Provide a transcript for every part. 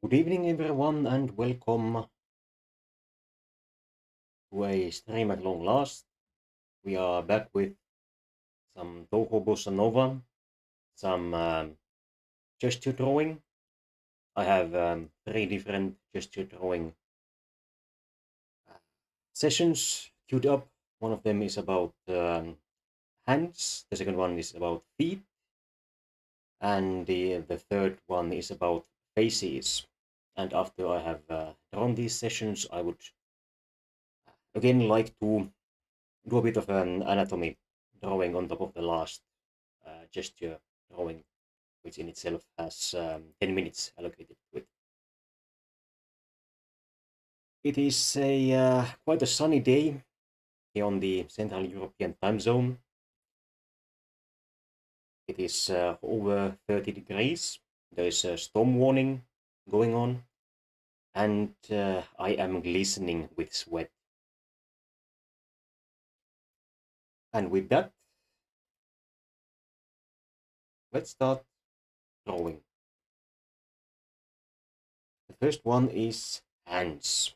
Good evening, everyone, and welcome to a stream at long last. We are back with some Toho Bossa Nova, some um, gesture drawing. I have um, three different gesture drawing uh, sessions queued up. One of them is about um, hands, the second one is about feet, and the, the third one is about And after I have uh, drawn these sessions, I would again like to do a bit of an anatomy drawing on top of the last uh, gesture drawing, which in itself has um, 10 minutes allocated to it. It is a uh, quite a sunny day here on the Central European time zone. It is uh, over 30 degrees. There is a storm warning going on, and uh, I am glistening with sweat. And with that, let's start drawing. The first one is hands.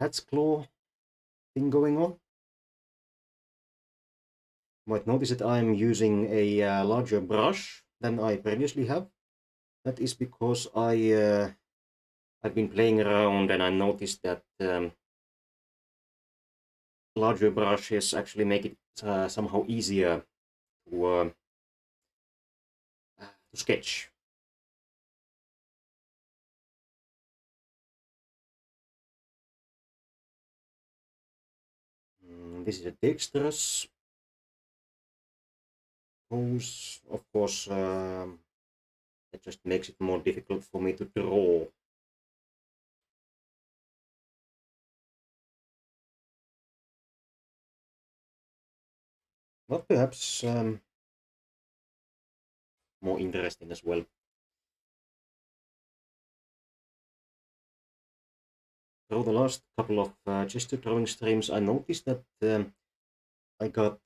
Cat's claw thing going on. Might notice that I'm using a uh, larger brush than I previously have. That is because I uh, I've been playing around and I noticed that um, larger brushes actually make it uh, somehow easier to, uh, to sketch. Mm, this is a dexterous Of course, um, it just makes it more difficult for me to draw. But perhaps um, more interesting as well. Through the last couple of uh, gesture drawing streams, I noticed that um, I got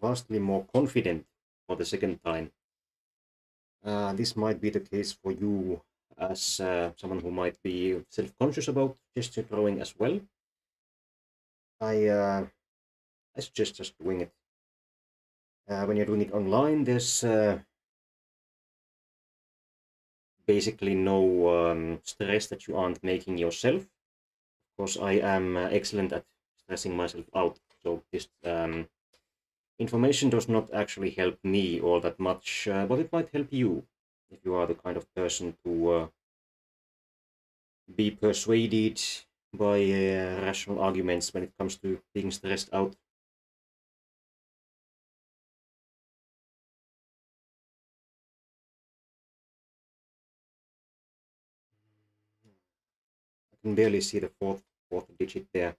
vastly more confident for the second time. Uh, this might be the case for you as uh, someone who might be self-conscious about gesture drawing as well. I, uh, I suggest just doing it uh, when you're doing it online, there's uh, basically no um, stress that you aren't making yourself. Of course, I am uh, excellent at stressing myself out, so this um, information does not actually help me all that much, uh, but it might help you if you are the kind of person to uh, be persuaded by uh, rational arguments when it comes to being stressed out. I can barely see the fourth fourth digit there.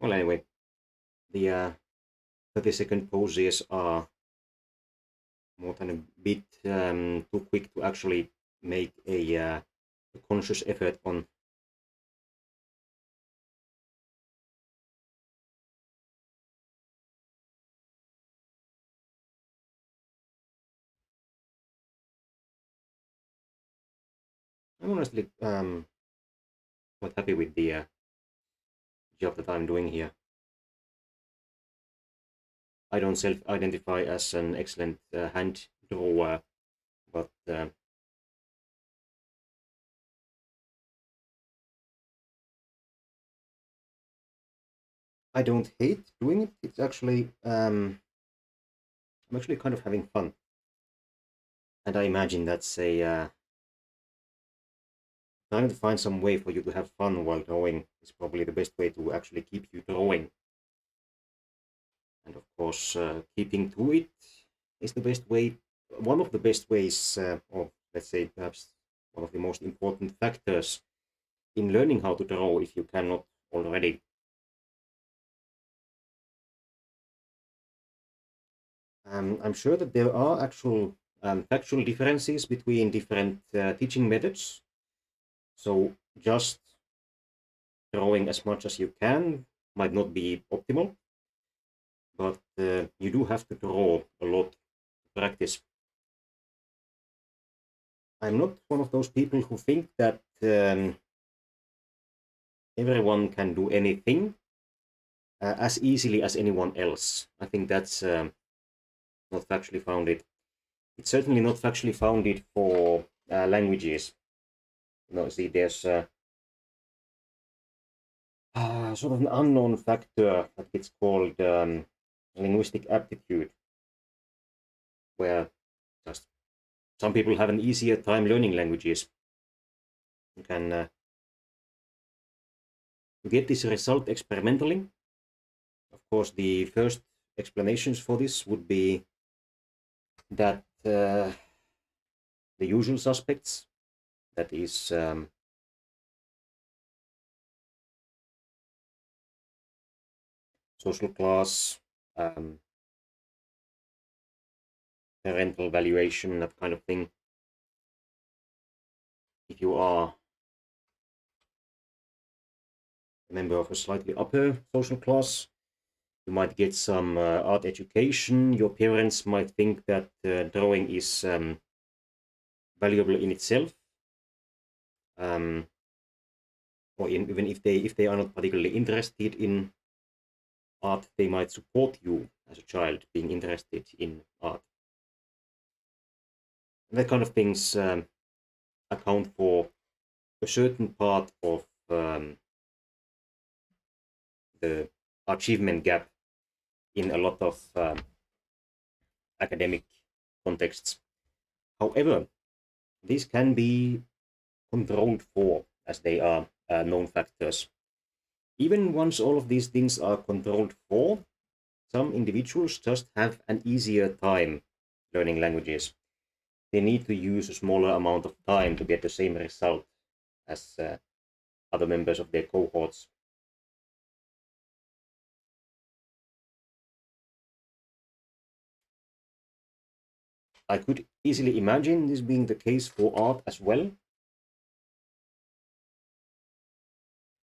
Well, anyway, the uh, 30 second poses are more than a bit um, too quick to actually make a, uh, a conscious effort on I'm honestly um, quite happy with the uh, job that I'm doing here. I don't self-identify as an excellent uh, hand drawer, but uh, I don't hate doing it. It's actually um, I'm actually kind of having fun, and I imagine that's a uh, trying to find some way for you to have fun while drawing is probably the best way to actually keep you drawing. And of course, uh, keeping to it is the best way, one of the best ways, uh, or let's say perhaps one of the most important factors in learning how to draw if you cannot already. Um, I'm sure that there are actual um, factual differences between different uh, teaching methods so just drawing as much as you can might not be optimal, but uh, you do have to draw a lot to practice I'm not one of those people who think that um, everyone can do anything uh, as easily as anyone else. I think that's um, not factually founded. It's certainly not factually founded for uh, languages. No, see, there's uh, uh, sort of an unknown factor that gets called um, linguistic aptitude, where just some people have an easier time learning languages. You can uh, get this result experimentally. Of course, the first explanations for this would be that uh, the usual suspects, that is um, social class, um, parental valuation, that kind of thing. If you are a member of a slightly upper social class, you might get some uh, art education. Your parents might think that uh, drawing is um, valuable in itself. Um, or in, even if they if they are not particularly interested in art, they might support you as a child being interested in art. that kind of things um, account for a certain part of um, the achievement gap in a lot of um, academic contexts. However, these can be controlled for as they are uh, known factors. Even once all of these things are controlled for, some individuals just have an easier time learning languages. They need to use a smaller amount of time to get the same result as uh, other members of their cohorts. I could easily imagine this being the case for art as well.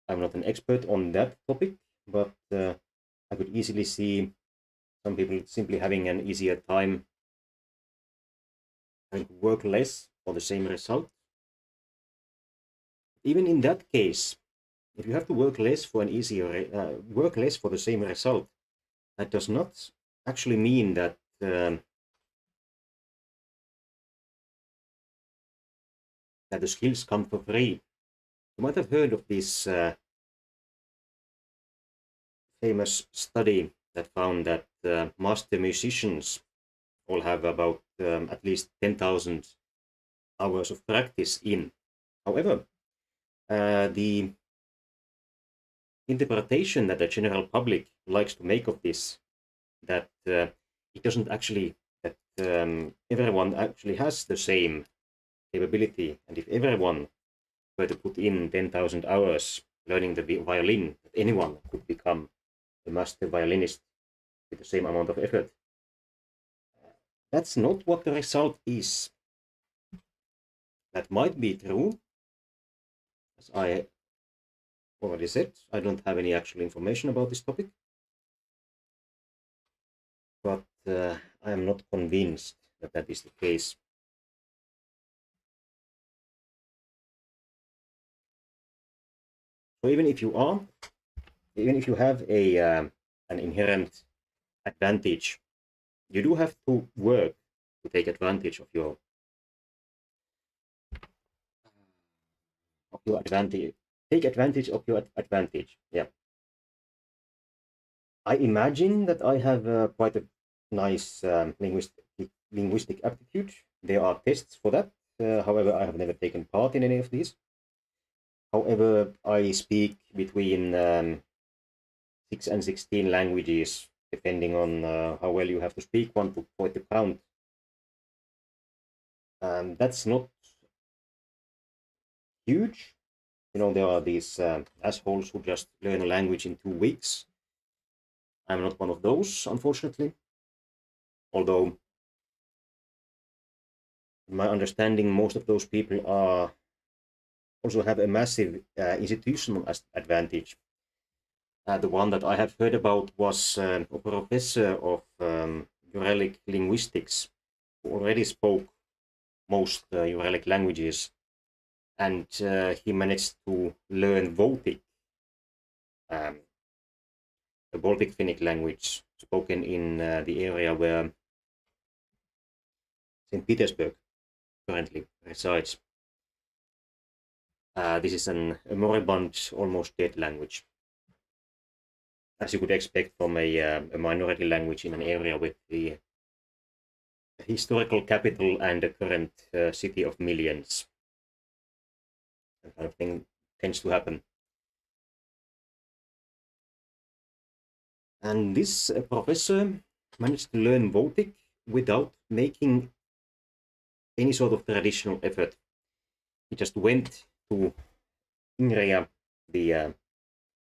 I'm not an expert on that topic, but uh, I could easily see some people simply having an easier time and work less for the same result. Even in that case, if you have to work less for an easier uh, work less for the same result, that does not actually mean that um, that the skills come for free. You might have heard of this uh, famous study that found that uh, master musicians all have about um, at least 10,000 hours of practice in. However, uh, the interpretation that the general public likes to make of this, that uh, it doesn't actually, that um, everyone actually has the same capability. And if everyone were to put in 10,000 hours learning the violin, anyone could become a master violinist with the same amount of effort. That's not what the result is. That might be true. As I already said, I don't have any actual information about this topic. But uh, I am not convinced that that is the case. So even if you are, even if you have a um, an inherent advantage, you do have to work to take advantage of your of your advantage. Take advantage of your advantage. Yeah. I imagine that I have uh, quite a nice um, linguistic linguistic aptitude. There are tests for that. Uh, however, I have never taken part in any of these. However, I speak between um, 6 and 16 languages, depending on uh, how well you have to speak one to point to count. And that's not huge. You know, there are these uh, assholes who just learn a language in two weeks. I'm not one of those, unfortunately. Although, my understanding, most of those people are also have a massive uh, institutional advantage. Uh, the one that I have heard about was uh, a professor of um, Uralic linguistics who already spoke most uh, Uralic languages, and uh, he managed to learn Votic, um, the Baltic Finnic language spoken in uh, the area where St. Petersburg currently resides. Uh, this is an, a moribund, almost dead language, as you could expect from a, uh, a minority language in an area with the historical capital and the current uh, city of millions. That kind of thing tends to happen. And this uh, professor managed to learn Votic without making any sort of traditional effort. He just went to Ingria, the uh,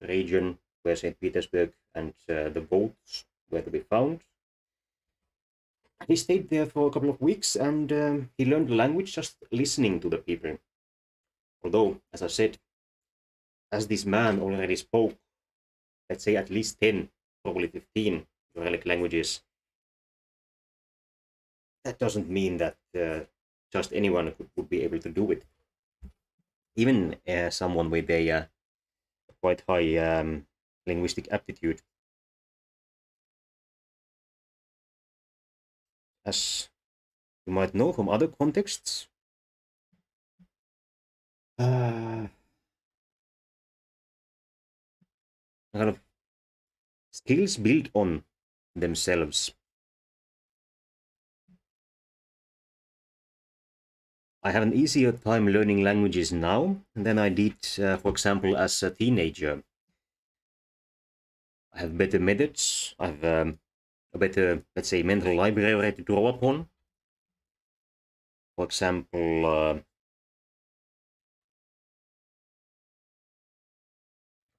region where St. Petersburg and uh, the votes were to be found. He stayed there for a couple of weeks and um, he learned the language just listening to the people. Although, as I said, as this man already spoke, let's say at least 10, probably 15 Uralic languages, that doesn't mean that uh, just anyone could, would be able to do it. Even uh, someone with a uh, quite high um, linguistic aptitude. As you might know from other contexts, uh, kind of skills built on themselves I have an easier time learning languages now than I did, uh, for example, as a teenager. I have better methods, I have um, a better, let's say, mental library to draw upon. For example, uh,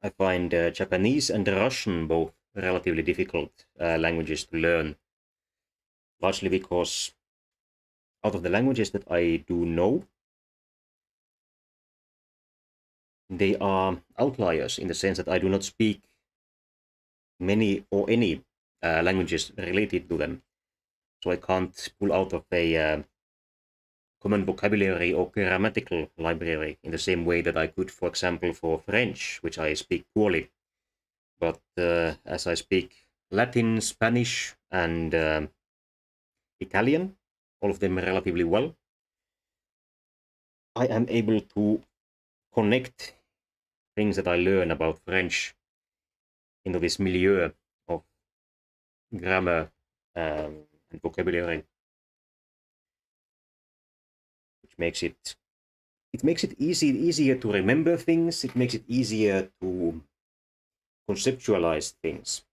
I find uh, Japanese and Russian both relatively difficult uh, languages to learn, largely because out of the languages that I do know, they are outliers in the sense that I do not speak many or any uh, languages related to them. So I can't pull out of a uh, common vocabulary or grammatical library in the same way that I could, for example, for French, which I speak poorly. But uh, as I speak Latin, Spanish, and uh, Italian, all of them relatively well, I am able to connect things that I learn about French into this milieu of grammar um, and vocabulary, which makes it it makes it easy easier to remember things. It makes it easier to conceptualize things.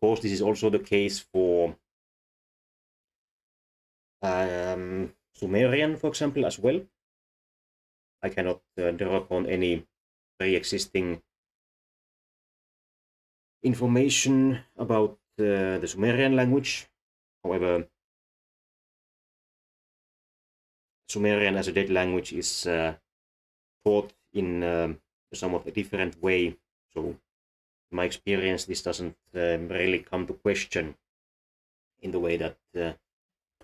Course, this is also the case for um, Sumerian, for example, as well. I cannot uh, draw upon any pre-existing information about uh, the Sumerian language. However, Sumerian as a dead language is uh, taught in um, a different way. So my experience, this doesn't um, really come to question in the way that uh,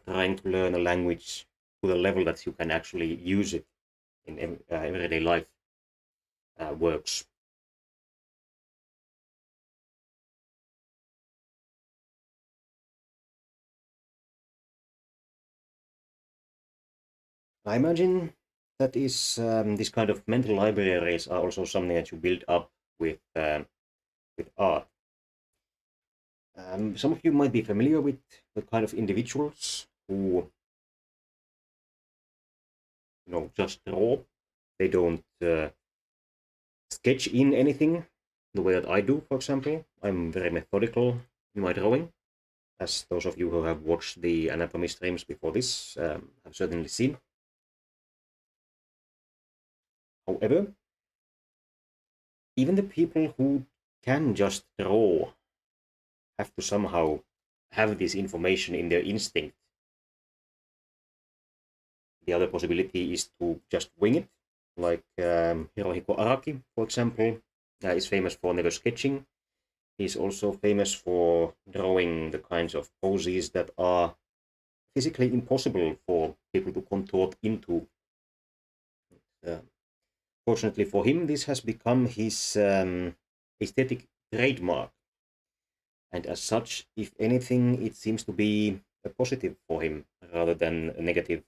trying to learn a language to the level that you can actually use it in uh, everyday life uh, works. I imagine that is um, this kind of mental libraries are also something that you build up with um, with art. Um, some of you might be familiar with the kind of individuals who, you know, just draw. They don't uh, sketch in anything the way that I do, for example. I'm very methodical in my drawing, as those of you who have watched the anatomy streams before this um, have certainly seen. However, even the people who can just draw have to somehow have this information in their instinct. The other possibility is to just wing it, like um, Hirohiko Araki, for example, uh, is famous for never sketching. He's also famous for drawing the kinds of poses that are physically impossible for people to contort into. Uh, fortunately for him, this has become his um, aesthetic trademark. And as such, if anything, it seems to be a positive for him rather than a negative.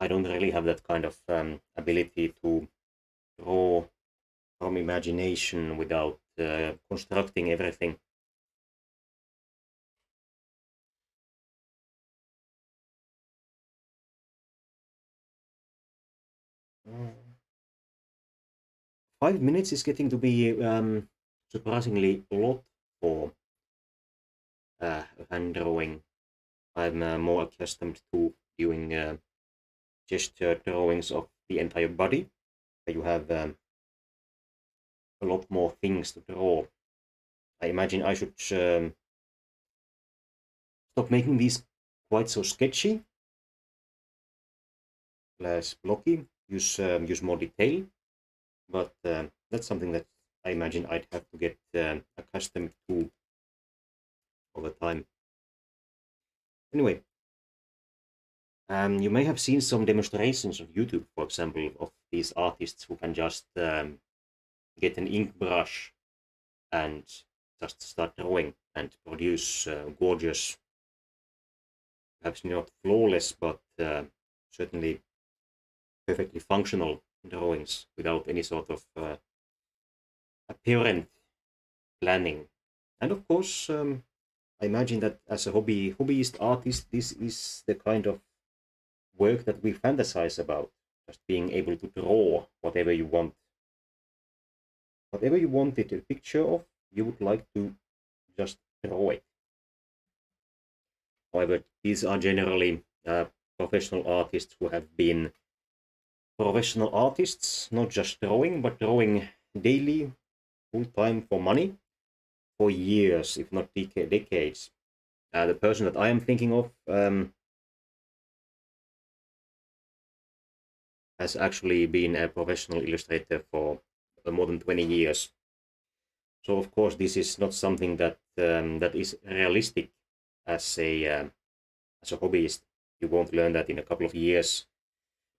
I don't really have that kind of um, ability to draw from imagination without constructing everything. Five minutes is getting to be um, surprisingly a lot for uh, hand drawing. I'm uh, more accustomed to doing uh, gesture drawings of the entire body. You have um, a lot more things to draw. I imagine I should um, stop making these quite so sketchy, less blocky, use um, use more detail, but um, that's something that I imagine I'd have to get um, accustomed to over time. Anyway, um, you may have seen some demonstrations on YouTube, for example, of these artists who can just um, get an ink brush and just start drawing and produce uh, gorgeous, perhaps not flawless, but uh, certainly perfectly functional drawings without any sort of uh, apparent planning. And of course, um, I imagine that as a hobby hobbyist artist, this is the kind of work that we fantasize about. Just being able to draw whatever you want. Whatever you wanted a picture of, you would like to just draw it. However, these are generally uh, professional artists who have been professional artists, not just drawing, but drawing daily, full time for money for years, if not dec decades. Uh, the person that I am thinking of um, has actually been a professional illustrator for more than 20 years. So of course this is not something that um, that is realistic as a uh, as a hobbyist. You won't learn that in a couple of years,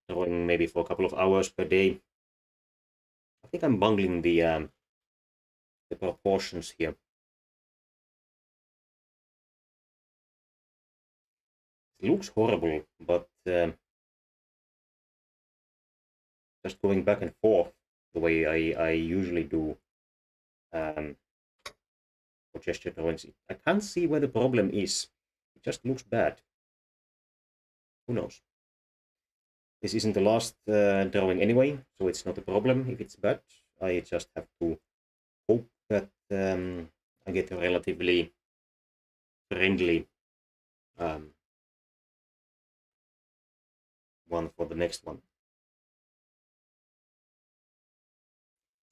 drawing maybe for a couple of hours per day. I think I'm bungling the um, the proportions here. It looks horrible, but uh, just going back and forth the way I, I usually do um, for gesture drawings. I can't see where the problem is. It just looks bad. Who knows? This isn't the last uh, drawing anyway, so it's not a problem if it's bad. I just have to hope that um, I get a relatively friendly um, one for the next one.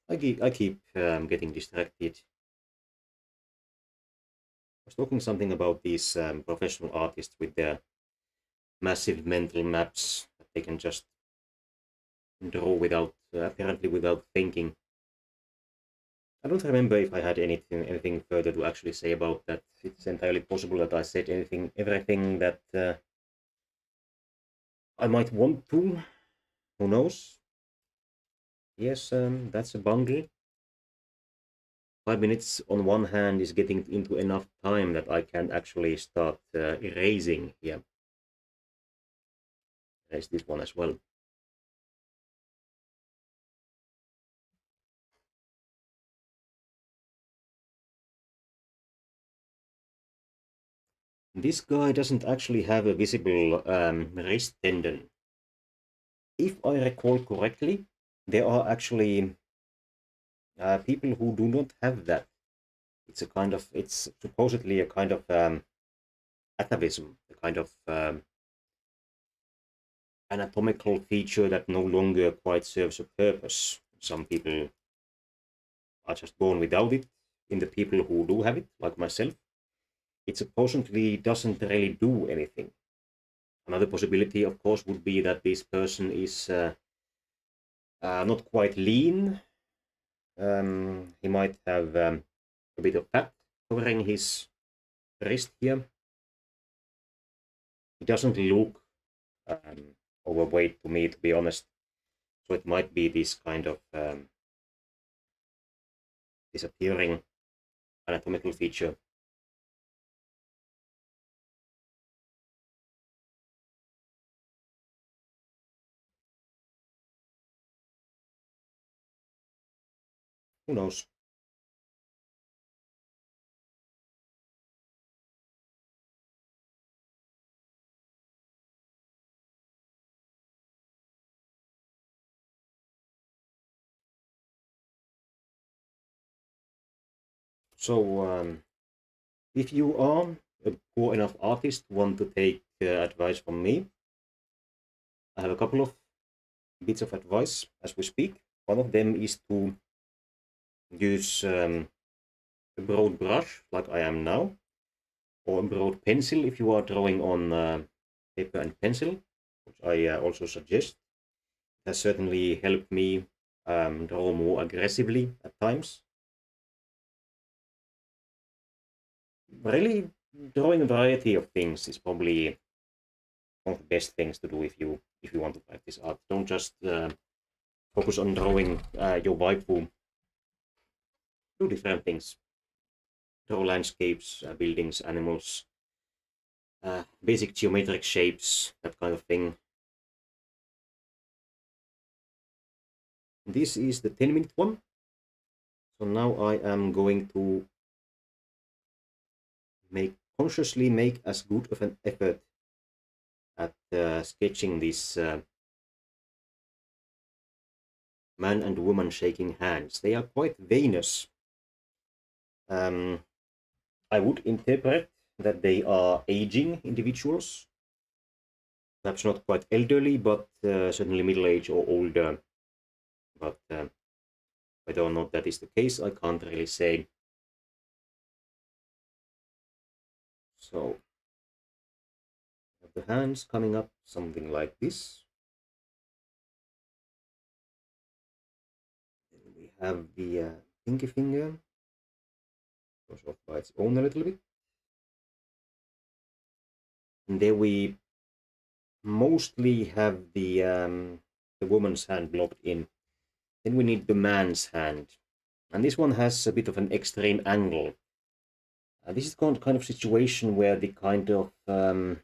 I keep, I keep um, getting distracted. I was talking something about these um, professional artists with their massive mental maps that they can just draw without, uh, apparently without thinking. I don't remember if I had anything anything further to actually say about that. It's entirely possible that I said anything, everything that uh, I might want to. Who knows? Yes, um, that's a bundle. Five minutes on one hand is getting into enough time that I can actually start uh, erasing here. Erase this one as well. This guy doesn't actually have a visible um, wrist tendon. If I recall correctly, there are actually uh, people who do not have that. It's a kind of, it's supposedly a kind of um, atavism, a kind of um, anatomical feature that no longer quite serves a purpose. Some people are just born without it. In the people who do have it, like myself, it supposedly doesn't really do anything. Another possibility, of course, would be that this person is uh, uh, not quite lean. Um, he might have um, a bit of fat covering his wrist here. He doesn't look um, overweight to me, to be honest. So it might be this kind of um, disappearing anatomical feature. Who knows? So, um, if you are a poor enough artist want to take uh, advice from me, I have a couple of bits of advice as we speak. One of them is to use um, a broad brush like I am now, or a broad pencil if you are drawing on uh, paper and pencil, which I uh, also suggest. It has certainly helped me um, draw more aggressively at times. Really, drawing a variety of things is probably one of the best things to do if you if you want to practice art. Don't just uh, focus on drawing uh, your waifu do different things. Draw landscapes, uh, buildings, animals, uh, basic geometric shapes, that kind of thing. This is the 10 minute one. So now I am going to make consciously make as good of an effort at uh, sketching this uh, man and woman shaking hands. They are quite venous um, I would interpret that they are aging individuals, perhaps not quite elderly, but uh, certainly middle age or older. But uh, whether or not that is the case, I can't really say. So, the hands coming up something like this. Then we have the uh, pinky finger goes off by its own a little bit. And there we mostly have the um, the woman's hand blocked in. Then we need the man's hand. And this one has a bit of an extreme angle. Uh, this is kind of situation where the kind of um,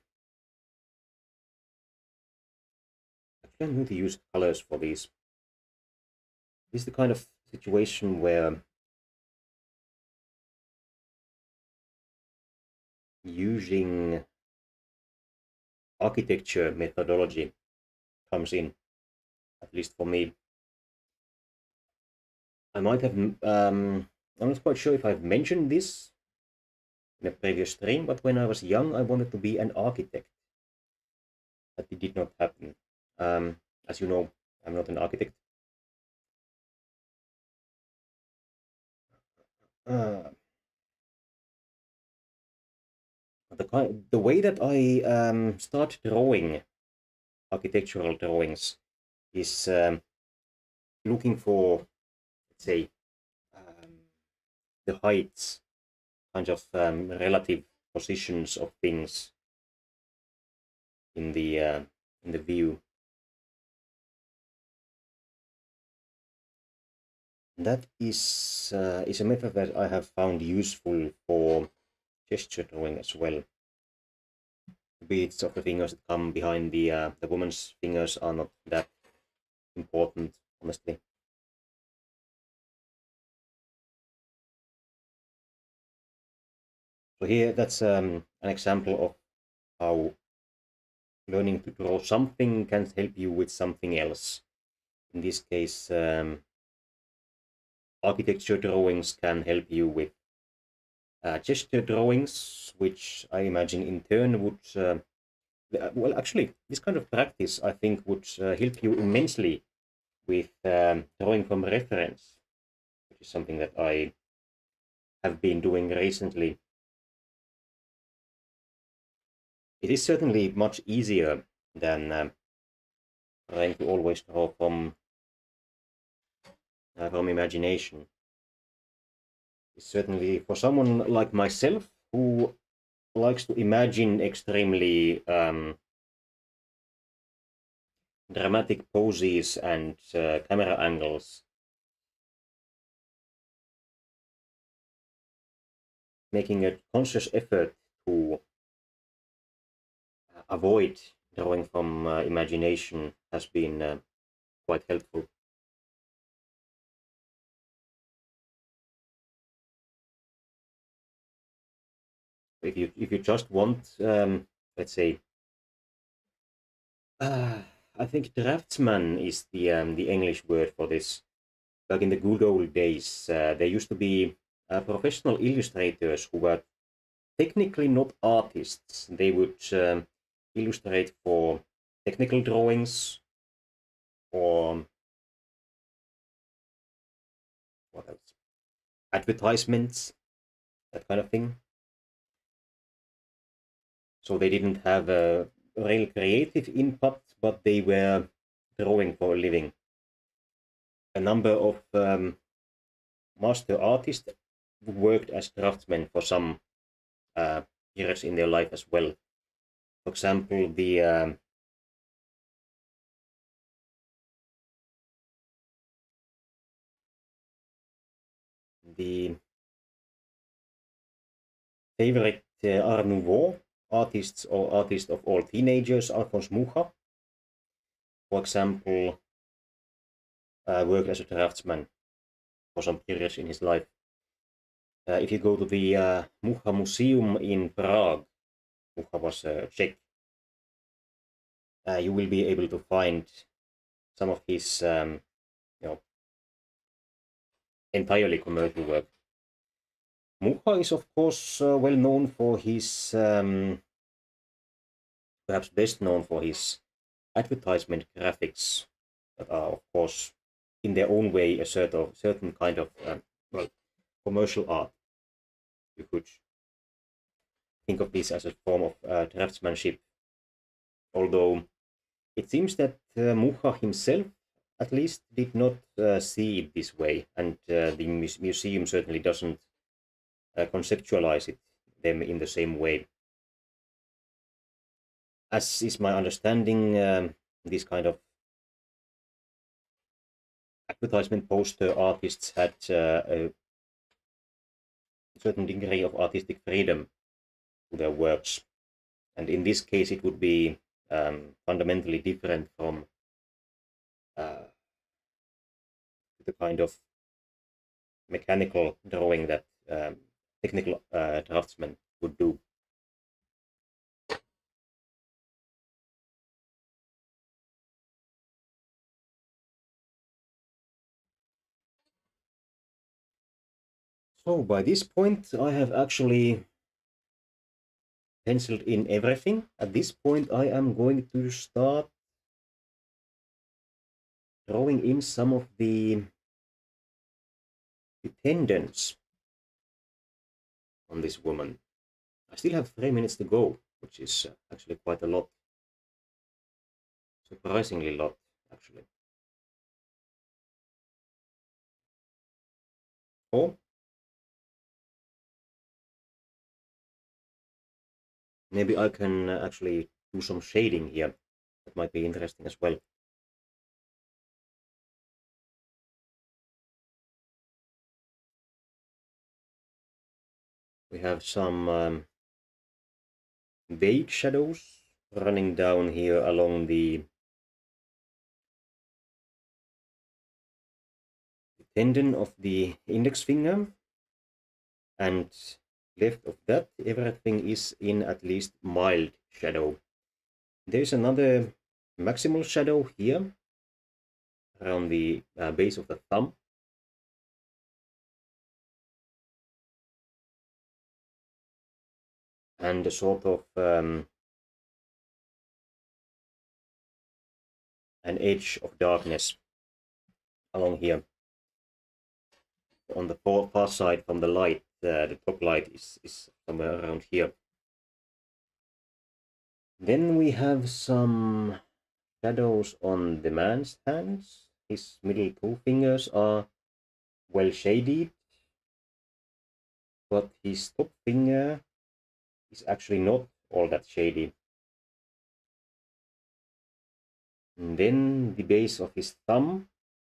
I'm going to use colors for these. This is the kind of situation where using architecture methodology comes in, at least for me. I might have, um, I'm not quite sure if I've mentioned this in a previous stream, but when I was young, I wanted to be an architect. But it did not happen. Um, as you know, I'm not an architect. Uh, the the way that I um, start drawing architectural drawings is um, looking for, let's say, um, the heights, kind of um, relative positions of things in the uh, in the view. That is uh, is a method that I have found useful for gesture drawing as well. Beads of the fingers that come behind the uh, the woman's fingers are not that important, honestly. So here, that's um, an example of how learning to draw something can help you with something else. In this case, um, architecture drawings can help you with uh, gesture drawings, which I imagine in turn would, uh, well, actually, this kind of practice, I think, would uh, help you immensely with um, drawing from reference, which is something that I have been doing recently. it is certainly much easier than um, trying to always draw from uh, from imagination. Certainly for someone like myself who likes to imagine extremely um, dramatic poses and uh, camera angles. Making a conscious effort to avoid drawing from uh, imagination has been uh, quite helpful. If you if you just want, um, let's say, uh, I think draftsman is the um, the English word for this. Back in the good old days, uh, there used to be uh, professional illustrators who were technically not artists. They would um, illustrate for technical drawings or what else? Advertisements, that kind of thing. So they didn't have a real creative input, but they were drawing for a living. A number of um, master artists worked as draftsmen for some uh, years in their life as well. For example, the um, the favorite uh, Art Nouveau artists or artists of all teenagers, Alphonse Mucha, for example, uh, worked as a draftsman for some periods in his life. Uh, if you go to the uh, Mucha Museum in Prague, Mucha was uh, Czech, uh, you will be able to find some of his, um, you know, entirely commercial work. Mucha is, of course, uh, well known for his, um, perhaps best known for his advertisement graphics that are, of course, in their own way, a sort of certain kind of um, well, commercial art. You could think of this as a form of uh, draftsmanship, although it seems that uh, Mucha himself, at least, did not uh, see it this way, and uh, the mu museum certainly doesn't conceptualize it them in the same way. As is my understanding, um, this kind of advertisement poster artists had uh, a certain degree of artistic freedom to their works. And in this case, it would be um, fundamentally different from uh, the kind of mechanical drawing that um, technical uh, draftsmen would do. So by this point, I have actually penciled in everything. At this point, I am going to start drawing in some of the, the tendons on this woman. I still have three minutes to go, which is uh, actually quite a lot. Surprisingly a lot, actually. Four. Maybe I can uh, actually do some shading here. That might be interesting as well. We have some um, vague shadows running down here along the tendon of the index finger and left of that everything is in at least mild shadow. There's another maximal shadow here around the uh, base of the thumb and a sort of um, an edge of darkness along here on the far, far side from the light uh, the top light is, is somewhere around here Then we have some shadows on the man's hands. His middle two fingers are well shaded, but his top finger is actually not all that shady. And then the base of his thumb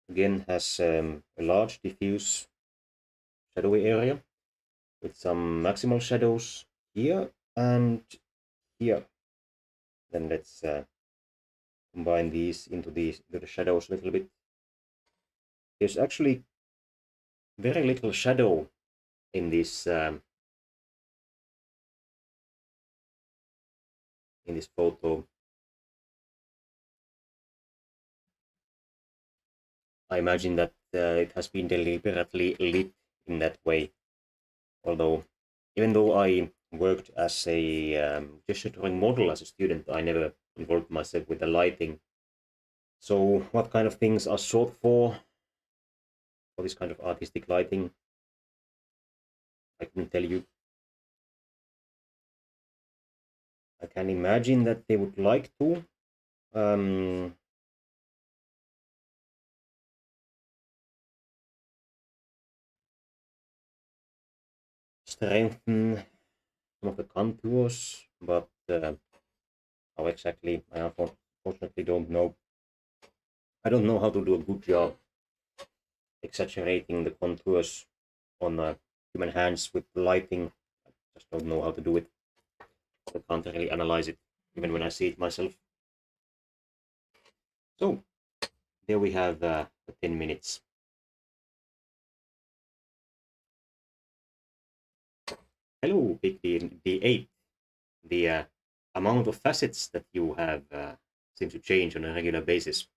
again has um, a large diffuse shadowy area with some maximal shadows here and here. Then let's uh, combine these into these the shadows a little bit. There's actually very little shadow in this um, in this photo. I imagine that uh, it has been deliberately lit in that way. Although, even though I worked as a um, gesture drawing model as a student, I never involved myself with the lighting. So, what kind of things are sought for for this kind of artistic lighting? I couldn't tell you. I can imagine that they would like to. Um, strengthen some of the contours, but uh, how exactly, I unfortunately don't know. I don't know how to do a good job exaggerating the contours on uh, human hands with lighting. I just don't know how to do it. I can't really analyze it, even when I see it myself. So, there we have uh, the 10 minutes. Hello, Big D, D8. The uh, amount of facets that you have uh, seems to change on a regular basis.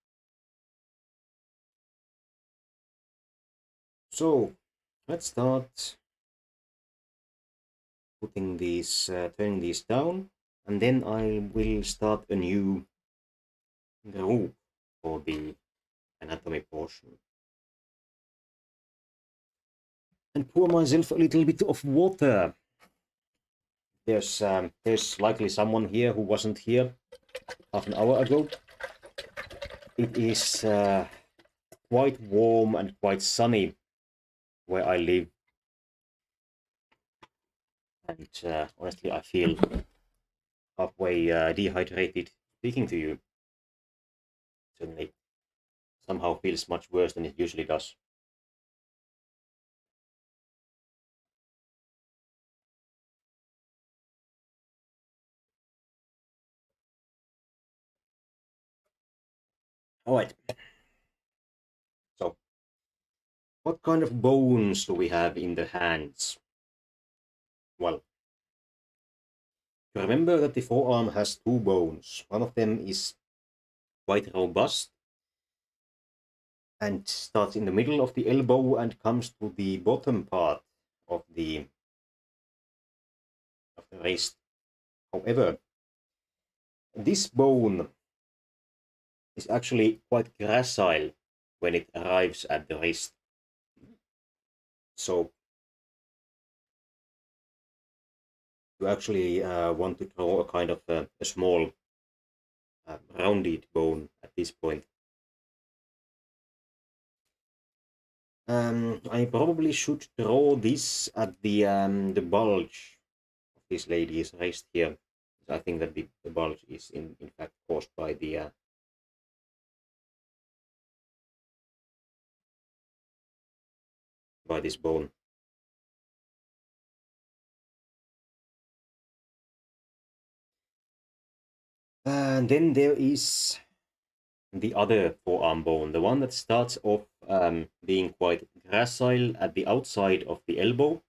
So, let's start putting these, uh, turning these down, and then I will start a new group for the anatomy portion. And pour myself a little bit of water. There's um, there's likely someone here who wasn't here half an hour ago. It is uh, quite warm and quite sunny where I live and uh, honestly, I feel halfway uh, dehydrated speaking to you. Certainly, somehow feels much worse than it usually does. All right. So, what kind of bones do we have in the hands? Well, remember that the forearm has two bones. One of them is quite robust and starts in the middle of the elbow and comes to the bottom part of the of the wrist. However, this bone is actually quite gracile when it arrives at the wrist. So you actually uh, want to draw a kind of a, a small uh, rounded bone at this point. Um, I probably should draw this at the um, the bulge of this lady's wrist here. I think that the, the bulge is in, in fact caused by the uh, by this bone. And then there is the other forearm bone, the one that starts off um, being quite gracile at the outside of the elbow,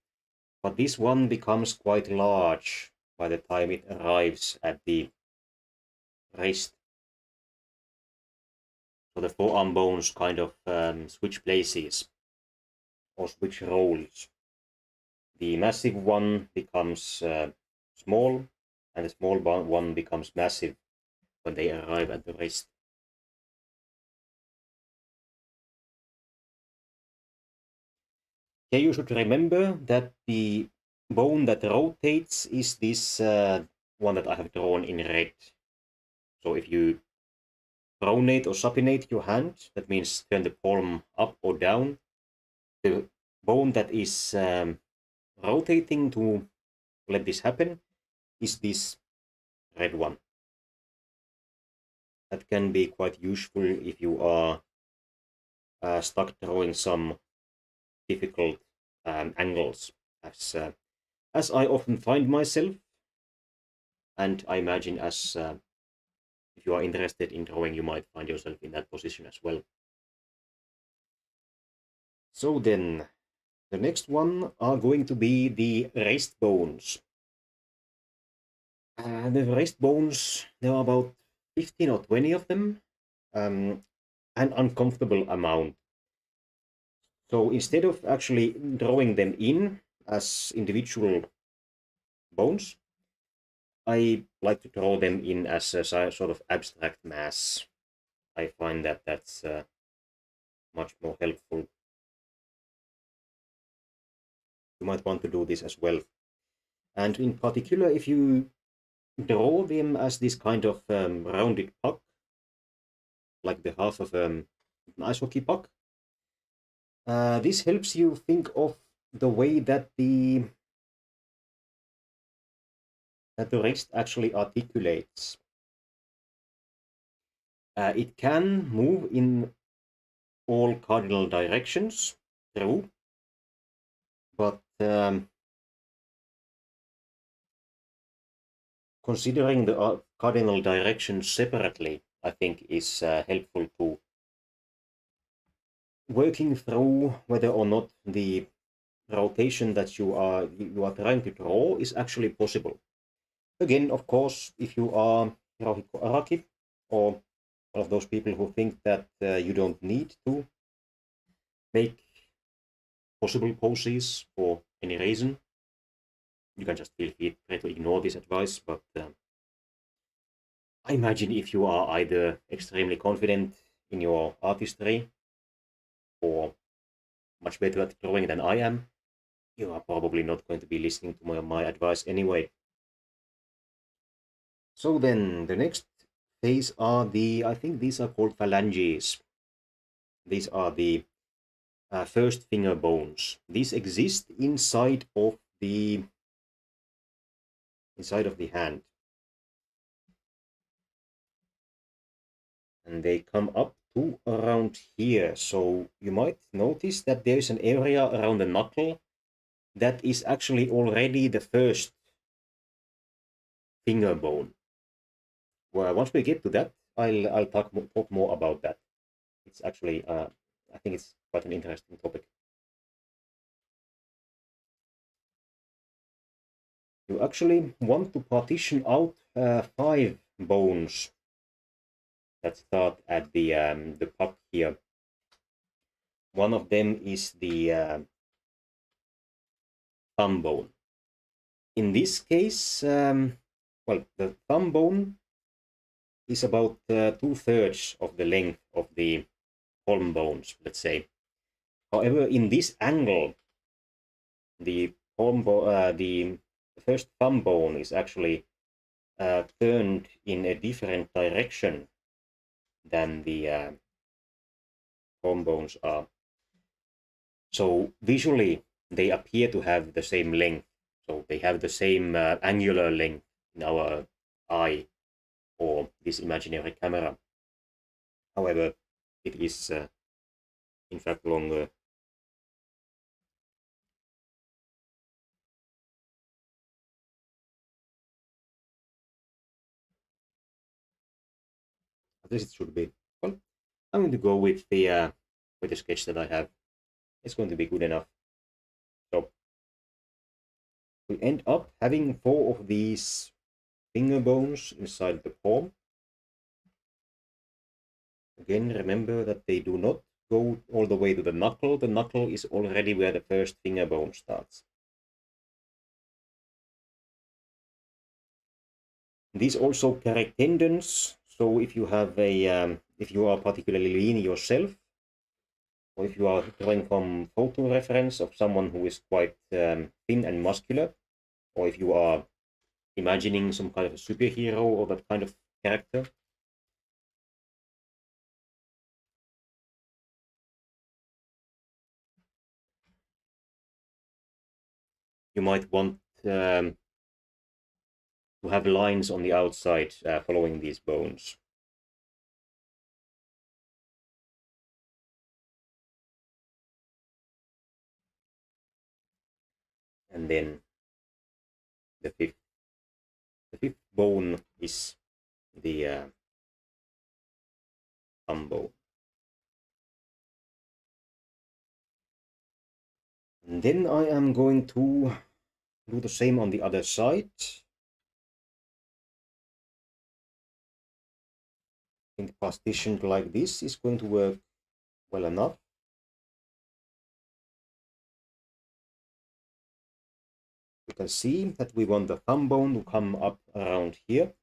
but this one becomes quite large by the time it arrives at the wrist. So the forearm bones kind of um, switch places or switch roles. The massive one becomes uh, small and the small one becomes massive when they arrive at the wrist. Here you should remember that the bone that rotates is this uh, one that I have drawn in red. So if you pronate or supinate your hand, that means turn the palm up or down, the bone that is um, rotating to let this happen is this red one. That can be quite useful if you are uh, stuck drawing some difficult um, angles, as uh, as I often find myself, and I imagine as uh, if you are interested in drawing, you might find yourself in that position as well. So then, the next one are going to be the wrist bones. Uh, the wrist bones, there are about 15 or 20 of them, um, an uncomfortable amount. So instead of actually drawing them in as individual bones, I like to draw them in as a sort of abstract mass. I find that that's uh, much more helpful. You might want to do this as well. And in particular, if you draw them as this kind of um, rounded puck, like the half of um, an ice hockey puck, uh, this helps you think of the way that the that the wrist actually articulates. Uh, it can move in all cardinal directions, true, but um, considering the cardinal directions separately, I think is uh, helpful to working through whether or not the rotation that you are you are trying to draw is actually possible. Again, of course, if you are Hirohiko Araki or one of those people who think that uh, you don't need to make possible poses for any reason, you can just feel free to ignore this advice. But uh, I imagine if you are either extremely confident in your artistry or much better at drawing than I am, you are probably not going to be listening to my, my advice anyway. So then the next phase are the, I think these are called phalanges. These are the uh, first finger bones. These exist inside of the inside of the hand. And they come up to around here. So you might notice that there is an area around the knuckle that is actually already the first finger bone. Well, once we get to that, I'll I'll talk talk more about that. It's actually uh, I think it's quite an interesting topic. You actually want to partition out uh, five bones that start at the um, the puck here. One of them is the uh, thumb bone. In this case, um, well, the thumb bone is about uh, two thirds of the length of the palm bones, let's say. However, in this angle, the palm uh, the first thumb bone is actually uh, turned in a different direction than the uh, palm bones are. So visually, they appear to have the same length. So they have the same uh, angular length in our eye or this imaginary camera. However, it is uh, in fact longer. Least it should be. Well, I'm going to go with the uh, with the sketch that I have. It's going to be good enough. So we end up having four of these finger bones inside the palm. Again, remember that they do not go all the way to the knuckle. The knuckle is already where the first finger bone starts. These also carry tendons. So if you have a, um, if you are particularly lean yourself, or if you are drawing from photo reference of someone who is quite um, thin and muscular, or if you are imagining some kind of a superhero or that kind of character. You might want um, to have lines on the outside uh, following these bones. And then the fifth, the fifth bone is the uh, thumb bone. And then I am going to do the same on the other side. Think partitioned like this is going to work well enough. You can see that we want the thumb bone to come up around here,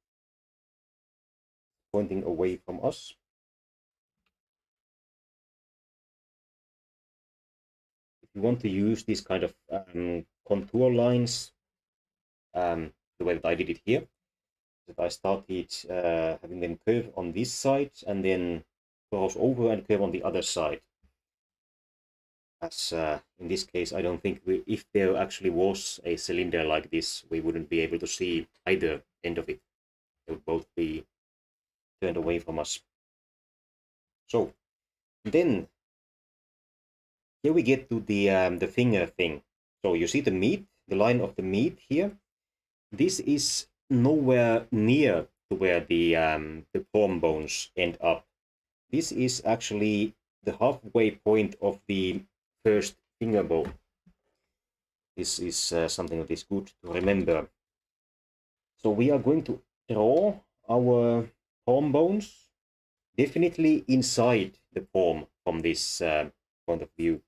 pointing away from us. If you want to use these kind of um, contour lines, um, the way that I did it here, I started uh, having them curve on this side and then cross over and curve on the other side. As uh, in this case, I don't think we, if there actually was a cylinder like this, we wouldn't be able to see either end of it. They would both be turned away from us. So then here we get to the um, the finger thing. So you see the meat, the line of the meat here. This is nowhere near to where the um, the palm bones end up. This is actually the halfway point of the first finger bone. This is uh, something that is good to remember. So we are going to draw our palm bones definitely inside the palm from this uh, point of view.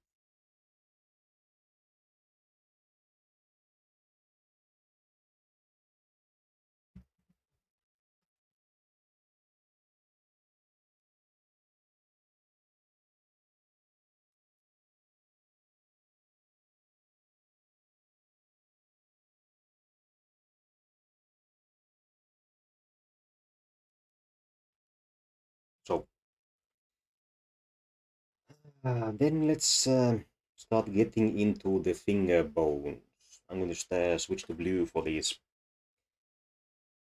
Uh, then let's uh, start getting into the finger bones. I'm going to switch to blue for these.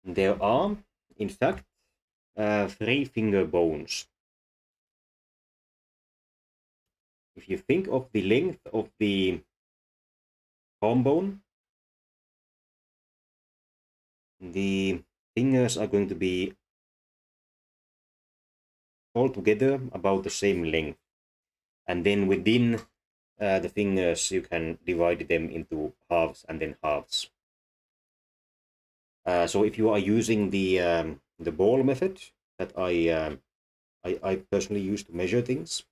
There are, in fact, uh, three finger bones. If you think of the length of the palm bone, the fingers are going to be all together about the same length. And then within uh, the fingers, you can divide them into halves and then halves. Uh, so if you are using the um, the ball method that I, um, I, I personally use to measure things,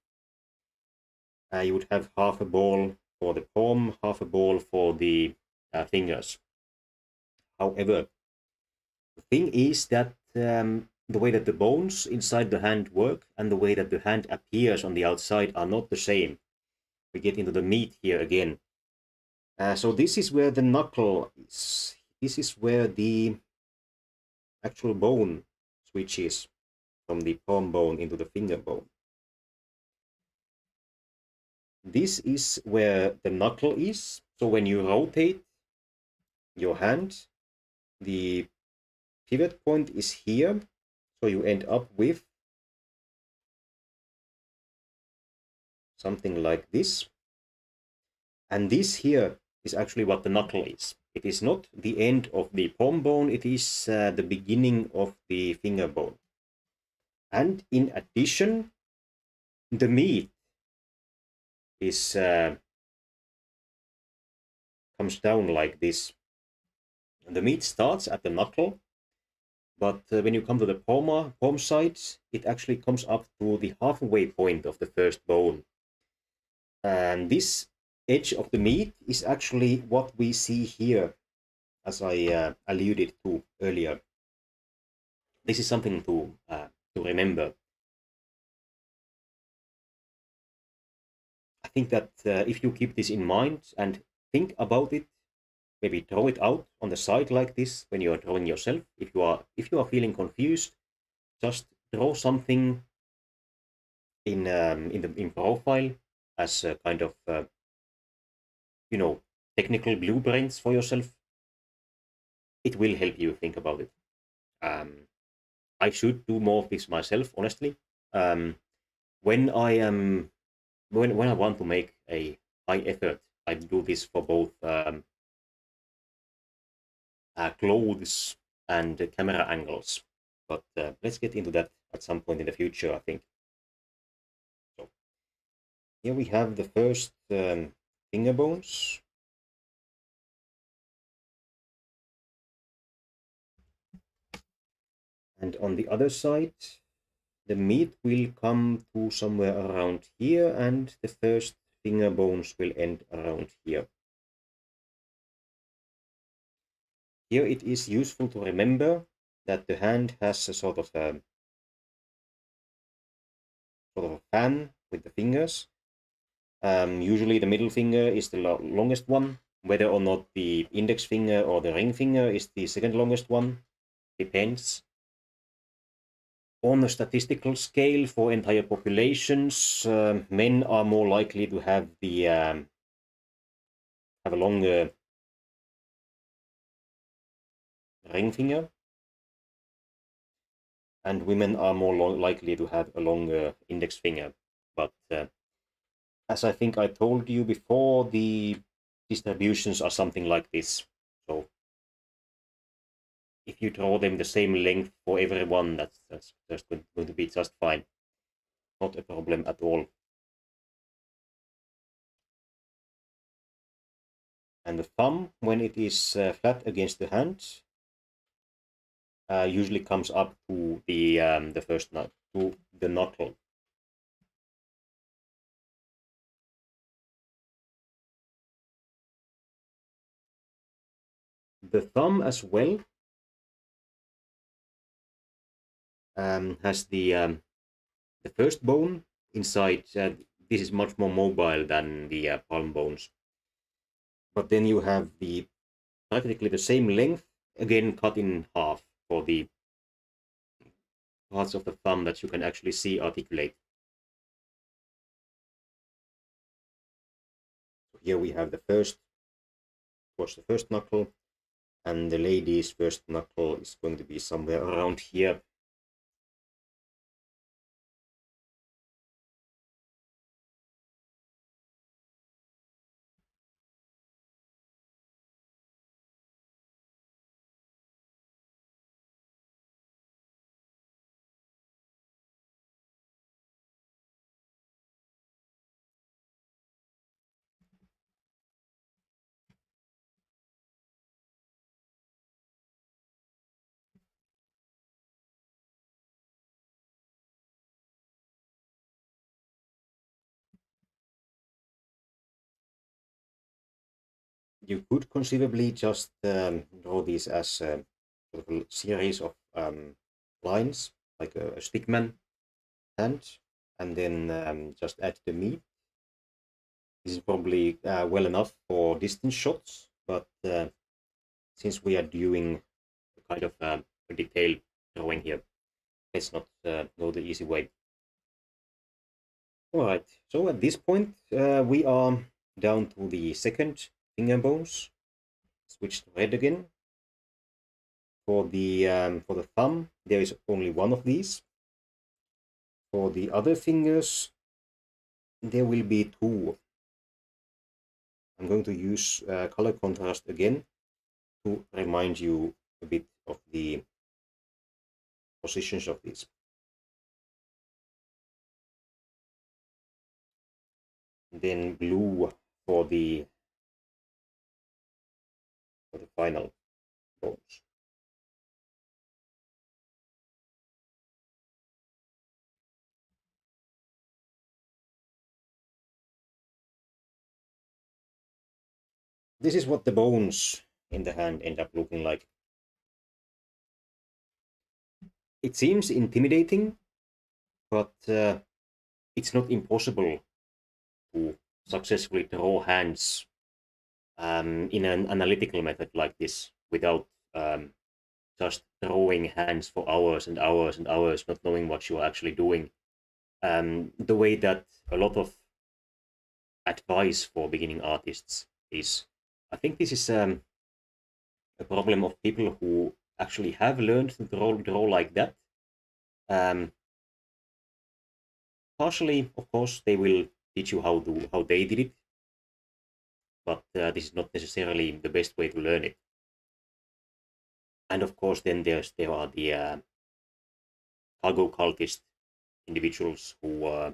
uh, you would have half a ball for the palm, half a ball for the uh, fingers. However, the thing is that um, the way that the bones inside the hand work and the way that the hand appears on the outside are not the same. We get into the meat here again. Uh, so this is where the knuckle is. This is where the actual bone switches from the palm bone into the finger bone. This is where the knuckle is. So when you rotate your hand, the pivot point is here so you end up with something like this. And this here is actually what the knuckle is. It is not the end of the palm bone, it is uh, the beginning of the finger bone. And in addition, the meat is uh, comes down like this. The meat starts at the knuckle but uh, when you come to the palmar, palm side, it actually comes up to the halfway point of the first bone. And this edge of the meat is actually what we see here, as I uh, alluded to earlier. This is something to, uh, to remember. I think that uh, if you keep this in mind and think about it maybe draw it out on the side like this when you are drawing yourself. If you are if you are feeling confused, just draw something in um, in the in profile as a kind of uh, you know technical blueprints for yourself. It will help you think about it. Um, I should do more of this myself, honestly. Um, when I am when when I want to make a high effort, I do this for both um, uh, clothes and camera angles. But uh, let's get into that at some point in the future, I think. So here we have the first um, finger bones. And on the other side, the meat will come to somewhere around here and the first finger bones will end around here. Here it is useful to remember that the hand has a sort of a sort of a fan with the fingers. Um, usually the middle finger is the lo longest one. Whether or not the index finger or the ring finger is the second longest one depends. On a statistical scale for entire populations, uh, men are more likely to have the um, have a longer ring finger. And women are more likely to have a longer index finger. But uh, as I think I told you before, the distributions are something like this. So if you draw them the same length for everyone, that's, that's going to be just fine. Not a problem at all. And the thumb, when it is uh, flat against the hand, uh, usually comes up to the um, the first nut to the knuckle. The thumb as well um, has the um, the first bone inside. Uh, this is much more mobile than the uh, palm bones. But then you have the practically the same length, again cut in half for the parts of the thumb that you can actually see articulate. Here we have the first, was the first knuckle, and the lady's first knuckle is going to be somewhere around here. You could conceivably just um, draw these as a, sort of series of um, lines, like a, a stickman hand, and then um, just add the meat. This is probably uh, well enough for distance shots, but uh, since we are doing a kind of uh, a detailed drawing here, let's not uh, go the easy way. Alright, so at this point uh, we are down to the second finger bones. Switch to red again. For the um, for the thumb, there is only one of these. For the other fingers, there will be two. I'm going to use uh, color contrast again to remind you a bit of the positions of these. Then blue for the for the final bones. This is what the bones in the hand end up looking like. It seems intimidating, but uh, it's not impossible to successfully draw hands um, in an analytical method like this without um, just throwing hands for hours and hours and hours, not knowing what you're actually doing. Um, the way that a lot of advice for beginning artists is, I think this is um, a problem of people who actually have learned to draw, draw like that. Um, partially, of course, they will teach you how to how they did it, but uh, this is not necessarily the best way to learn it. And of course, then there's there are the uh, cargo cultist individuals who uh,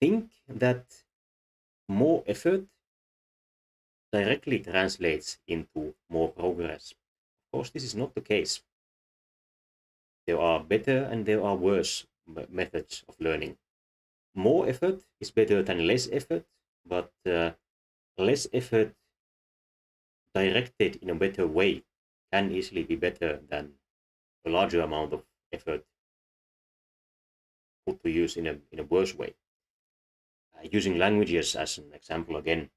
think that more effort directly translates into more progress. Of course, this is not the case. There are better and there are worse methods of learning. More effort is better than less effort, but uh, less effort directed in a better way can easily be better than a larger amount of effort put to use in a, in a worse way. Uh, using languages as an example again,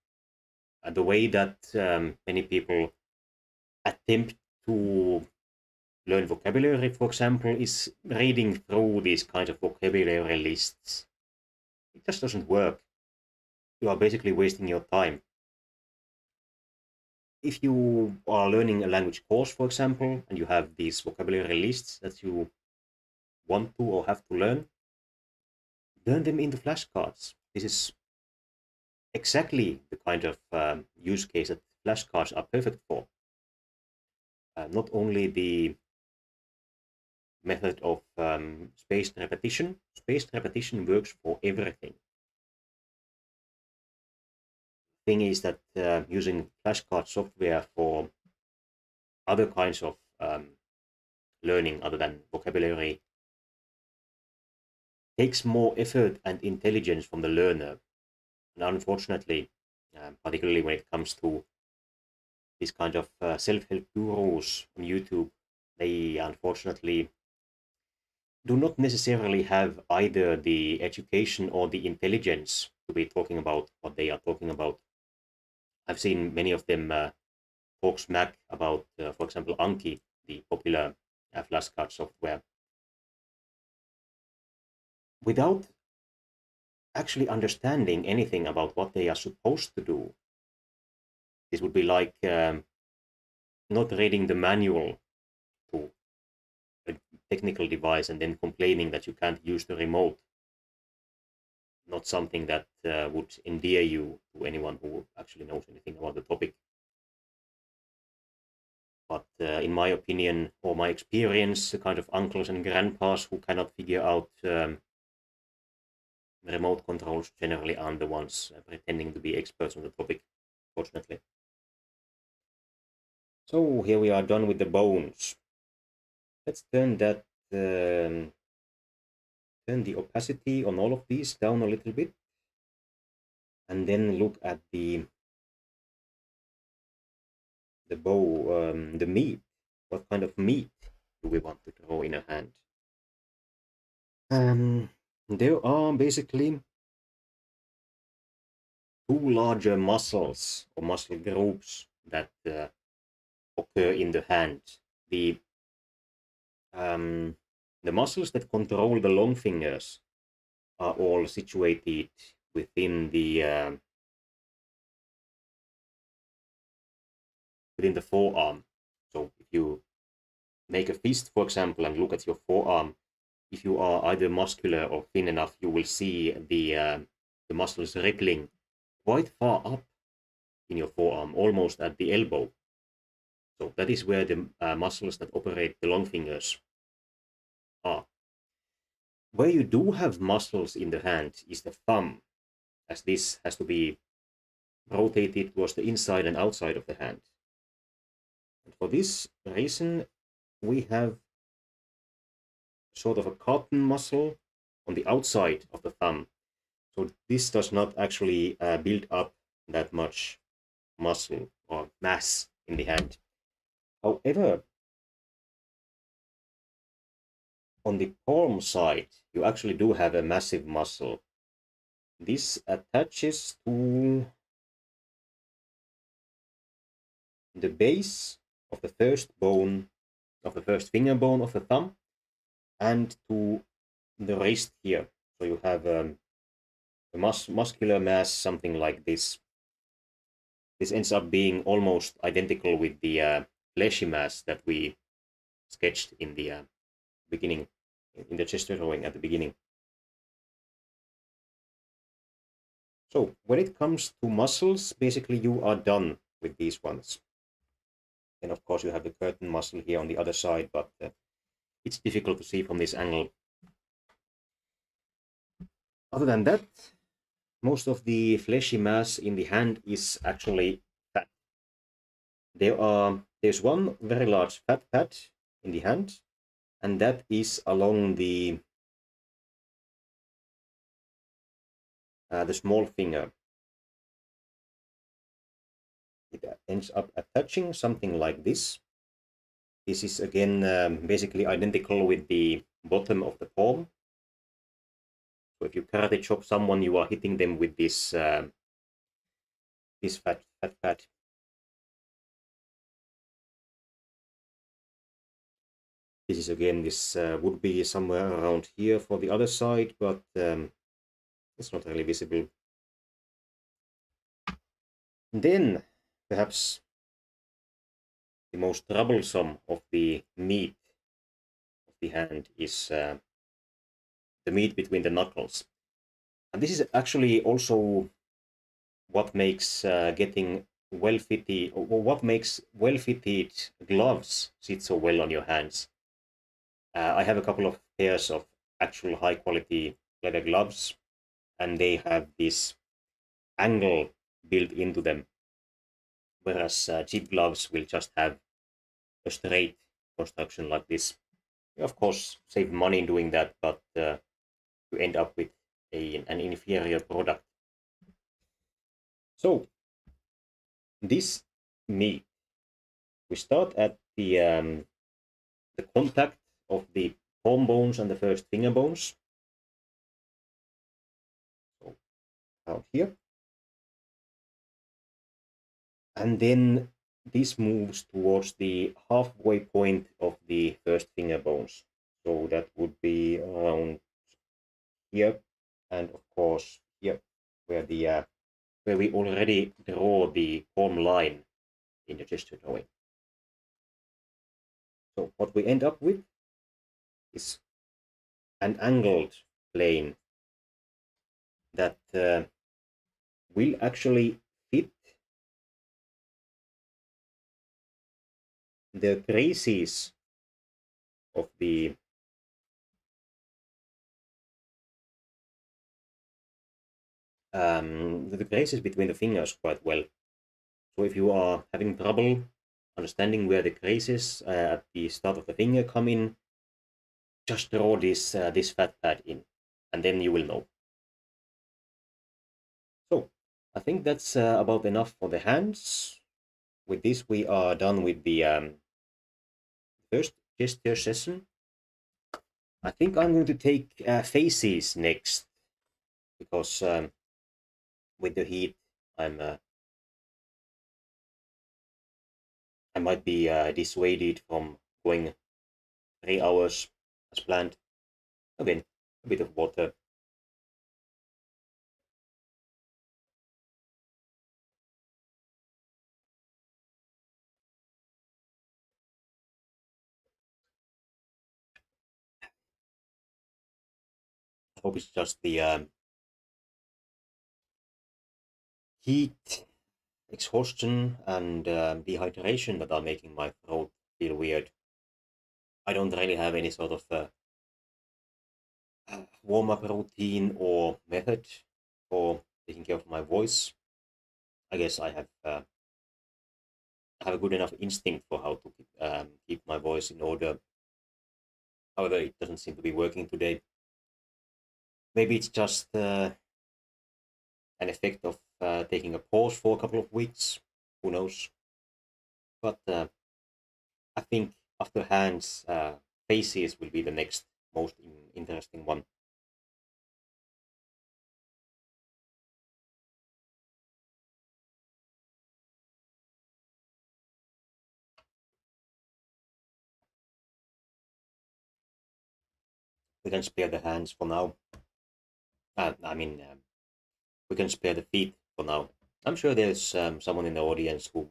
uh, the way that um, many people attempt to learn vocabulary, for example, is reading through these kinds of vocabulary lists. It just doesn't work. You are basically wasting your time. If you are learning a language course, for example, and you have these vocabulary lists that you want to or have to learn, learn them into flashcards. This is exactly the kind of um, use case that flashcards are perfect for. Uh, not only the method of um, spaced repetition, spaced repetition works for everything. Thing is that uh, using flashcard software for other kinds of um, learning other than vocabulary takes more effort and intelligence from the learner and unfortunately, um, particularly when it comes to these kind of uh, self-help gurus on YouTube, they unfortunately do not necessarily have either the education or the intelligence to be talking about what they are talking about. I've seen many of them uh, talk smack about, uh, for example, Anki, the popular uh, flashcard software, without actually understanding anything about what they are supposed to do. This would be like um, not reading the manual to a technical device and then complaining that you can't use the remote. Not something that uh, would endear you to anyone who actually knows anything about the topic. But uh, in my opinion, or my experience, the kind of uncles and grandpas who cannot figure out um, remote controls generally aren't the ones uh, pretending to be experts on the topic, fortunately. So here we are done with the bones. Let's turn that um, turn the opacity on all of these down a little bit and then look at the the bow, um, the meat. What kind of meat do we want to draw in a hand? Um, there are basically two larger muscles or muscle groups that uh, occur in the hand. The um, the muscles that control the long fingers are all situated within the uh, within the forearm. So if you make a fist, for example, and look at your forearm, if you are either muscular or thin enough, you will see the uh, the muscles wriggling quite far up in your forearm, almost at the elbow. So that is where the uh, muscles that operate the long fingers are. Where you do have muscles in the hand is the thumb, as this has to be rotated towards the inside and outside of the hand. And for this reason, we have sort of a cotton muscle on the outside of the thumb. So this does not actually uh, build up that much muscle or mass in the hand. However, on the palm side, you actually do have a massive muscle. This attaches to the base of the first bone, of the first finger bone of the thumb, and to the wrist here. So you have um, a mus muscular mass, something like this. This ends up being almost identical with the uh, fleshy mass that we sketched in the uh, beginning in the chest drawing at the beginning. So when it comes to muscles, basically you are done with these ones. And of course you have the curtain muscle here on the other side, but uh, it's difficult to see from this angle. Other than that, most of the fleshy mass in the hand is actually fat. There are there's one very large fat pad in the hand, and that is along the uh, the small finger. It ends up attaching something like this. This is again um, basically identical with the bottom of the palm. So if you karate chop someone, you are hitting them with this uh, this fat fat pad. This is again, this uh, would be somewhere around here for the other side, but um, it's not really visible. Then, perhaps the most troublesome of the meat of the hand is uh, the meat between the knuckles. And this is actually also what makes uh, getting well-fitted, or what makes well-fitted gloves sit so well on your hands. Uh, I have a couple of pairs of actual high-quality leather gloves and they have this angle built into them whereas uh, cheap gloves will just have a straight construction like this. You of course save money in doing that but uh, you end up with a, an inferior product. So this meat we start at the um, the contact of the palm bones and the first finger bones out here. And then this moves towards the halfway point of the first finger bones. So that would be around here and of course here where the uh, where we already draw the palm line in the gesture drawing. So what we end up with is an angled plane that uh, will actually fit the creases of the um, the creases between the fingers quite well. So if you are having trouble understanding where the creases uh, at the start of the finger come in, just draw this uh, this fat pad in, and then you will know. So I think that's uh, about enough for the hands. With this, we are done with the um, first gesture session. I think I'm going to take uh, faces next because um, with the heat, I'm uh, I might be uh, dissuaded from going three hours as planned. Again, a bit of water I hope it's just the um, heat, exhaustion, and uh, dehydration that are making my throat feel weird. I don't really have any sort of uh, warm up routine or method for taking care of my voice. I guess I have uh, have a good enough instinct for how to keep, um, keep my voice in order. However, it doesn't seem to be working today maybe it's just uh, an effect of uh, taking a pause for a couple of weeks. Who knows? But uh, I think after hands, uh, faces will be the next most interesting one. We can spare the hands for now. Uh, I mean, um, we can spare the feet for now. I'm sure there's um, someone in the audience who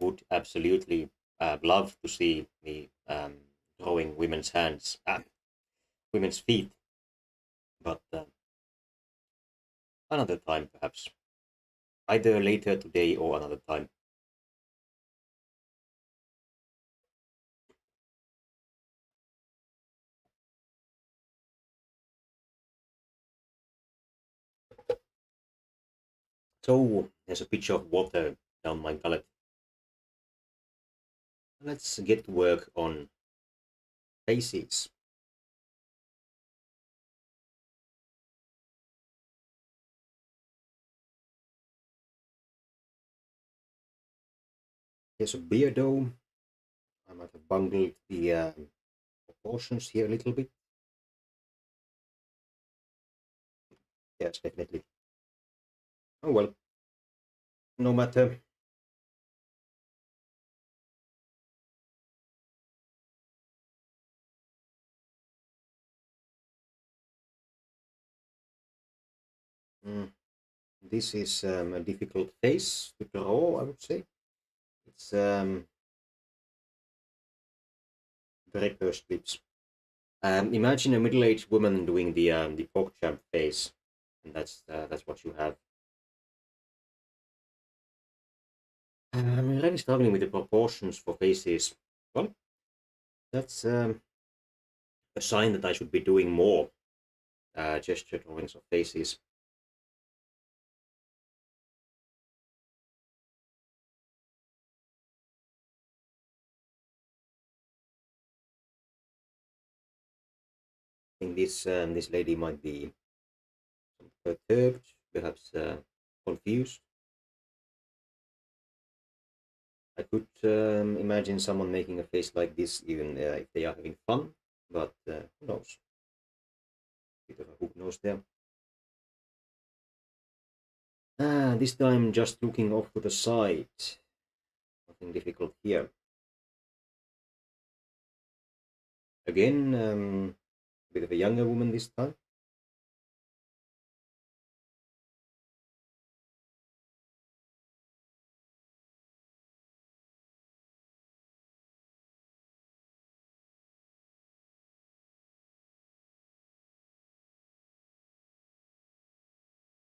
would absolutely uh, love to see me um, drawing women's hands, uh, women's feet, but uh, another time perhaps, either later today or another time. So there's a pitcher of water down my gullet. Let's get to work on faces. Here's a beardo. I might have bungled the uh, proportions here a little bit. Yes, definitely. Oh well. No matter. Mm. This is um, a difficult face to draw, I would say. It's um, very pursed lips. Um, imagine a middle-aged woman doing the um, the PogChamp face, and that's uh, that's what you have. I'm really struggling with the proportions for faces. Well, that's um, a sign that I should be doing more uh, gesture drawings of faces. This um, this lady might be perturbed, perhaps uh, confused. I could um, imagine someone making a face like this even uh, if they are having fun, but uh, who knows? Bit of a hook nose there. Ah, this time just looking off to the side. Nothing difficult here. Again, um, bit of a younger woman this time.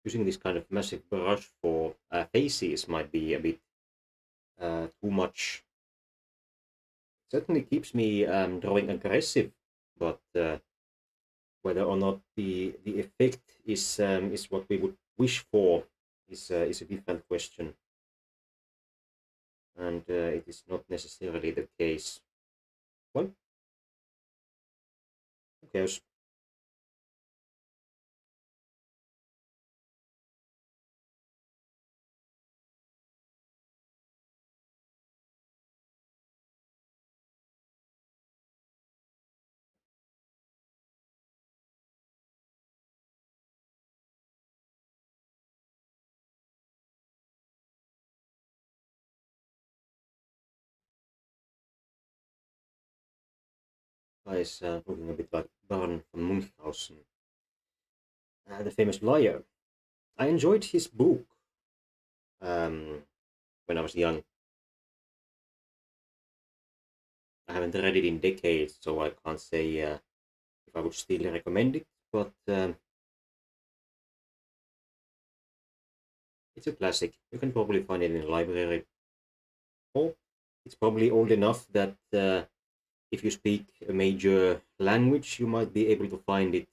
using this kind of massive brush for uh, faces might be a bit uh, too much. certainly keeps me um, drawing aggressive, but uh, whether or not the the effect is um, is what we would wish for is uh, is a different question, and uh, it is not necessarily the case. Well, is uh, looking a bit like Baron von Munchausen, uh, the famous lawyer. I enjoyed his book um, when I was young. I haven't read it in decades, so I can't say uh, if I would still recommend it, but um, it's a classic. You can probably find it in a library. Or it's probably old enough that uh, if you speak a major language, you might be able to find it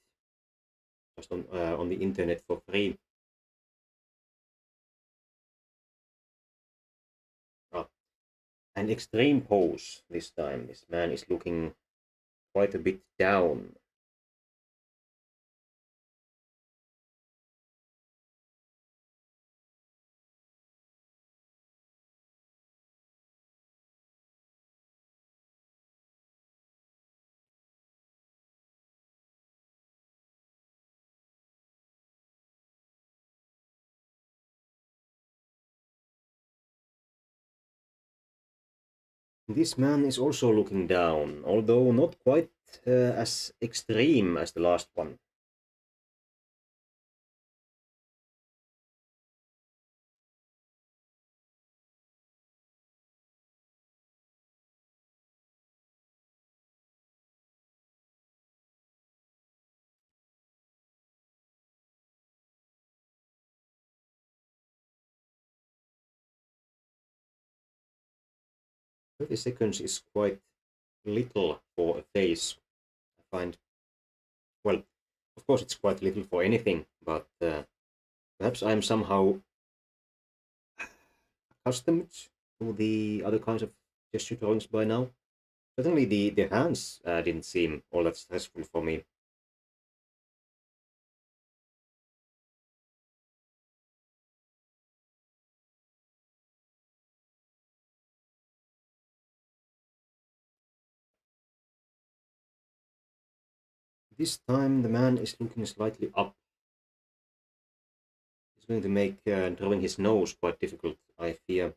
just on, uh, on the internet for free. Oh. An extreme pose this time. This man is looking quite a bit down. This man is also looking down, although not quite uh, as extreme as the last one. Thirty seconds is quite little for a face, I find. Well, of course it's quite little for anything, but uh, perhaps I'm somehow accustomed to the other kinds of gesture drawings by now. Certainly the, the hands uh, didn't seem all that stressful for me. This time the man is looking slightly up. It's going to make uh, drawing his nose quite difficult, I fear.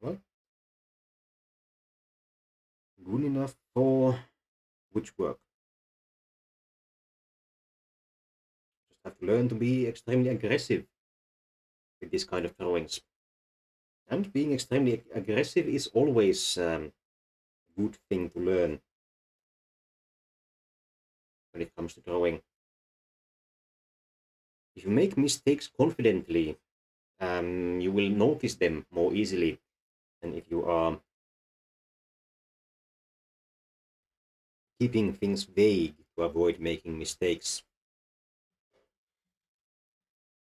Well, good enough for which work? Have to learn to be extremely aggressive with this kind of drawings. And being extremely aggressive is always um, a good thing to learn when it comes to drawing. If you make mistakes confidently, um, you will notice them more easily than if you are keeping things vague to avoid making mistakes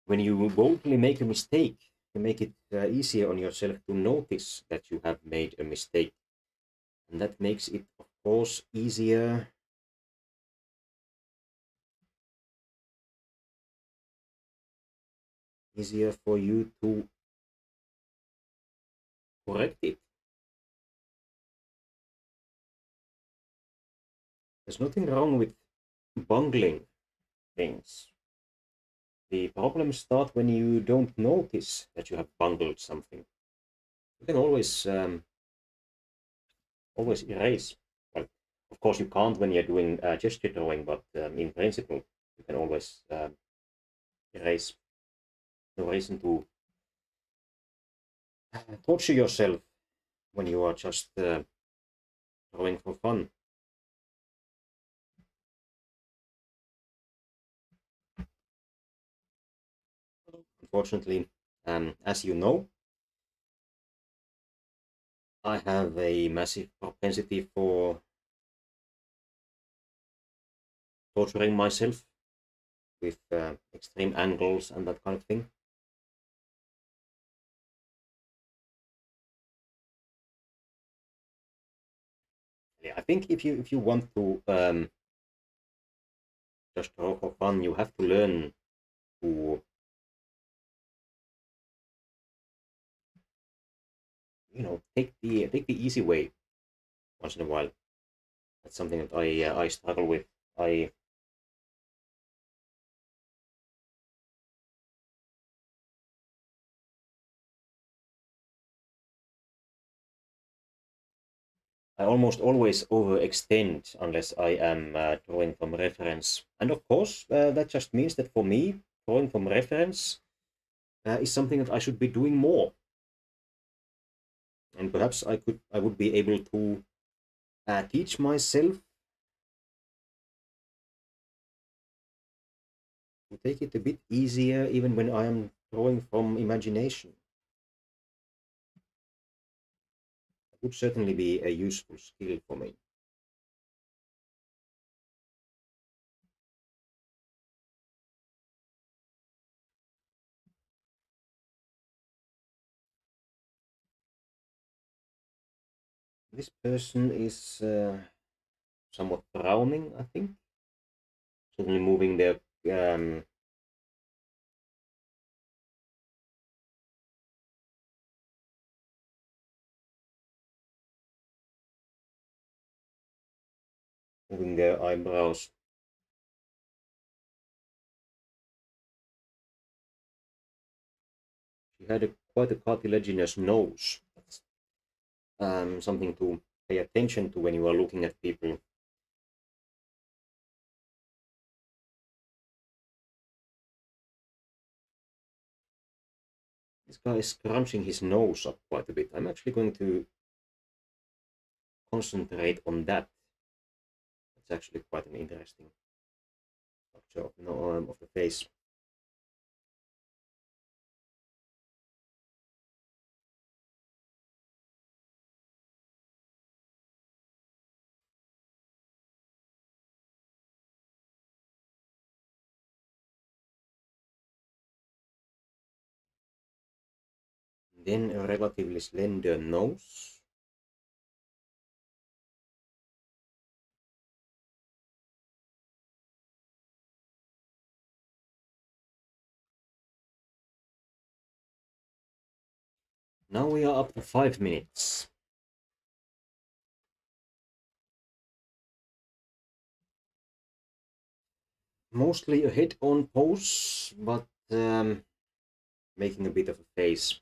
when you boldly make a mistake, you make it uh, easier on yourself to notice that you have made a mistake. And that makes it, of course, easier easier for you to correct it. There's nothing wrong with bungling things. The problems start when you don't notice that you have bungled something. You can always um, always erase. Well, of course you can't when you're doing uh, gesture drawing, but um, in principle you can always um, erase. No reason to torture yourself when you are just uh, drawing for fun. Unfortunately, um, as you know, I have a massive propensity for torturing myself with uh, extreme angles and that kind of thing. Yeah, I think if you if you want to um, just draw for fun, you have to learn you know take the take the easy way once in a while. That's something that I uh, I struggle with. I I almost always overextend unless I am uh, drawing from reference. And of course, uh, that just means that for me, drawing from reference uh, is something that I should be doing more and perhaps I could I would be able to uh, teach myself to take it a bit easier even when I am drawing from imagination. That would certainly be a useful skill for me. This person is uh, somewhat frowning, I think. Certainly moving their um, moving their eyebrows. She had a, quite a cartilaginous nose. Um, something to pay attention to when you are looking at people. This guy is scrunching his nose up quite a bit. I'm actually going to concentrate on that. It's actually quite an interesting structure of, um, of the face. Then a relatively slender nose. Now we are up to five minutes. Mostly a head-on pose, but um, making a bit of a face.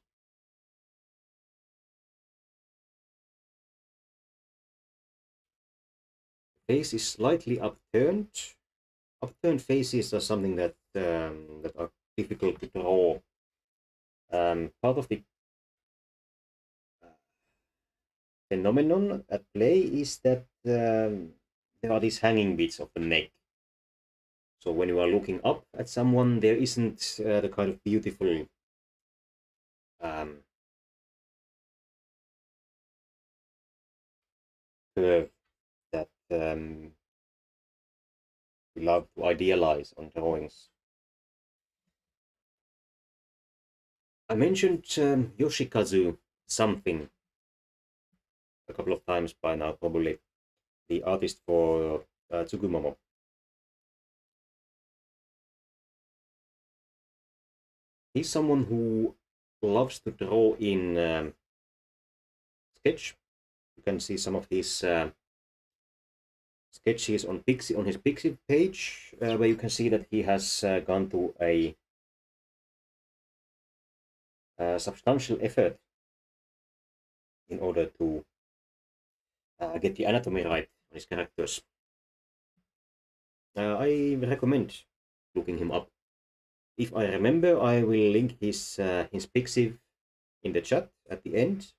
Face is slightly upturned. Upturned faces are something that um, that are difficult to draw. Um, part of the uh, phenomenon at play is that um, there are these hanging bits of the neck. So when you are looking up at someone, there isn't uh, the kind of beautiful um, curve um, we love to idealize on drawings. I mentioned um, Yoshikazu something a couple of times by now, probably the artist for uh, Tsugumomo. He's someone who loves to draw in um, sketch. You can see some of his uh, sketches on Pixiv on his Pixiv page, uh, where you can see that he has uh, gone to a, a, substantial effort in order to uh, get the anatomy right on his characters. Uh, I recommend looking him up. If I remember, I will link his uh, his Pixiv in the chat at the end.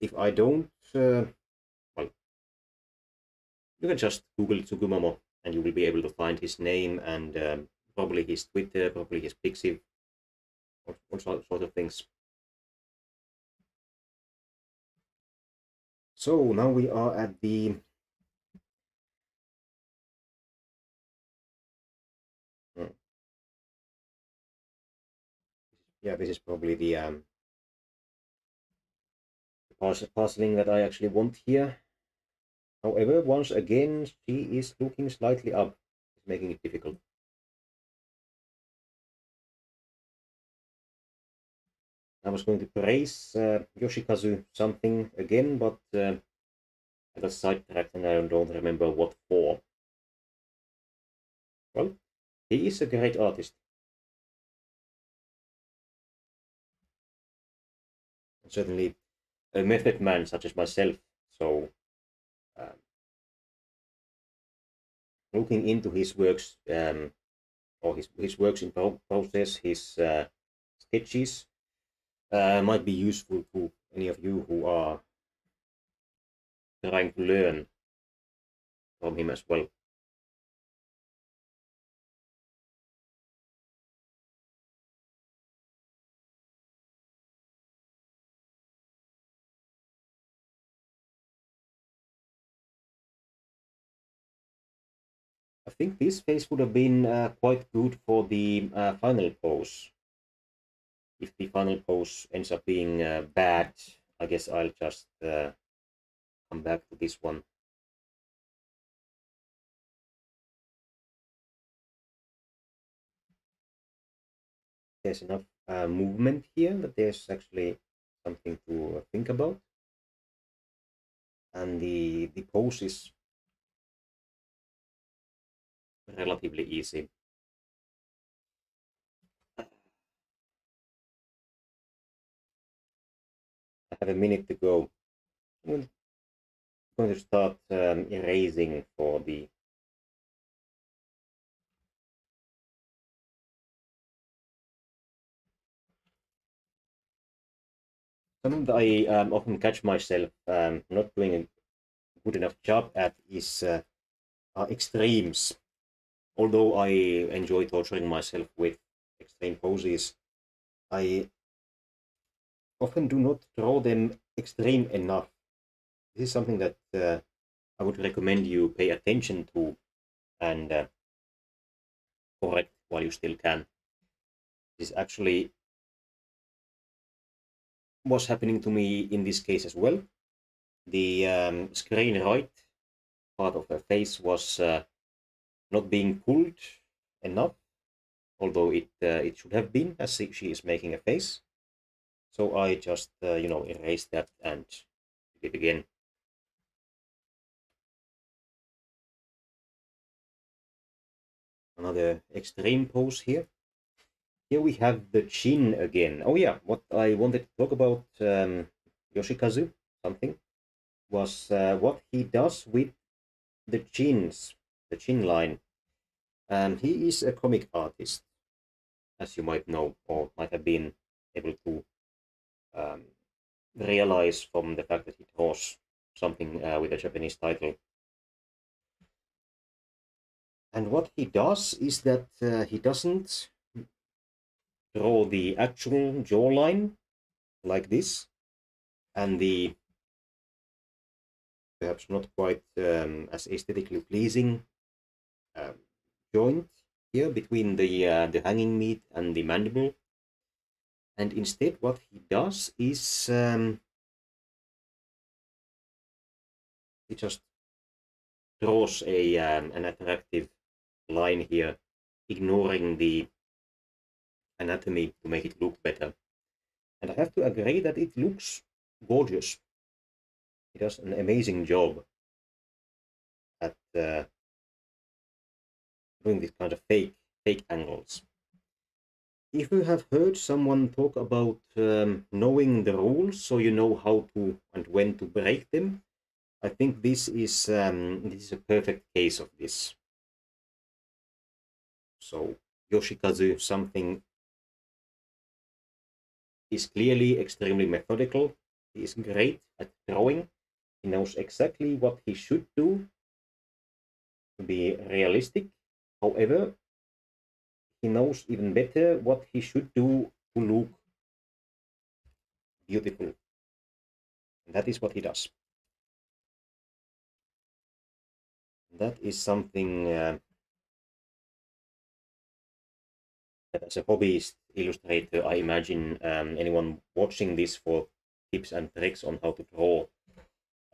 If I don't, uh, you can just Google Tsugumomo and you will be able to find his name and um, probably his Twitter, probably his Pixiv, all, all sort of things. So now we are at the hmm. yeah, this is probably the um, parceling that I actually want here. However, once again, she is looking slightly up, making it difficult. I was going to praise uh, Yoshikazu something again, but uh, I got sidetracked and I don't remember what for. Well, he is a great artist. Certainly a method man such as myself, so looking into his works um, or his, his works in process, his uh, sketches uh, might be useful to any of you who are trying to learn from him as well. I think this phase would have been uh, quite good for the uh, final pose. If the final pose ends up being uh, bad, I guess I'll just uh, come back to this one. There's enough uh, movement here that there's actually something to think about. And the, the pose is relatively easy. I have a minute to go. I'm going to start um, erasing for the something that I um, often catch myself um, not doing a good enough job at is uh, extremes. Although I enjoy torturing myself with extreme poses, I often do not draw them extreme enough. This is something that uh, I would recommend you pay attention to and uh, correct while you still can. This is actually was happening to me in this case as well. The um, screen right part of her face was uh, not being pulled enough, although it uh, it should have been, as she is making a face. So I just, uh, you know, erased that and did it again. Another extreme pose here. Here we have the chin again. Oh yeah, what I wanted to talk about um, Yoshikazu, something, was uh, what he does with the chins, the chin line. And he is a comic artist, as you might know, or might have been able to um, realize from the fact that he draws something uh, with a Japanese title. And what he does is that uh, he doesn't draw the actual jawline like this and the perhaps not quite um, as aesthetically pleasing uh, joint here between the uh, the hanging meat and the mandible and instead what he does is um, he just draws a um, an attractive line here ignoring the anatomy to make it look better. And I have to agree that it looks gorgeous. He does an amazing job at uh, doing these kind of fake fake angles. If you have heard someone talk about um, knowing the rules, so you know how to and when to break them, I think this is um, this is a perfect case of this. So Yoshikazu, something is clearly extremely methodical. He is great at drawing. He knows exactly what he should do to be realistic. However, he knows even better what he should do to look beautiful. And that is what he does. That is something uh, as a hobbyist illustrator, I imagine um, anyone watching this for tips and tricks on how to draw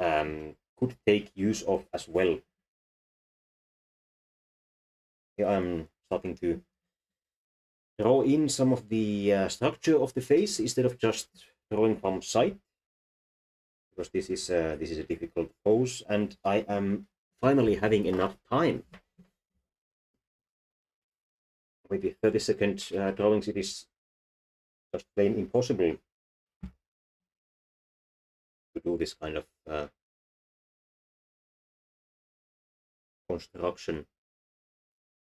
um, could take use of as well. I'm starting to draw in some of the uh, structure of the face instead of just drawing from sight. Because this is uh, this is a difficult pose and I am finally having enough time. Maybe 30 second uh, drawings, it is just plain impossible to do this kind of uh, construction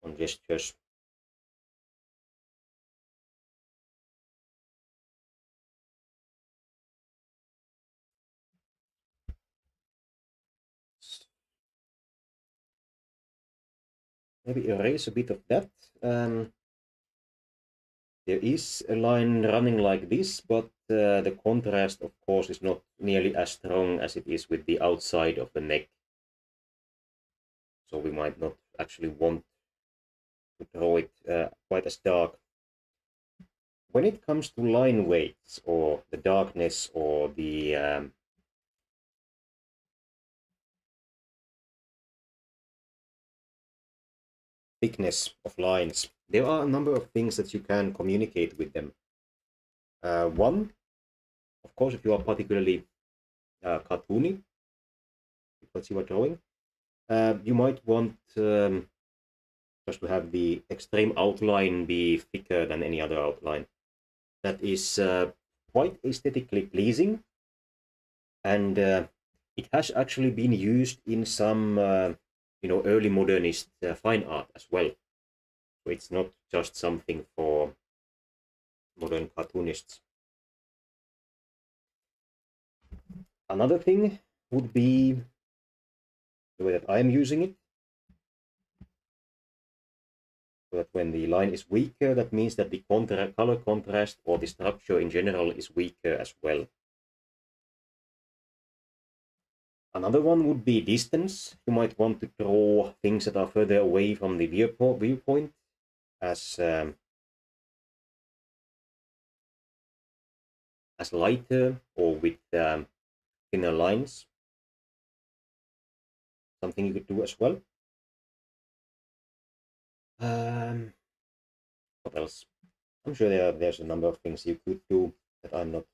on gestures. Maybe erase a bit of that. Um, there is a line running like this, but uh, the contrast, of course, is not nearly as strong as it is with the outside of the neck. So we might not actually want draw it uh, quite as dark. When it comes to line weights or the darkness or the um, thickness of lines, there are a number of things that you can communicate with them. Uh, one, of course, if you are particularly uh, cartoony, what you are drawing, uh, you might want um, just to have the extreme outline be thicker than any other outline. That is uh, quite aesthetically pleasing. And uh, it has actually been used in some uh, you know early modernist uh, fine art as well. So it's not just something for modern cartoonists. Another thing would be the way that i'm using it that when the line is weaker that means that the contra color contrast or the structure in general is weaker as well Another one would be distance. You might want to draw things that are further away from the viewpoint as um, as lighter or with um, thinner lines. Something you could do as well. Um, what else? I'm sure there there's a number of things you could do that I'm not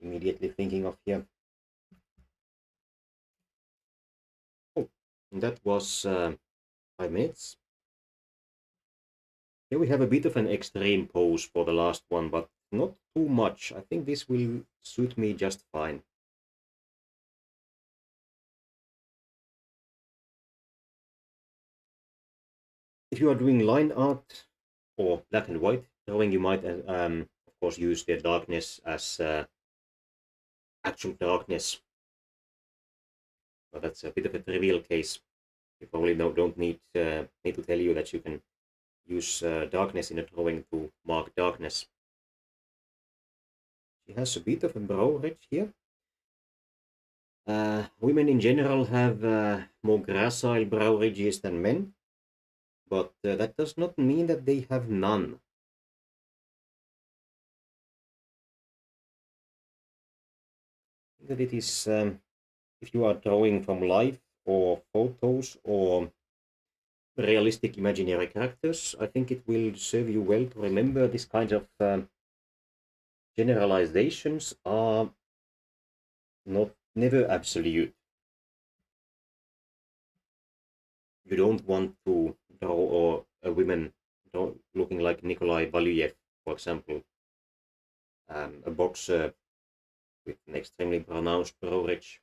immediately thinking of here. Oh, that was uh, five minutes. Here we have a bit of an extreme pose for the last one, but not too much. I think this will suit me just fine. If you are doing line art or black and white drawing, you might, uh, um, of course, use the darkness as uh, actual darkness but that's a bit of a trivial case. You probably don't, don't need, uh, need to tell you that you can use uh, darkness in a drawing to mark darkness. She has a bit of a brow ridge here. Uh, women in general have uh, more gracile brow ridges than men, but uh, that does not mean that they have none. That it is um, if you are drawing from life or photos or realistic imaginary characters, I think it will serve you well to remember this kind of um, generalizations are not never absolute. You don't want to draw or a woman looking like Nikolai Valuyev, for example, um, a boxer with an extremely pronounced brow ridge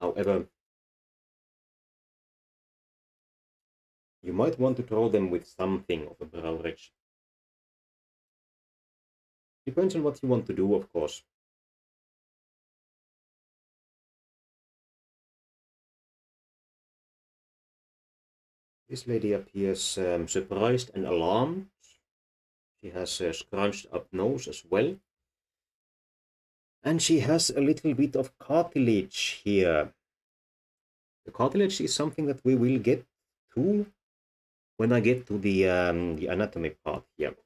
However, you might want to draw them with something of a brow ridge. Depends on what you want to do, of course. This lady appears um, surprised and alarmed. She has a scrunched up nose as well and she has a little bit of cartilage here. The cartilage is something that we will get to when I get to the, um, the anatomy part here.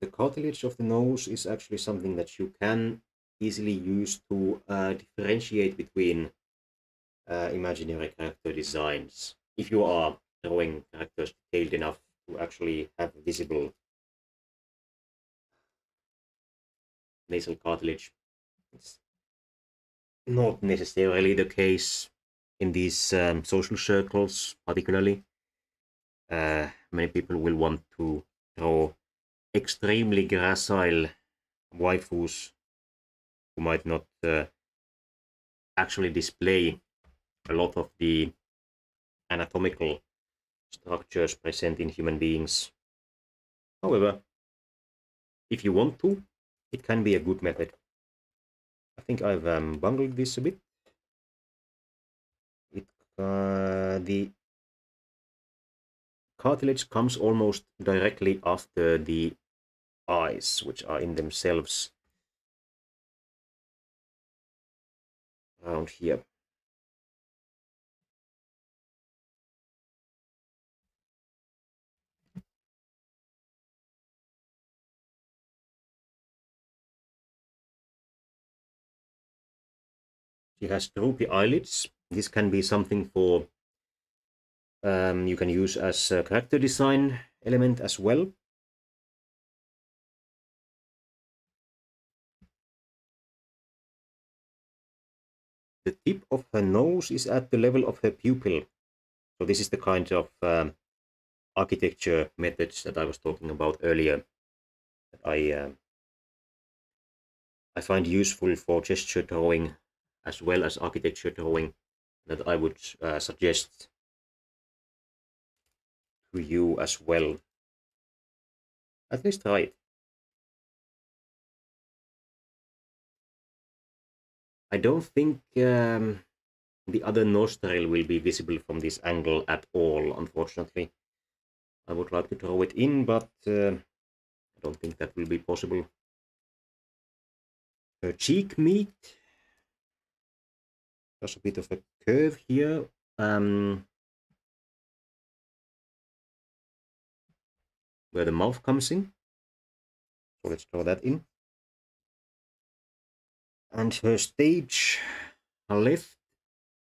The cartilage of the nose is actually something that you can easily use to uh, differentiate between uh, imaginary character designs if you are drawing characters detailed enough to actually have visible nasal cartilage. It's not necessarily the case in these um, social circles, particularly. Uh, many people will want to draw extremely gracile waifus who might not uh, actually display a lot of the anatomical structures present in human beings. However, if you want to, it can be a good method. I think I've um, bungled this a bit. It, uh, the cartilage comes almost directly after the eyes, which are in themselves around here. She has droopy eyelids. This can be something for um, you can use as a character design element as well. The tip of her nose is at the level of her pupil. So this is the kind of um, architecture methods that I was talking about earlier that I uh, I find useful for gesture drawing as well as architecture drawing that I would uh, suggest to you as well. At least try it. I don't think um, the other nostril will be visible from this angle at all, unfortunately. I would like to draw it in, but uh, I don't think that will be possible. Her cheek meat. There's a bit of a curve here. Um, where the mouth comes in. So let's draw that in. And her stage left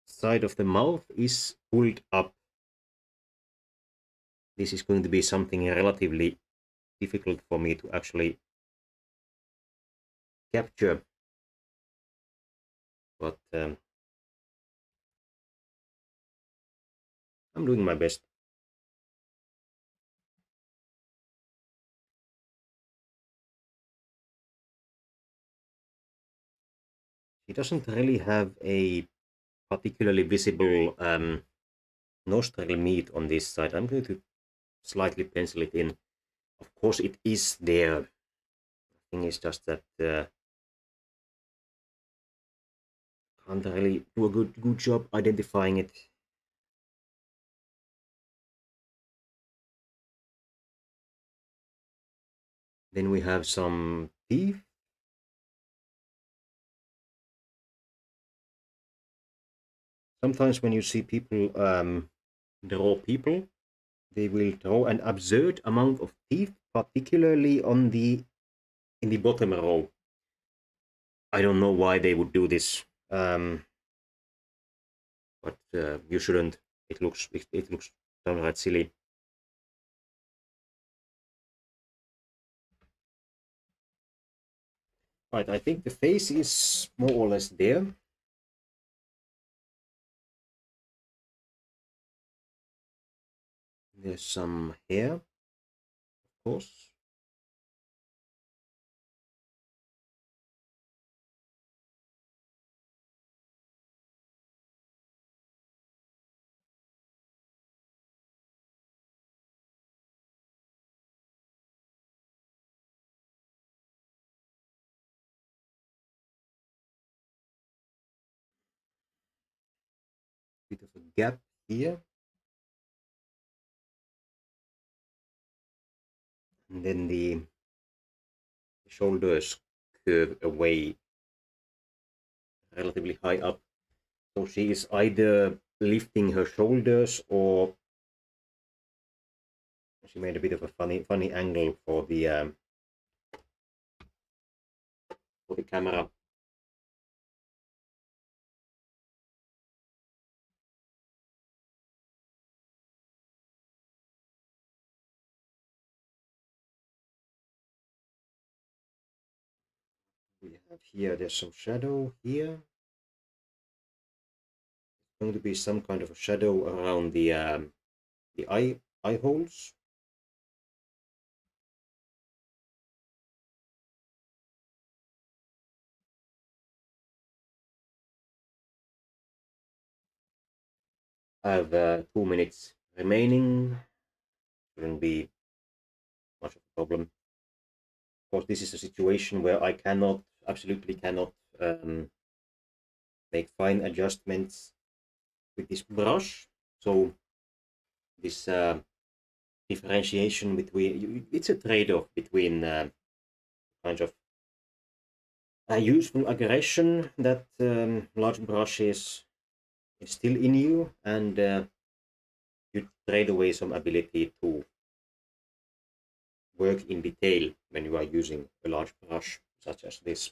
side of the mouth is pulled up. This is going to be something relatively difficult for me to actually capture. But um, I'm doing my best. She doesn't really have a particularly visible um, nostril meat on this side. I'm going to slightly pencil it in. Of course, it is there. The thing is just that uh, can't really do a good good job identifying it. Then we have some teeth. Sometimes when you see people um, draw people, they will draw an absurd amount of teeth, particularly on the in the bottom row. I don't know why they would do this, um, but uh, you shouldn't. It looks it, it looks downright silly. Right, I think the face is more or less there. There's some hair, of course. Bit of a gap here. And then the shoulders curve away relatively high up. So she is either lifting her shoulders or she made a bit of a funny funny angle for the um, for the camera. Here, there's some shadow here. It's going to be some kind of a shadow around the um, the eye eye holes. I have uh, two minutes remaining. Shouldn't be much of a problem. Of course, this is a situation where I cannot absolutely cannot um, make fine adjustments with this brush. So this uh, differentiation between it's a trade-off between uh, kind of a useful aggression that um, large brushes is still in you and uh, you trade away some ability to work in detail when you are using a large brush such as this.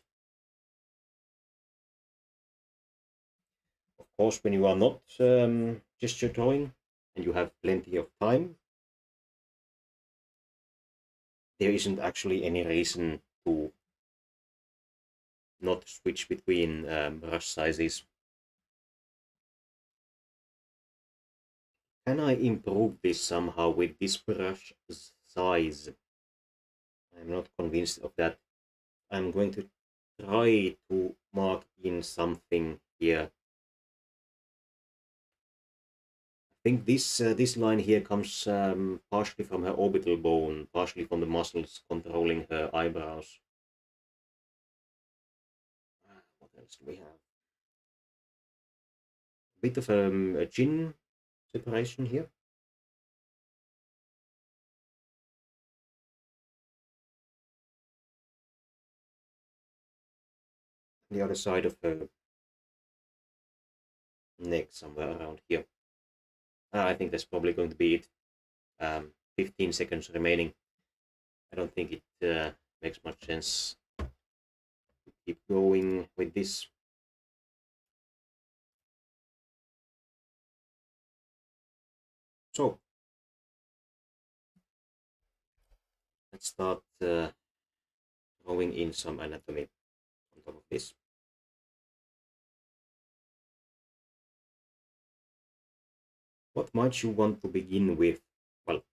Of course, when you are not um, gesture drawing, and you have plenty of time, there isn't actually any reason to not switch between um, brush sizes. Can I improve this somehow with this brush size? I'm not convinced of that. I'm going to try to mark in something here. I think this uh, this line here comes um, partially from her orbital bone, partially from the muscles controlling her eyebrows. Uh, what else do we have? A bit of um, a chin separation here. The other side of her neck somewhere around here. Uh, I think that's probably going to be it. Um, 15 seconds remaining. I don't think it uh, makes much sense to keep going with this. So, let's start uh, in some anatomy on top of this. What might you want to begin with? Well,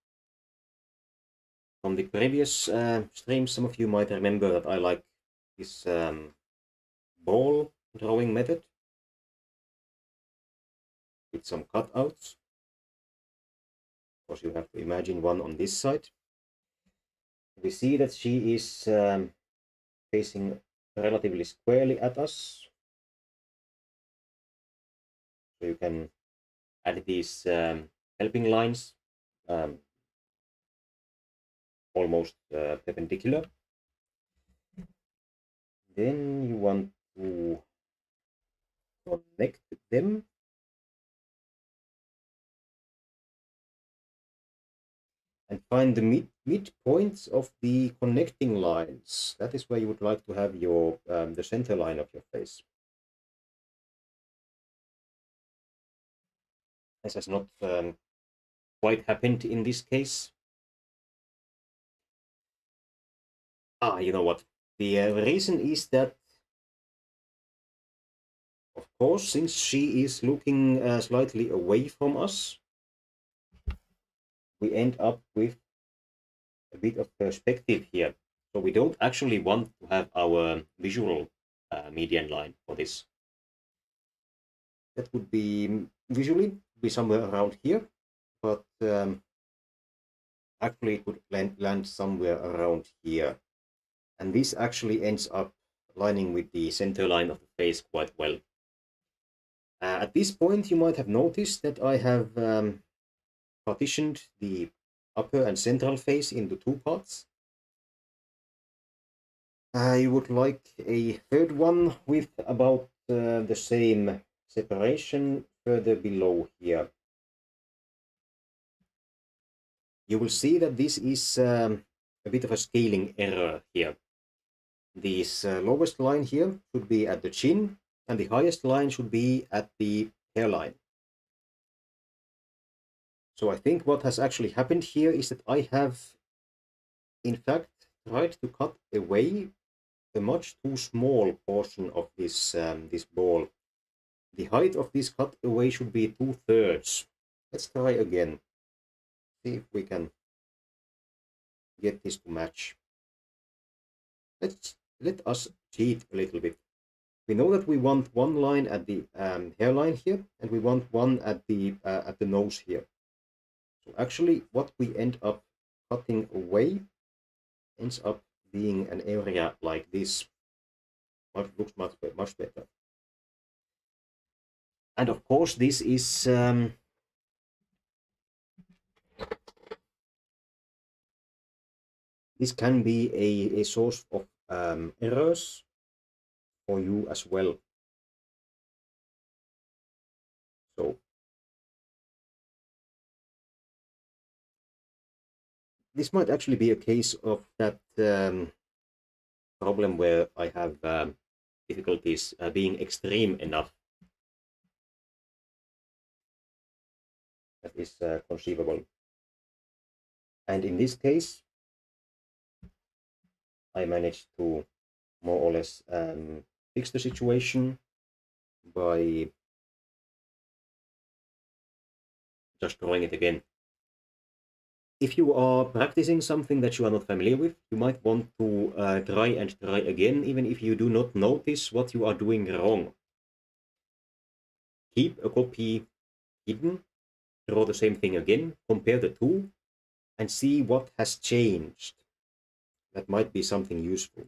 from the previous uh, stream, some of you might remember that I like this um, ball drawing method with some cutouts. Of course, you have to imagine one on this side. We see that she is um, facing relatively squarely at us. So you can add these um, helping lines um, almost uh, perpendicular. Then you want to connect them. And find the mid midpoints of the connecting lines. That is where you would like to have your um, the center line of your face. This has not um, quite happened in this case. Ah, you know what? The uh, reason is that, of course, since she is looking uh, slightly away from us, we end up with a bit of perspective here. So we don't actually want to have our visual uh, median line for this. That would be visually be somewhere around here, but um, actually it would land, land somewhere around here. And this actually ends up lining with the center line of the face quite well. Uh, at this point, you might have noticed that I have um, partitioned the upper and central face into two parts. I would like a third one with about uh, the same separation further below here. You will see that this is um, a bit of a scaling error here. This uh, lowest line here should be at the chin and the highest line should be at the hairline. So I think what has actually happened here is that I have in fact tried to cut away a much too small portion of this um, this ball the height of this cutaway should be two-thirds. Let's try again. See if we can get this to match. Let's let us cheat a little bit. We know that we want one line at the um, hairline here, and we want one at the uh, at the nose here. So actually, what we end up cutting away ends up being an area like this. Much looks much much better and of course this is um, this can be a, a source of um, errors for you as well. So this might actually be a case of that um, problem where I have um, difficulties uh, being extreme enough is uh, conceivable. And in this case, I managed to more or less um, fix the situation by just drawing it again. If you are practicing something that you are not familiar with, you might want to uh, try and try again, even if you do not notice what you are doing wrong. Keep a copy hidden, draw the same thing again, compare the two, and see what has changed. That might be something useful.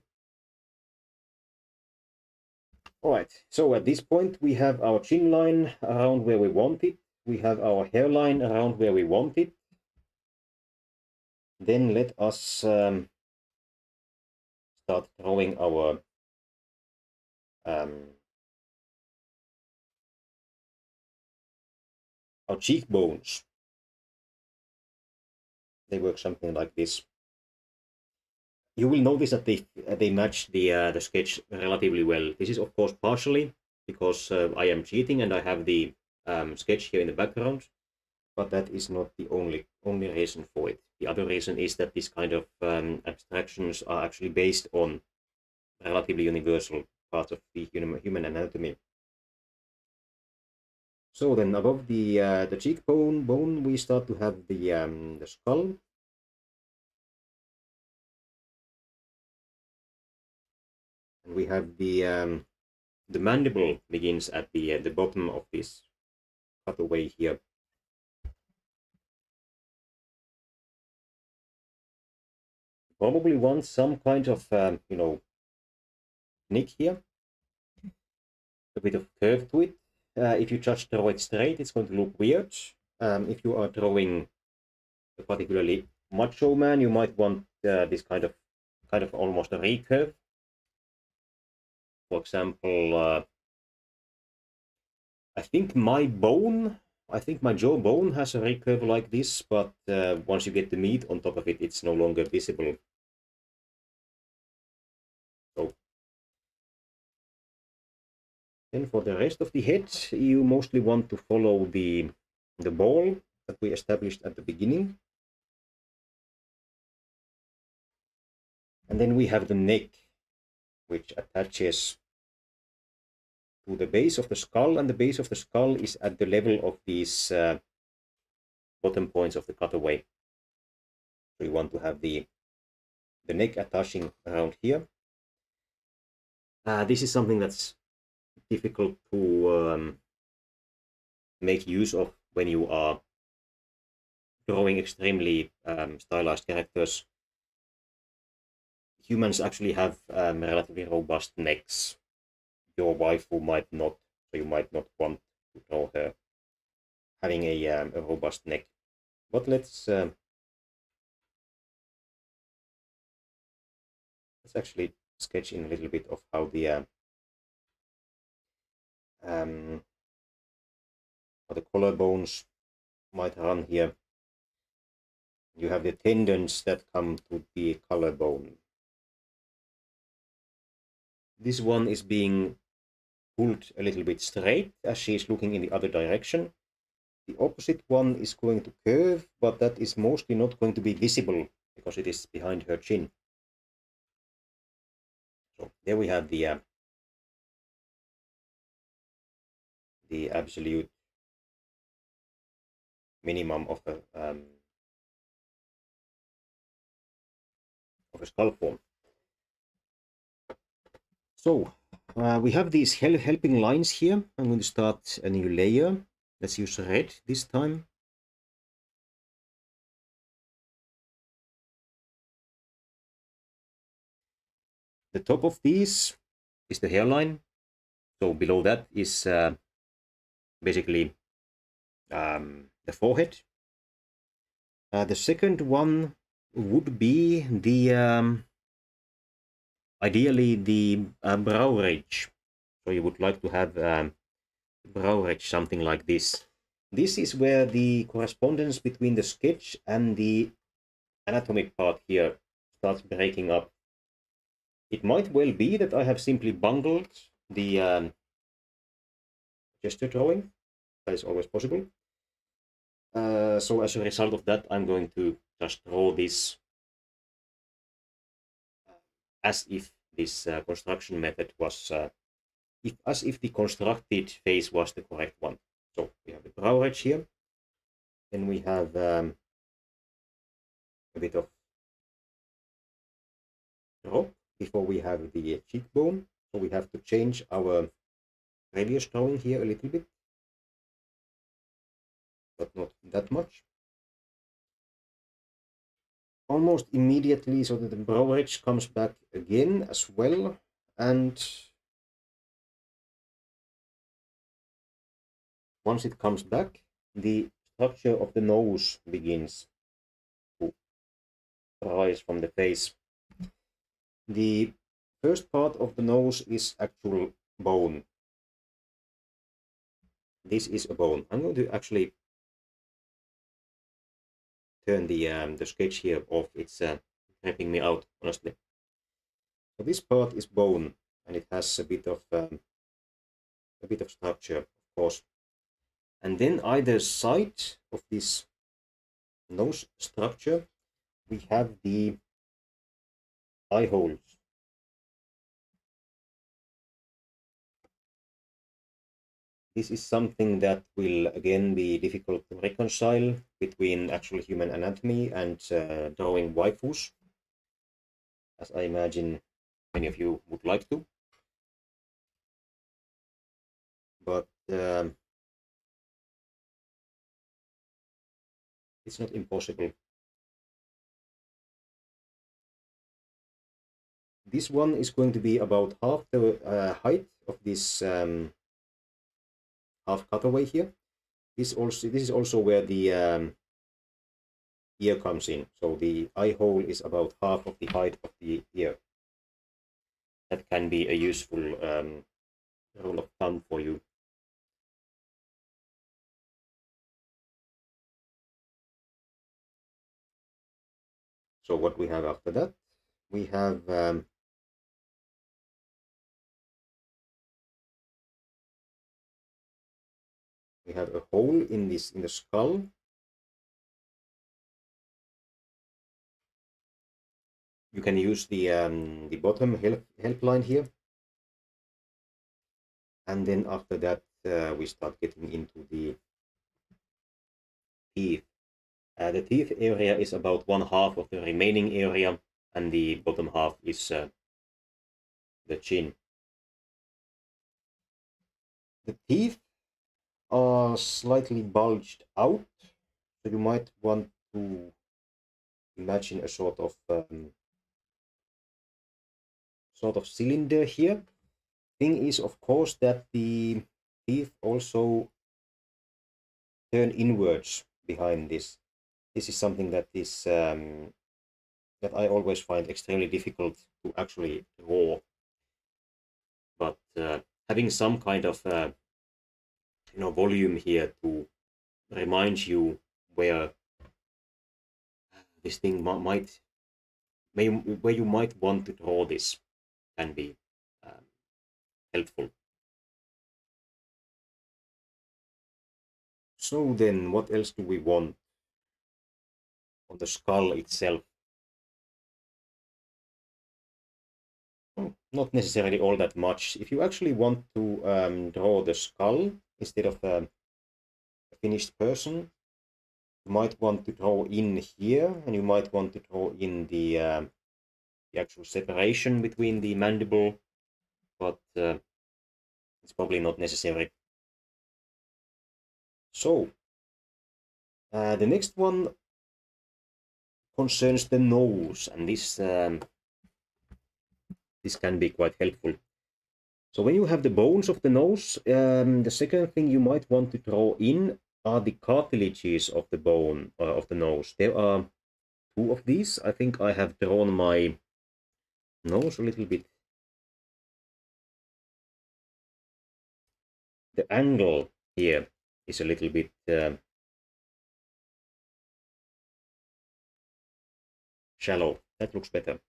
All right, so at this point we have our chin line around where we want it. We have our hairline around where we want it. Then let us um, start drawing our um, our cheekbones. They work something like this you will notice that they they match the uh, the sketch relatively well. This is of course partially because uh, I am cheating and I have the um, sketch here in the background, but that is not the only only reason for it. The other reason is that this kind of um, abstractions are actually based on relatively universal parts of the human anatomy. So then above the uh, the cheekbone bone, we start to have the um, the skull And we have the um, the mandible begins at the uh, the bottom of this cutaway here. Probably want some kind of um, you know nick here, a bit of curve to it. Uh, if you just draw it straight, it's going to look weird. Um, if you are drawing a particularly macho man, you might want uh, this kind of kind of almost a recurve for example, uh, I think my bone, I think my jawbone has a recurve like this, but uh, once you get the meat on top of it, it's no longer visible. Then for the rest of the head, you mostly want to follow the, the ball that we established at the beginning. And then we have the neck, which attaches to the base of the skull, and the base of the skull is at the level of these uh, bottom points of the cutaway. So you want to have the, the neck attaching around here. Uh, this is something that's difficult to um, make use of when you are drawing extremely um, stylized characters. Humans actually have um, relatively robust necks your waifu might not, so you might not want to draw her having a, um, a robust neck. But let's um, let's actually sketch in a little bit of how the uh, um, how the collarbones might run here. You have the tendons that come to the collarbone. This one is being pulled a little bit straight as she is looking in the other direction. The opposite one is going to curve, but that is mostly not going to be visible because it is behind her chin. So there we have the uh, the absolute minimum of a um, of a skull form. So uh, we have these hel helping lines here. I'm going to start a new layer. Let's use red this time. The top of these is the hairline. So below that is uh, basically um, the forehead. Uh, the second one would be the um, ideally the uh, brow ridge. So you would like to have um, brow ridge, something like this. This is where the correspondence between the sketch and the anatomic part here starts breaking up. It might well be that I have simply bungled the um, gesture drawing. That is always possible. Uh, so as a result of that, I'm going to just draw this as if this uh, construction method was, uh, if, as if the constructed face was the correct one. So we have the brow ridge here. Then we have um, a bit of drop before we have the cheekbone. So we have to change our previous drawing here a little bit, but not that much. Almost immediately, so that the brow ridge comes back again as well, and once it comes back, the structure of the nose begins to rise from the face. The first part of the nose is actual bone. This is a bone. I'm going to actually turn the um, the sketch here off. It's uh, creeping me out, honestly. So this part is bone, and it has a bit of um, a bit of structure, of course. And then either side of this nose structure, we have the eye holes. This is something that will again be difficult to reconcile between actual human anatomy and uh, drawing waifus, as I imagine many of you would like to. But um, it's not impossible. This one is going to be about half the uh, height of this um, half cutaway here. This also this is also where the um, ear comes in. So the eye hole is about half of the height of the ear. That can be a useful um, rule of thumb for you. So what we have after that, we have um, we have a hole in this in the skull. You can use the um, the bottom help helpline here. And then after that uh, we start getting into the teeth. Uh, the teeth area is about one half of the remaining area and the bottom half is uh, the chin. The teeth are slightly bulged out so you might want to imagine a sort of um, sort of cylinder here. Thing is of course that the teeth also turn inwards behind this. This is something that is um, that I always find extremely difficult to actually draw. But uh, having some kind of uh, you know volume here to remind you where this thing might may where you might want to draw this can be um, helpful. So then, what else do we want on the skull itself? Not necessarily all that much. If you actually want to um, draw the skull instead of a finished person, you might want to draw in here, and you might want to draw in the uh, the actual separation between the mandible, but uh, it's probably not necessary. So, uh, the next one concerns the nose, and this um, this can be quite helpful. So when you have the bones of the nose, um, the second thing you might want to draw in are the cartilages of the bone uh, of the nose. There are two of these. I think I have drawn my nose a little bit. The angle here is a little bit uh, shallow. That looks better.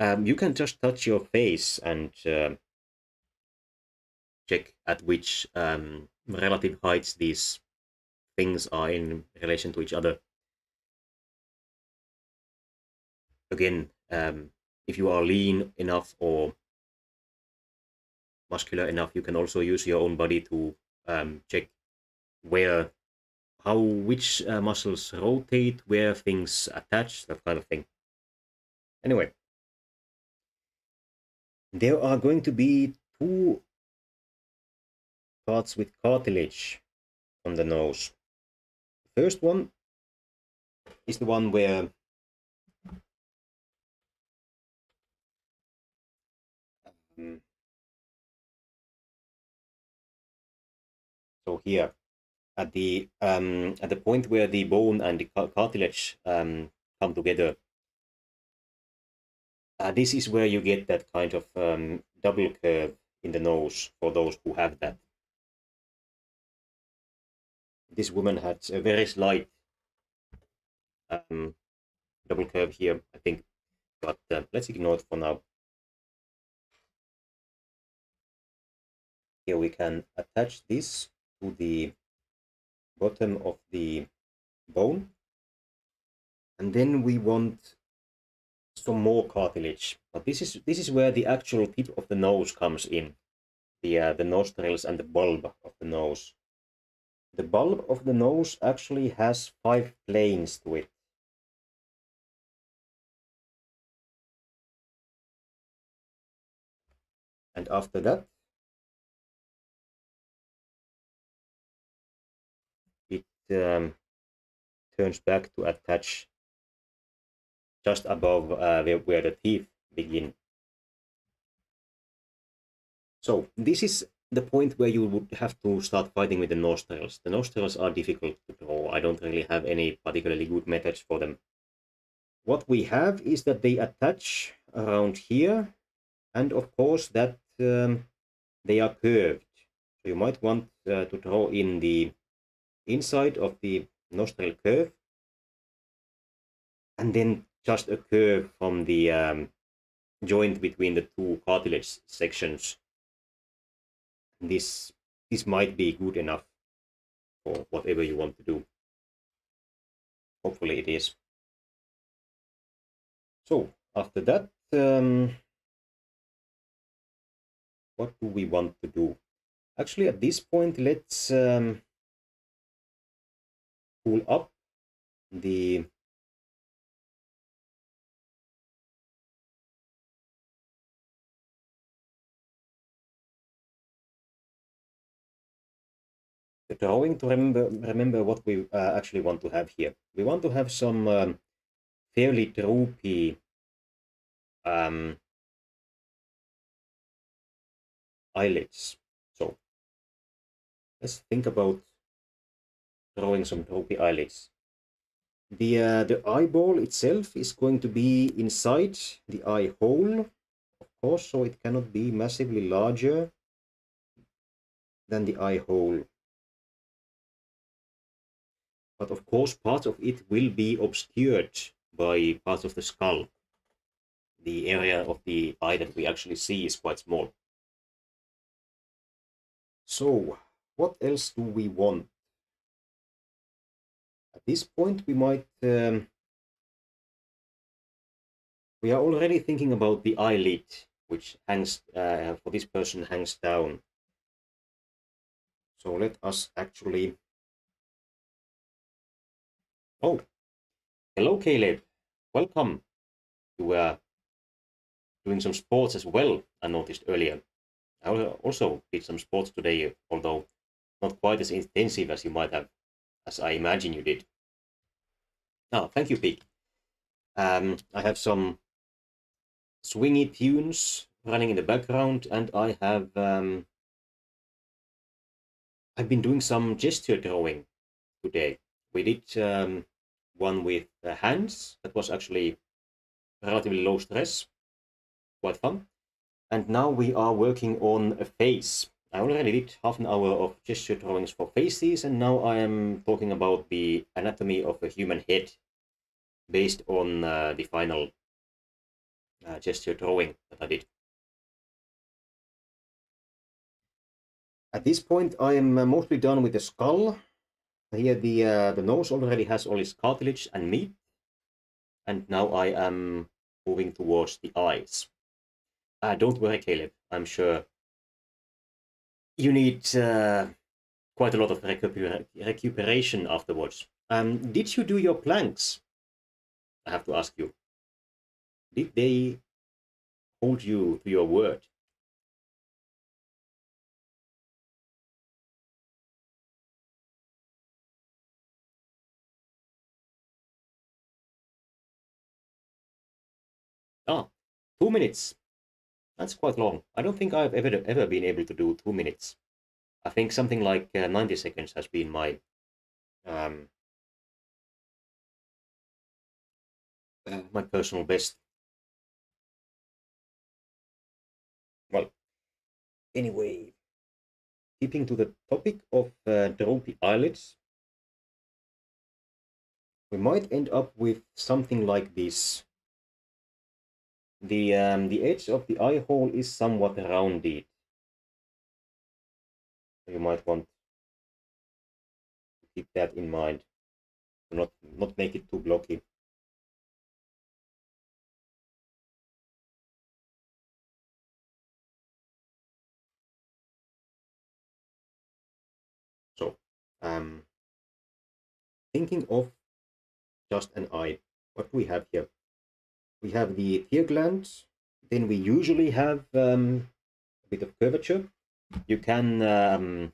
Um, you can just touch your face and uh, check at which um, relative heights these things are in relation to each other. Again, um, if you are lean enough or muscular enough, you can also use your own body to um, check where, how, which uh, muscles rotate, where things attach, that kind of thing. Anyway, there are going to be two parts with cartilage on the nose. The first one is the one where so here at the um, at the point where the bone and the cartilage um, come together uh, this is where you get that kind of um, double curve in the nose for those who have that. This woman had a very slight um, double curve here, I think, but uh, let's ignore it for now. Here we can attach this to the bottom of the bone. And then we want some more cartilage. But this is this is where the actual tip of the nose comes in, the uh, the nostrils and the bulb of the nose. The bulb of the nose actually has five planes to it. And after that, it um, turns back to attach just above uh, where, where the teeth begin. So this is the point where you would have to start fighting with the nostrils. The nostrils are difficult to draw. I don't really have any particularly good methods for them. What we have is that they attach around here, and of course that um, they are curved. So you might want uh, to draw in the inside of the nostril curve, and then just a curve from the um, joint between the two cartilage sections. This this might be good enough for whatever you want to do. Hopefully it is. So after that, um, what do we want to do? Actually, at this point, let's um, pull up the drawing to remember remember what we uh, actually want to have here. We want to have some um, fairly droopy um, eyelids. So let's think about drawing some droopy eyelids. The, uh, the eyeball itself is going to be inside the eye hole, of course, so it cannot be massively larger than the eye hole but of course part of it will be obscured by parts of the skull. The area of the eye that we actually see is quite small. So, what else do we want? At this point, we might... Um, we are already thinking about the eyelid, which hangs, uh, for this person, hangs down. So let us actually Oh, hello, Caleb. Welcome. You were doing some sports as well, I noticed earlier. I also did some sports today, although not quite as intensive as you might have, as I imagine you did. Oh, thank you, Pete. Um, I have some swingy tunes running in the background, and I have um, I've been doing some gesture drawing today. We did um, one with uh, hands that was actually relatively low stress, quite fun. And now we are working on a face. I already did half an hour of gesture drawings for faces, and now I am talking about the anatomy of a human head based on uh, the final uh, gesture drawing that I did. At this point, I am uh, mostly done with the skull here the uh, the nose already has all its cartilage and meat, and now I am moving towards the eyes. Uh, don't worry, Caleb. I'm sure you need uh, quite a lot of recuper recuperation afterwards. Um, did you do your planks? I have to ask you. Did they hold you to your word? Two minutes. That's quite long. I don't think I've ever ever been able to do two minutes. I think something like uh, 90 seconds has been my um, uh, my personal best. Well, anyway, keeping to the topic of uh, droopy eyelids, we might end up with something like this. The, um, the edge of the eye hole is somewhat rounded. You might want to keep that in mind. Not, not make it too blocky. So, um, thinking of just an eye, what we have here? We have the tear glands. Then we usually have um, a bit of curvature. You can um,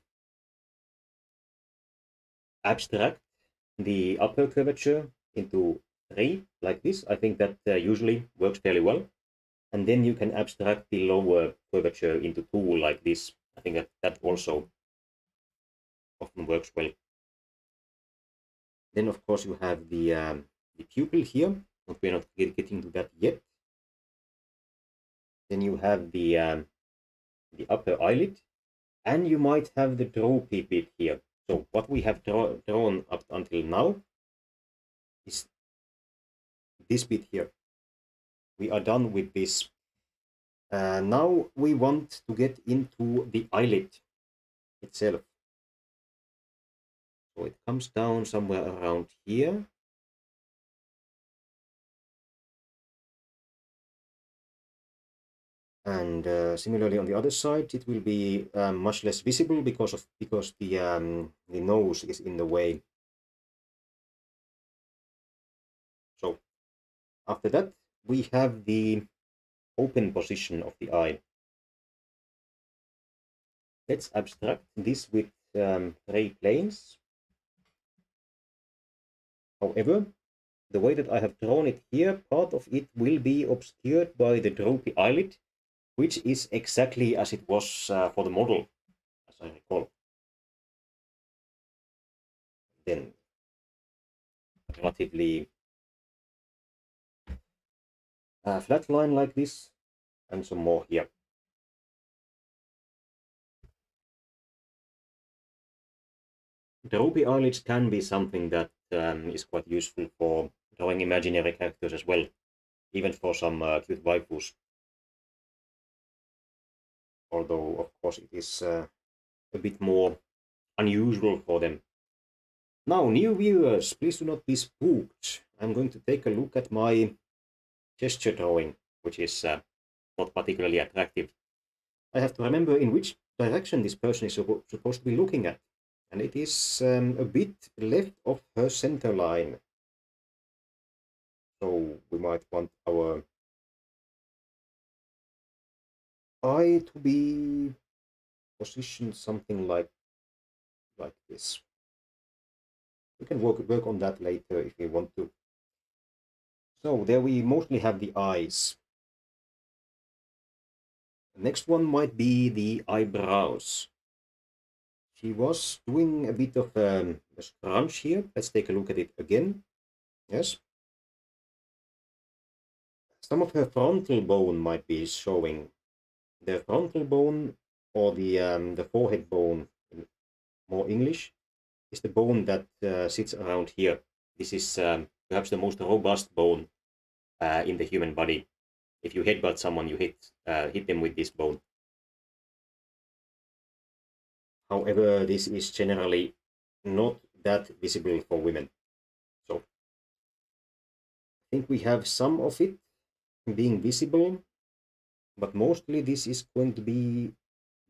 abstract the upper curvature into three, like this. I think that uh, usually works fairly well. And then you can abstract the lower curvature into two, like this. I think that, that also often works well. Then, of course, you have the, um, the pupil here we're not getting to that yet. Then you have the um, the upper eyelid, and you might have the droopy bit here. So what we have draw, drawn up until now is this bit here. We are done with this. Uh, now we want to get into the eyelid itself. So it comes down somewhere around here. And uh, similarly on the other side it will be um, much less visible because of because the um, the nose is in the way. So after that we have the open position of the eye. Let's abstract this with um, ray planes. However the way that I have drawn it here, part of it will be obscured by the droopy eyelid, which is exactly as it was uh, for the model, as I recall. Then relatively uh, flat line like this, and some more here. The droopy eyelids can be something that um, is quite useful for drawing imaginary characters as well, even for some uh, cute waifus although of course it is uh, a bit more unusual for them. Now, new viewers, please do not be spooked. I'm going to take a look at my gesture drawing, which is uh, not particularly attractive. I have to remember in which direction this person is supposed to be looking at. And it is um, a bit left of her center line. So we might want our I to be positioned something like like this. We can work work on that later if we want to. So there we mostly have the eyes. The next one might be the eyebrows. She was doing a bit of um, a scrunch here. Let's take a look at it again. Yes. Some of her frontal bone might be showing the frontal bone or the um, the forehead bone, more English, is the bone that uh, sits around here. This is um, perhaps the most robust bone uh, in the human body. If you headbutt someone, you hit uh, hit them with this bone. However, this is generally not that visible for women. So I think we have some of it being visible, but mostly this is going to be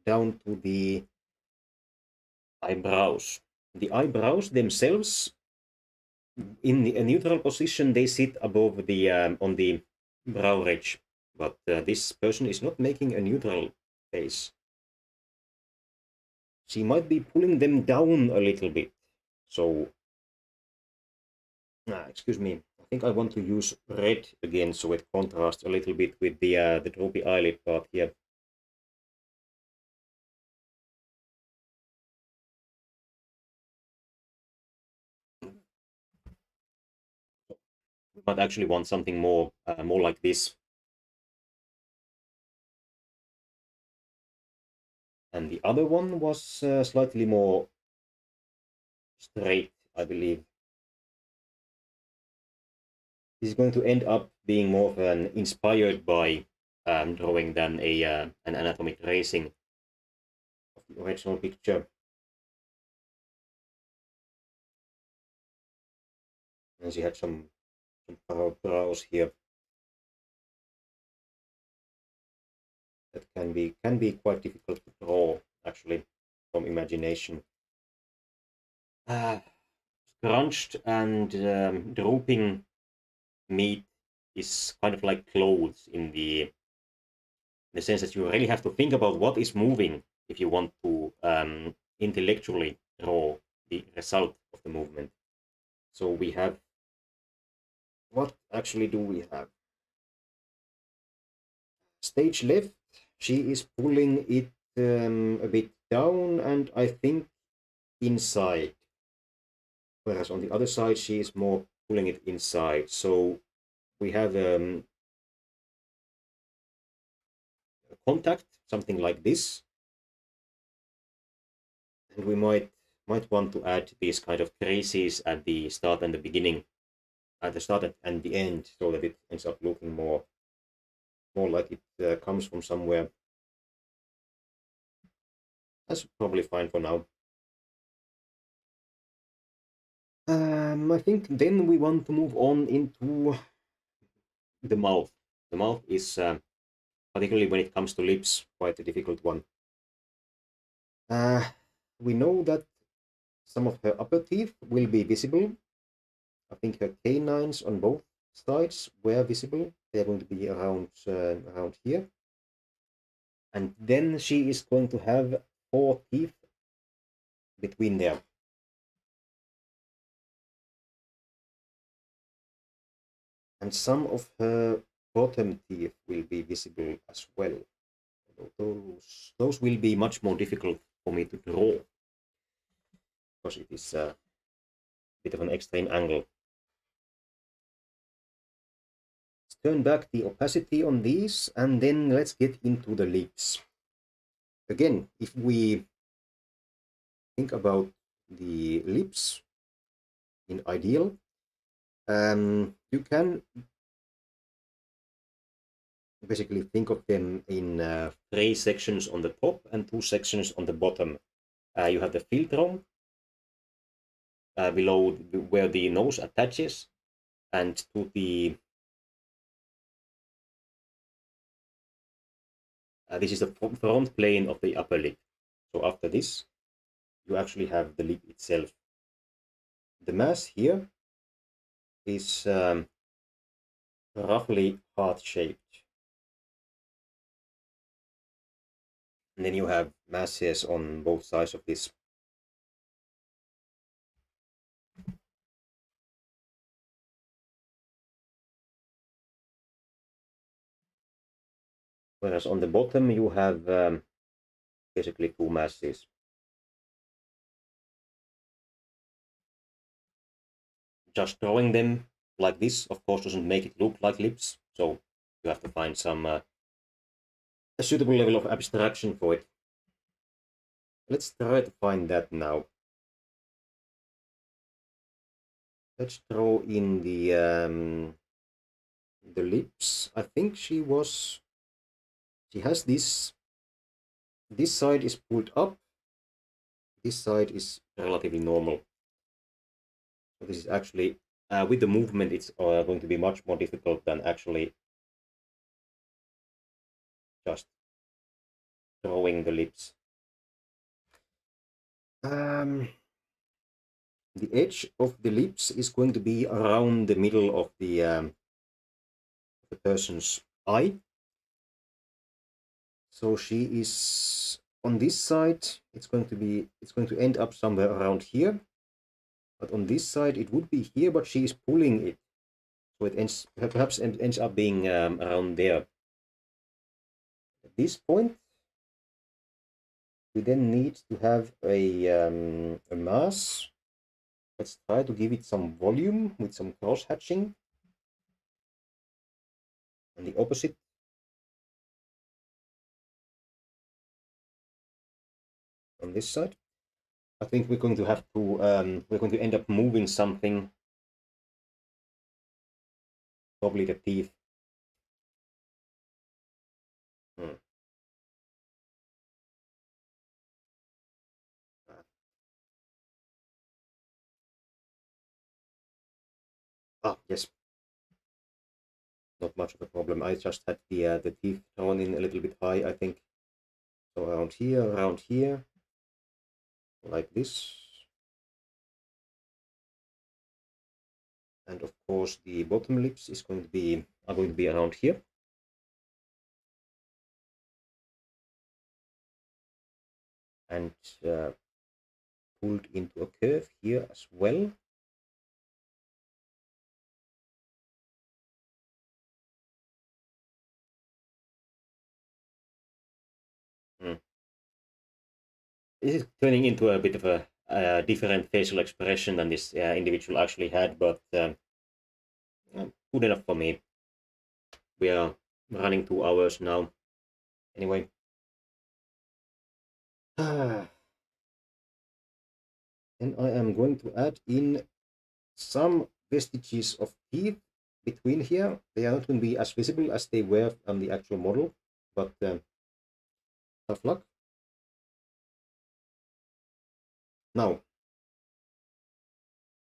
down to the eyebrows. The eyebrows themselves, in a neutral position, they sit above the um, on the brow ridge, but uh, this person is not making a neutral face. She might be pulling them down a little bit. So, ah, excuse me, think I want to use red again so it contrasts a little bit with the uh, the droopy eyelid part here. but actually want something more uh, more like this. And the other one was uh, slightly more straight, I believe. Is going to end up being more of an inspired by um, drawing than a uh, an anatomic tracing of the original picture. And she had some brows here that can be can be quite difficult to draw actually from imagination. Uh, scrunched and um, drooping meat is kind of like clothes in the in the sense that you really have to think about what is moving if you want to um, intellectually draw the result of the movement. So we have what actually do we have? Stage left, she is pulling it um, a bit down and I think inside. Whereas on the other side, she is more pulling it inside. So we have um, a contact, something like this. And we might might want to add these kind of creases at the start and the beginning at the start and the end so that it ends up looking more more like it uh, comes from somewhere. That's probably fine for now. Um, I think then we want to move on into the mouth. The mouth is, uh, particularly when it comes to lips, quite a difficult one. Uh, we know that some of her upper teeth will be visible I think her canines on both sides were visible. They're going to be around uh, around here. And then she is going to have four teeth between there. Some of her bottom teeth will be visible as well. Those, those will be much more difficult for me to draw because it is a bit of an extreme angle turn back the opacity on these and then let's get into the lips. Again, if we think about the lips in ideal, um, you can basically think of them in uh, three sections on the top and two sections on the bottom. Uh, you have the philtrum uh, below where the nose attaches and to the Uh, this is the front plane of the upper lip. So after this, you actually have the lip itself. The mass here is um, roughly heart-shaped. And then you have masses on both sides of this. Whereas on the bottom you have um, basically two masses. Just drawing them like this, of course, doesn't make it look like lips. So you have to find some uh, a suitable level of abstraction for it. Let's try to find that now. Let's draw in the um, the lips. I think she was she has this this side is pulled up this side is relatively normal This is actually, uh, with the movement, it's uh, going to be much more difficult than actually just drawing the lips. Um, the edge of the lips is going to be around the middle of the, um, the person's eye. So she is on this side, it's going to be, it's going to end up somewhere around here. But on this side, it would be here, but she is pulling it. So it ends, perhaps ends up being um, around there. At this point, we then need to have a, um, a mass. Let's try to give it some volume with some cross hatching. And the opposite on this side. I think we're going to have to, um, we're going to end up moving something. Probably the teeth. Hmm. Ah, yes. Not much of a problem. I just had the uh, the teeth drawn in a little bit high, I think. So around here, around here, like this. And of course the bottom lips is going to be are going to be around here. And uh, pulled into a curve here as well. This is turning into a bit of a, a different facial expression than this uh, individual actually had, but um, good enough for me. We are running two hours now. Anyway. and I am going to add in some vestiges of teeth between here. They are not going to be as visible as they were on the actual model, but um, tough luck. Now,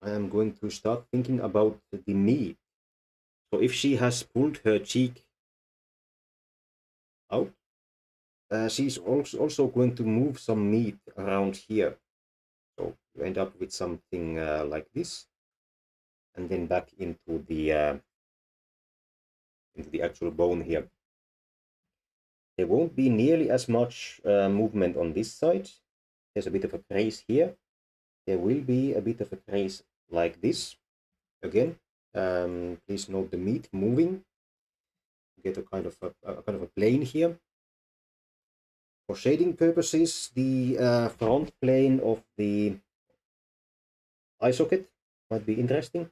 I am going to start thinking about the meat. So if she has pulled her cheek out, uh, she's also, also going to move some meat around here. So you end up with something uh, like this, and then back into the uh, into the actual bone here. There won't be nearly as much uh, movement on this side there's a bit of a trace here. There will be a bit of a trace like this. Again, um, please note the meat moving. Get a kind of a, a kind of a plane here. For shading purposes, the uh, front plane of the eye socket might be interesting.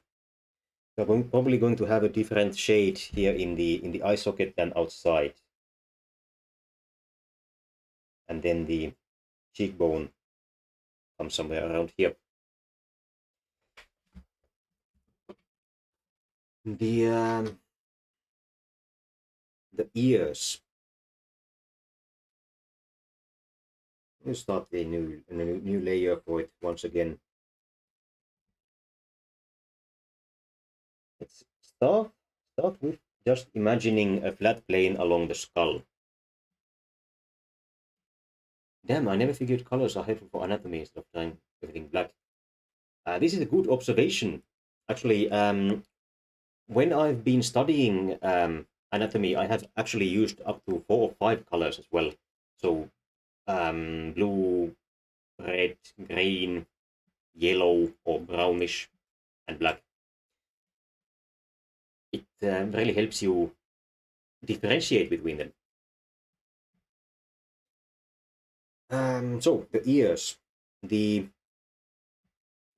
so We're probably going to have a different shade here in the in the eye socket than outside. And then the cheekbone from somewhere around here. The um, the ears. You start a new a new layer for it once again. Let's start start with just imagining a flat plane along the skull. Damn, I never figured colors are helpful for anatomy instead of dyeing everything black. Uh, this is a good observation. Actually, um, when I've been studying um, anatomy, I have actually used up to four or five colors as well. So um, blue, red, green, yellow or brownish, and black. It uh, really helps you differentiate between them. Um, so the ears, the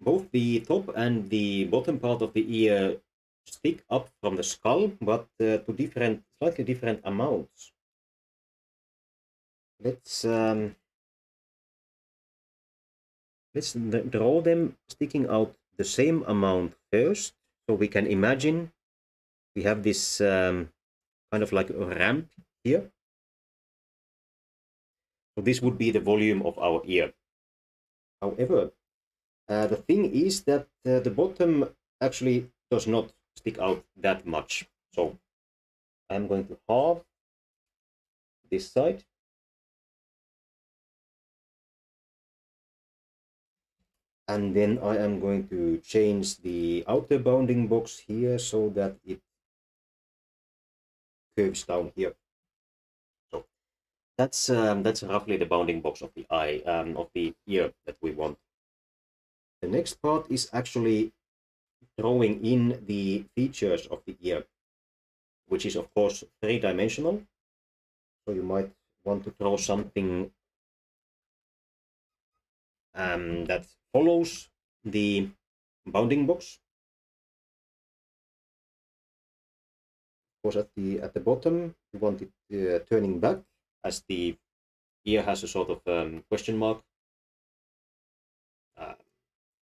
both the top and the bottom part of the ear stick up from the skull, but uh, to different, slightly different amounts. Let's um, let's draw them sticking out the same amount first, so we can imagine we have this um, kind of like a ramp here so this would be the volume of our ear. However, Uh, the thing is that uh, the bottom actually does not stick out that much. So I'm going to halve this side. And then I am going to change the outer bounding box here so that it curves down here. That's um, that's roughly the bounding box of the eye um, of the ear that we want. The next part is actually drawing in the features of the ear, which is of course three-dimensional. So you might want to draw something um, that follows the bounding box. Of course, at the at the bottom, you want it uh, turning back as the ear has a sort of um, question mark uh,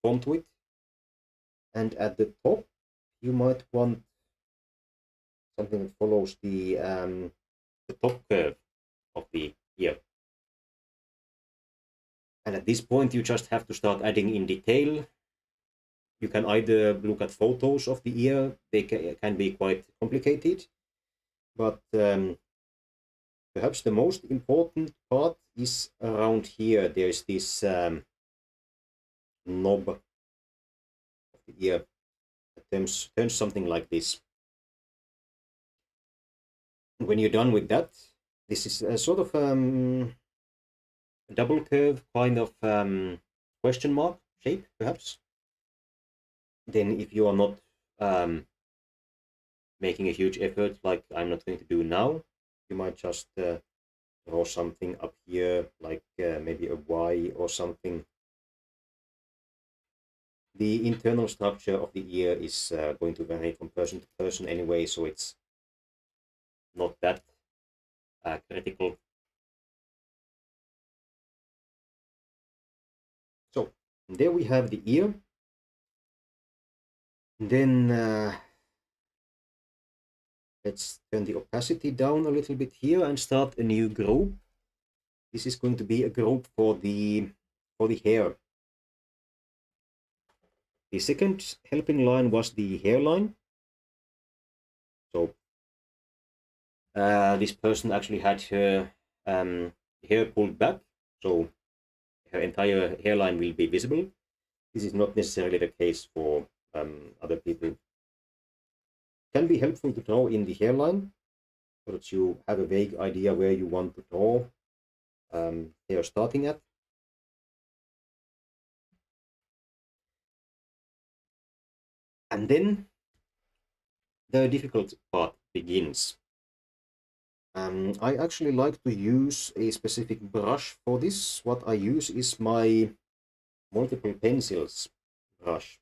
form to it. And at the top, you might want something that follows the um, the top curve of the ear. And at this point, you just have to start adding in detail. You can either look at photos of the ear, they can be quite complicated, but um, perhaps the most important part is around here. There's this um, knob ear that turns, turns something like this. When you're done with that, this is a sort of um, double curve kind of um, question mark shape, perhaps. Then if you are not um, making a huge effort, like I'm not going to do now, you might just uh, draw something up here, like uh, maybe a Y or something. The internal structure of the ear is uh, going to vary from person to person anyway, so it's not that uh, critical So there we have the ear then uh, let's turn the opacity down a little bit here and start a new group this is going to be a group for the for the hair the second helping line was the hairline so uh, this person actually had her um, hair pulled back so her entire hairline will be visible. This is not necessarily the case for um, other people. Can be helpful to draw in the hairline so that you have a vague idea where you want to draw um, hair starting at. And then the difficult part begins. Um, I actually like to use a specific brush for this. What I use is my multiple pencils brush.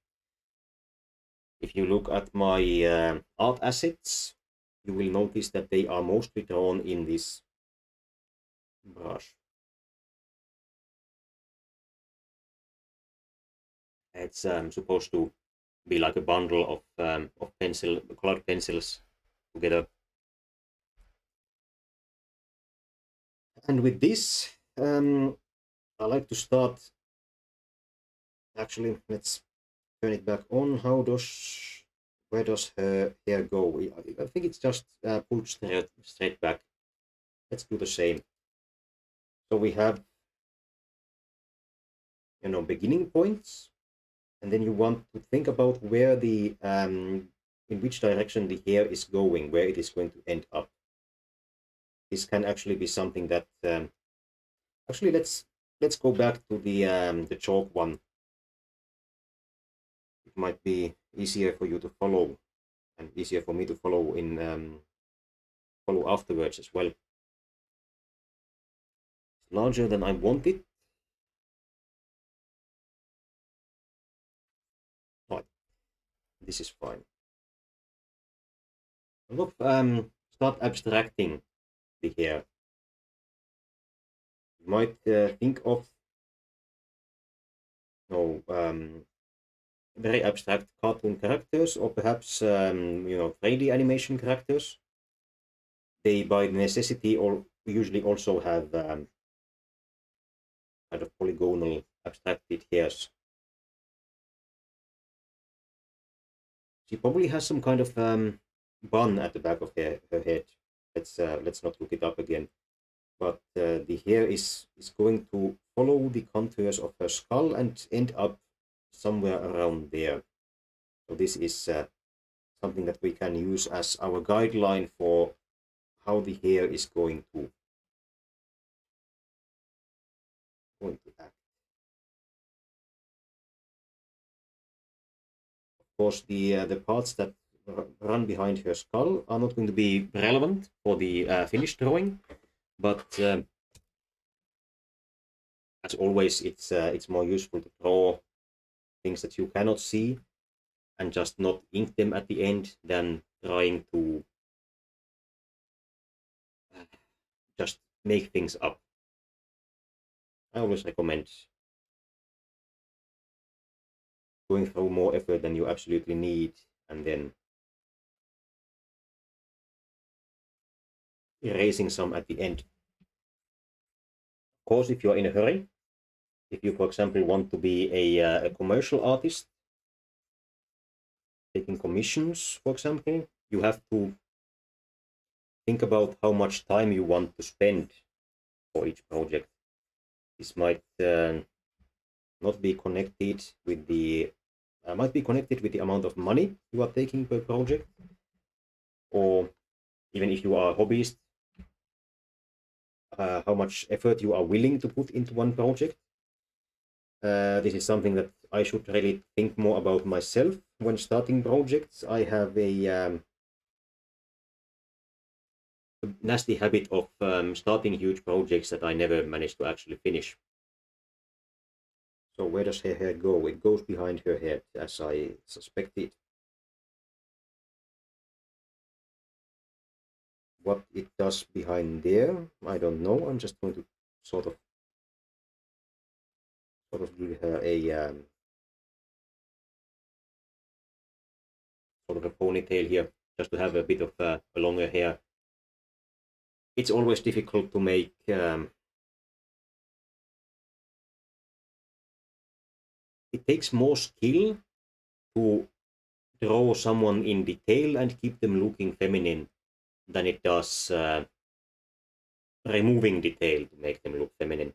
If you look at my uh, art assets, you will notice that they are mostly drawn in this brush. It's um, supposed to be like a bundle of, um, of pencil, colored pencils together. and with this um, I like to start actually let's turn it back on. How does where does her hair go? I think it's just uh, pulled straight, straight back. let's do the same. So we have you know beginning points and then you want to think about where the um, in which direction the hair is going where it is going to end up. This can actually be something that um, actually let's let's go back to the um, the chalk one might be easier for you to follow and easier for me to follow in um, follow afterwards as well it's larger than I wanted. right this is fine look um start abstracting the hair. You might uh, think of no um, very abstract cartoon characters or perhaps um, you know 3D animation characters. They by necessity or usually also have um, kind of polygonal abstracted hairs. She probably has some kind of um, bun at the back of her, her head. Let's uh, let's not look it up again. But uh, the hair is is going to follow the contours of her skull and end up somewhere around there. So this is uh, something that we can use as our guideline for how the hair is going to going to act. Of course, the uh, the parts that run behind her skull are not going to be relevant for the uh, finished drawing, but um, as always, it's uh, it's more useful to draw things that you cannot see and just not ink them at the end than trying to uh, just make things up. I always recommend going through more effort than you absolutely need and then erasing some at the end. Of course, if you're in a hurry, if you, for example, want to be a, uh, a commercial artist, taking commissions, for example, you have to think about how much time you want to spend for each project. This might uh, not be connected with the uh, might be connected with the amount of money you are taking per project, or even if you are a hobbyist, uh, how much effort you are willing to put into one project. Uh, this is something that I should really think more about myself when starting projects. I have a, um, nasty habit of um, starting huge projects that I never manage to actually finish. So where does her hair go? It goes behind her head, as I suspected. What it does behind there, I don't know. I'm just going to sort of sort of give her a um, sort of a ponytail here, just to have a bit of uh, a longer hair. It's always difficult to make um, it takes more skill to draw someone in detail and keep them looking feminine than it does uh, removing detail to make them look feminine.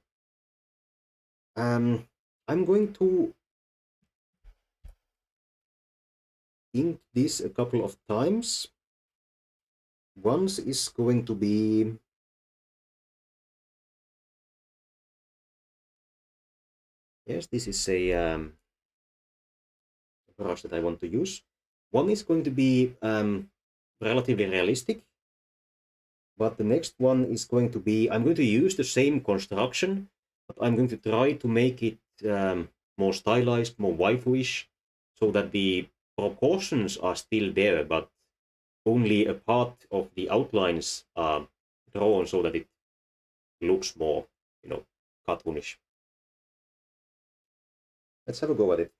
Um, I'm going to ink this a couple of times. Once is going to be yes, this is a um, brush that I want to use. One is going to be um, relatively realistic, but the next one is going to be, I'm going to use the same construction, but I'm going to try to make it um, more stylized, more waifu-ish, so that the proportions are still there, but only a part of the outlines are drawn so that it looks more, you know, cartoonish. Let's have a go at it.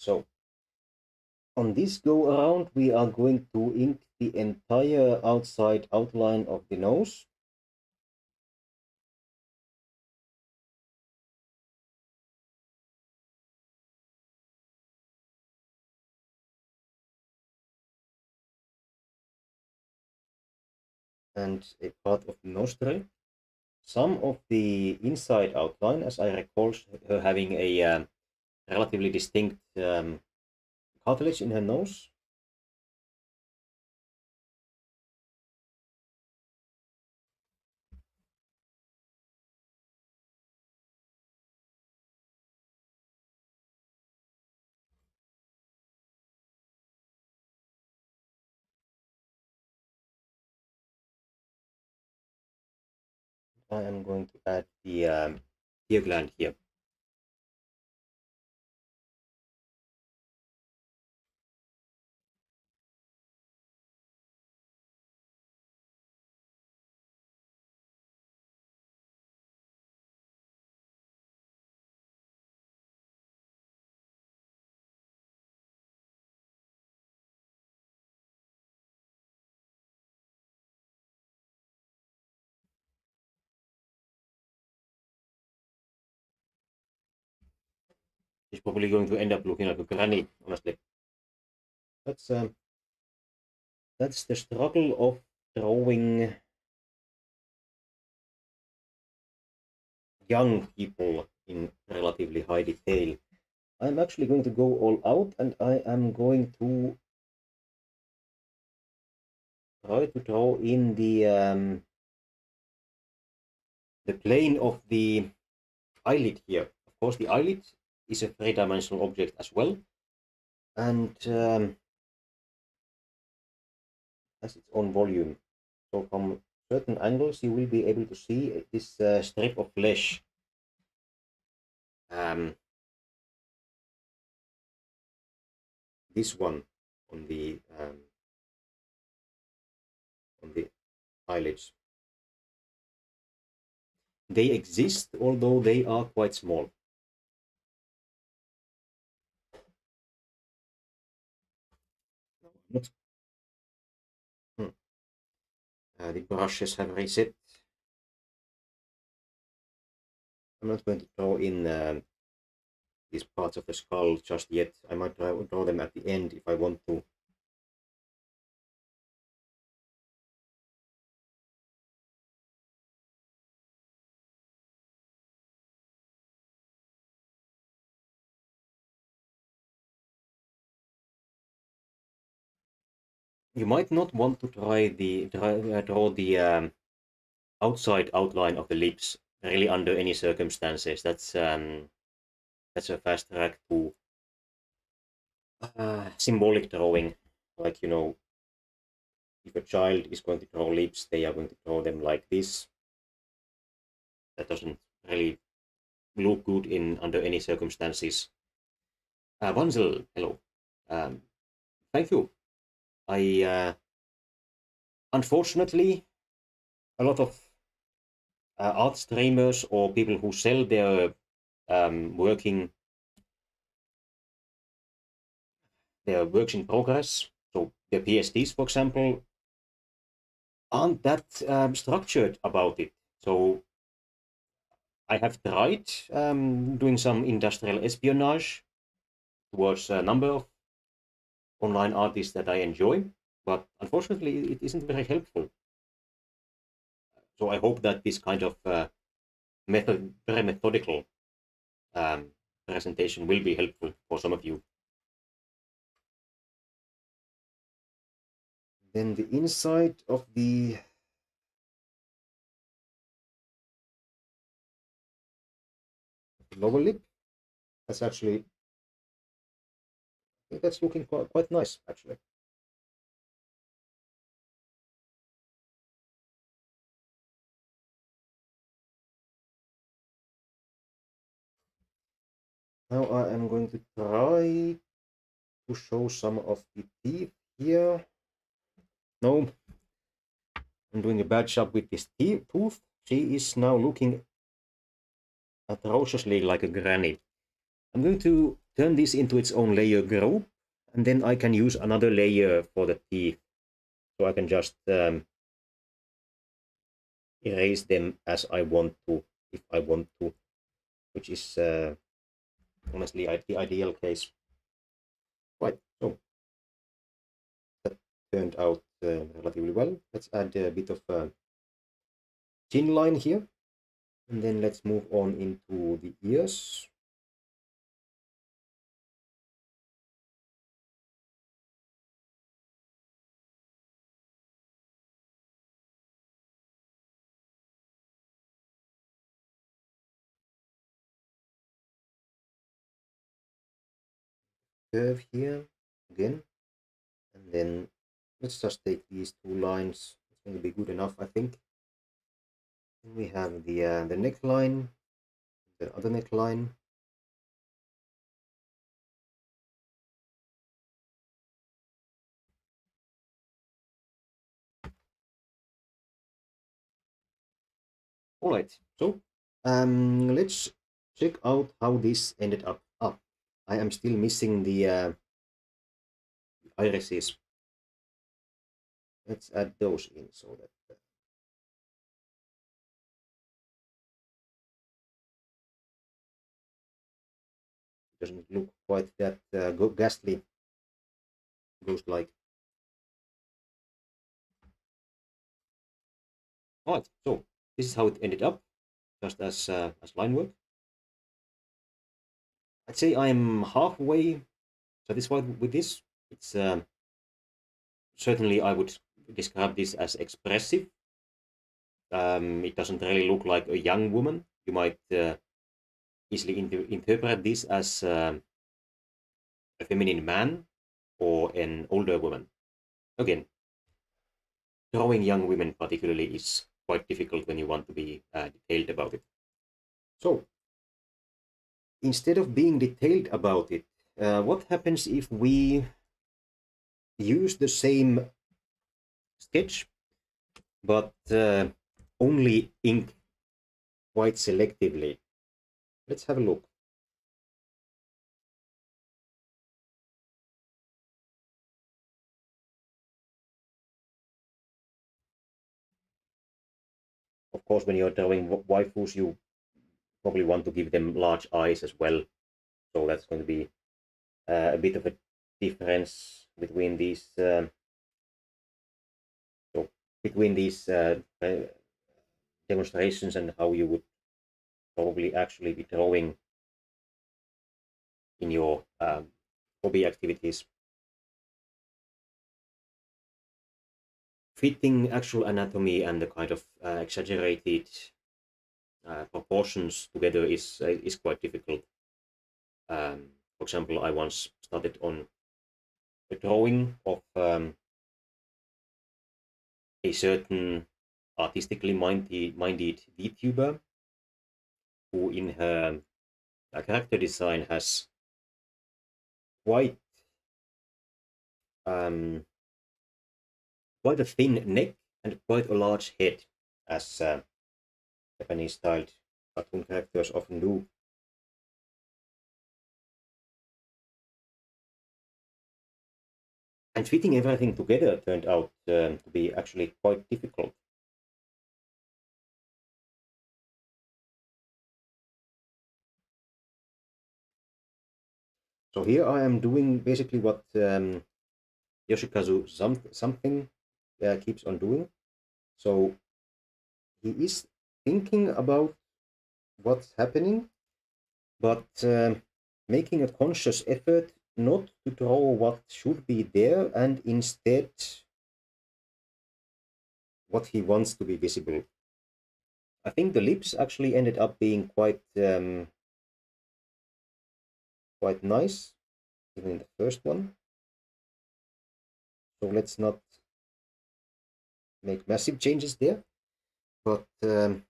So on this go around, we are going to ink the entire outside outline of the nose. And a part of the nostril. some of the inside outline, as I recall her having a um, relatively distinct um, cartilage in her nose. I am going to add the um, ear gland here. Probably going to end up looking like a granny, honestly. That's um, that's the struggle of drawing young people in relatively high detail. I'm actually going to go all out and I am going to try to draw in the um, the plane of the eyelid here. Of course, the eyelid is a three-dimensional object as well and um, has its own volume. So from certain angles you will be able to see this uh, strip of flesh. Um, this one on the um, on the eyelids. They exist, although they are quite small. The brushes have reset I'm not going to draw in uh, these parts of the skull just yet. I might draw, draw them at the end if I want to you might not want to try the try, uh, draw the um, outside outline of the lips really under any circumstances. That's um, that's a fast track to uh, symbolic drawing. Like you know, if a child is going to draw lips, they are going to draw them like this. That doesn't really look good in under any circumstances. Uh, hello. Um, thank you. I uh, unfortunately a lot of uh, art streamers or people who sell their um, working their works in progress, so their PSDs, for example, aren't that um, structured about it. So I have tried um, doing some industrial espionage towards a number of online artists that I enjoy, but unfortunately, it isn't very helpful. So I hope that this kind of uh, method, very methodical um, presentation will be helpful for some of you. Then the inside of the lower lip, that's actually that's looking quite, quite nice, actually. Now I am going to try to show some of the teeth here. No, I'm doing a bad job with this teeth. She is now looking atrociously like a granny. I'm going to turn this into its own layer group and then I can use another layer for the teeth. So I can just um, erase them as I want to if I want to which is uh, honestly the ideal case. Right so that turned out uh, relatively well. Let's add a bit of uh, chin line here And then let's move on into the ears. Curve here again and then let's just take these two lines. It's going to be good enough I think. We have the uh, the neckline the other neckline all right so um let's check out how this ended up I am still missing the uh, irises. Let's add those in so that uh, doesn't look quite that uh, ghastly ghost like. Alright, so this is how it ended up, just as uh, as line work. Say I'm halfway satisfied with this. It's um, certainly I would describe this as expressive. Um, it doesn't really look like a young woman. You might uh, easily inter interpret this as uh, a feminine man or an older woman. Again, drawing young women particularly is quite difficult when you want to be uh, detailed about it. So instead of being detailed about it, uh, what happens if we use the same sketch, but uh, only ink quite selectively? Let's have a look. Of course, when you're drawing waifus, you probably want to give them large eyes as well. So that's going to be uh, a bit of a difference between these um, so between these uh, uh, demonstrations and how you would probably actually be drawing in your um, hobby activities. Fitting actual anatomy and the kind of uh, exaggerated uh, proportions together is uh, is quite difficult. Um, for example, I once started on a drawing of um, a certain artistically minded, minded VTuber who in her character design has quite um, quite a thin neck and quite a large head as uh, Japanese styled cartoon characters often do. And fitting everything together turned out um, to be actually quite difficult. So here I am doing basically what um, Yoshikazu something uh, keeps on doing. So he is thinking about what's happening, but uh, making a conscious effort not to draw what should be there and instead what he wants to be visible. I think the lips actually ended up being quite um, quite nice, even in the first one. So let's not make massive changes there. But um,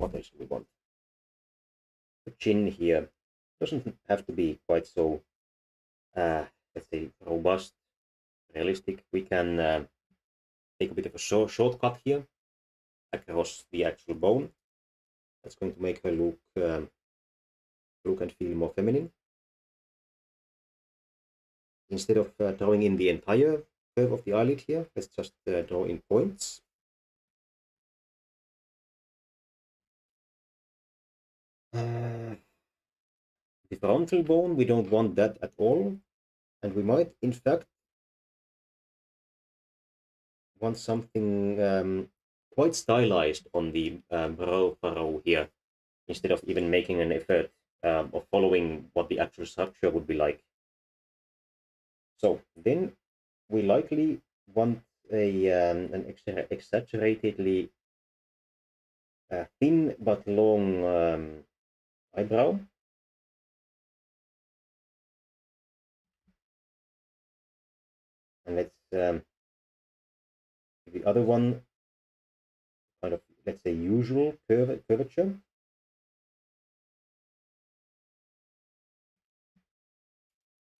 what else do we want? The chin here doesn't have to be quite so, uh, let's say, robust, realistic. We can uh, take a bit of a short shortcut here across the actual bone. That's going to make her look um, look and feel more feminine. Instead of uh, drawing in the entire curve of the eyelid here, let's just uh, draw in points. Uh, the frontal bone, we don't want that at all. And we might, in fact, want something um, quite stylized on the um, brow furrow here, instead of even making an effort um, of following what the actual structure would be like. So then we likely want a um, an exaggeratedly uh, thin but long um, eyebrow. And let's um, the other one kind of let's say usual curvature.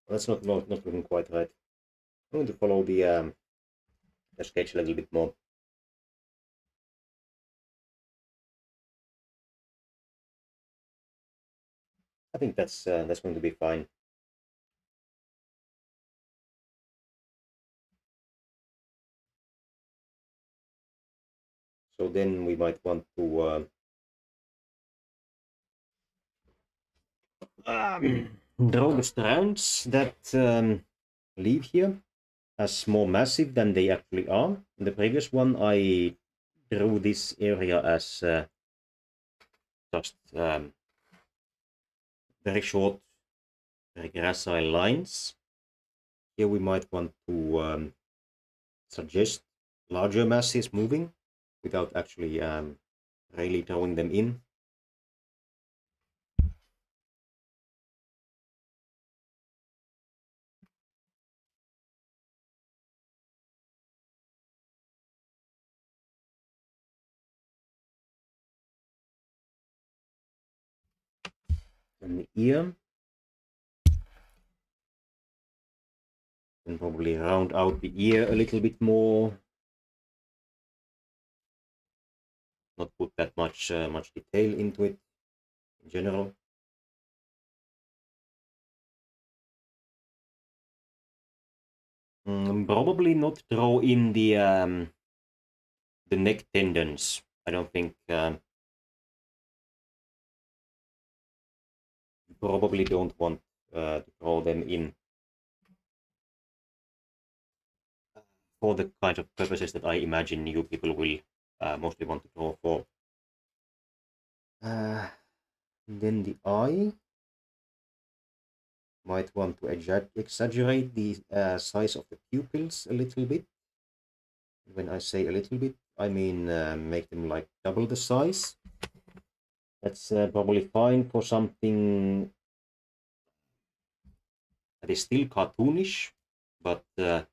That's not, not not looking quite right. I'm going to follow the um, the sketch a little bit more. I think that's uh, that's going to be fine. So then we might want to uh, um, draw the strands that um, leave here as more massive than they actually are. In the previous one, I drew this area as uh, just um, very short, gracile lines. Here we might want to um, suggest larger masses moving without actually um, really drawing them in. And the ear. And probably round out the ear a little bit more. Not put that much uh, much detail into it in general. Mm, probably not draw in the um, the neck tendons. I don't think um, probably don't want uh, to draw them in for the kind of purposes that I imagine you people will uh, mostly want to draw for. Uh, then the eye might want to exaggerate the uh, size of the pupils a little bit. When I say a little bit, I mean uh, make them like double the size. That's uh, probably fine for something that is still cartoonish, but uh,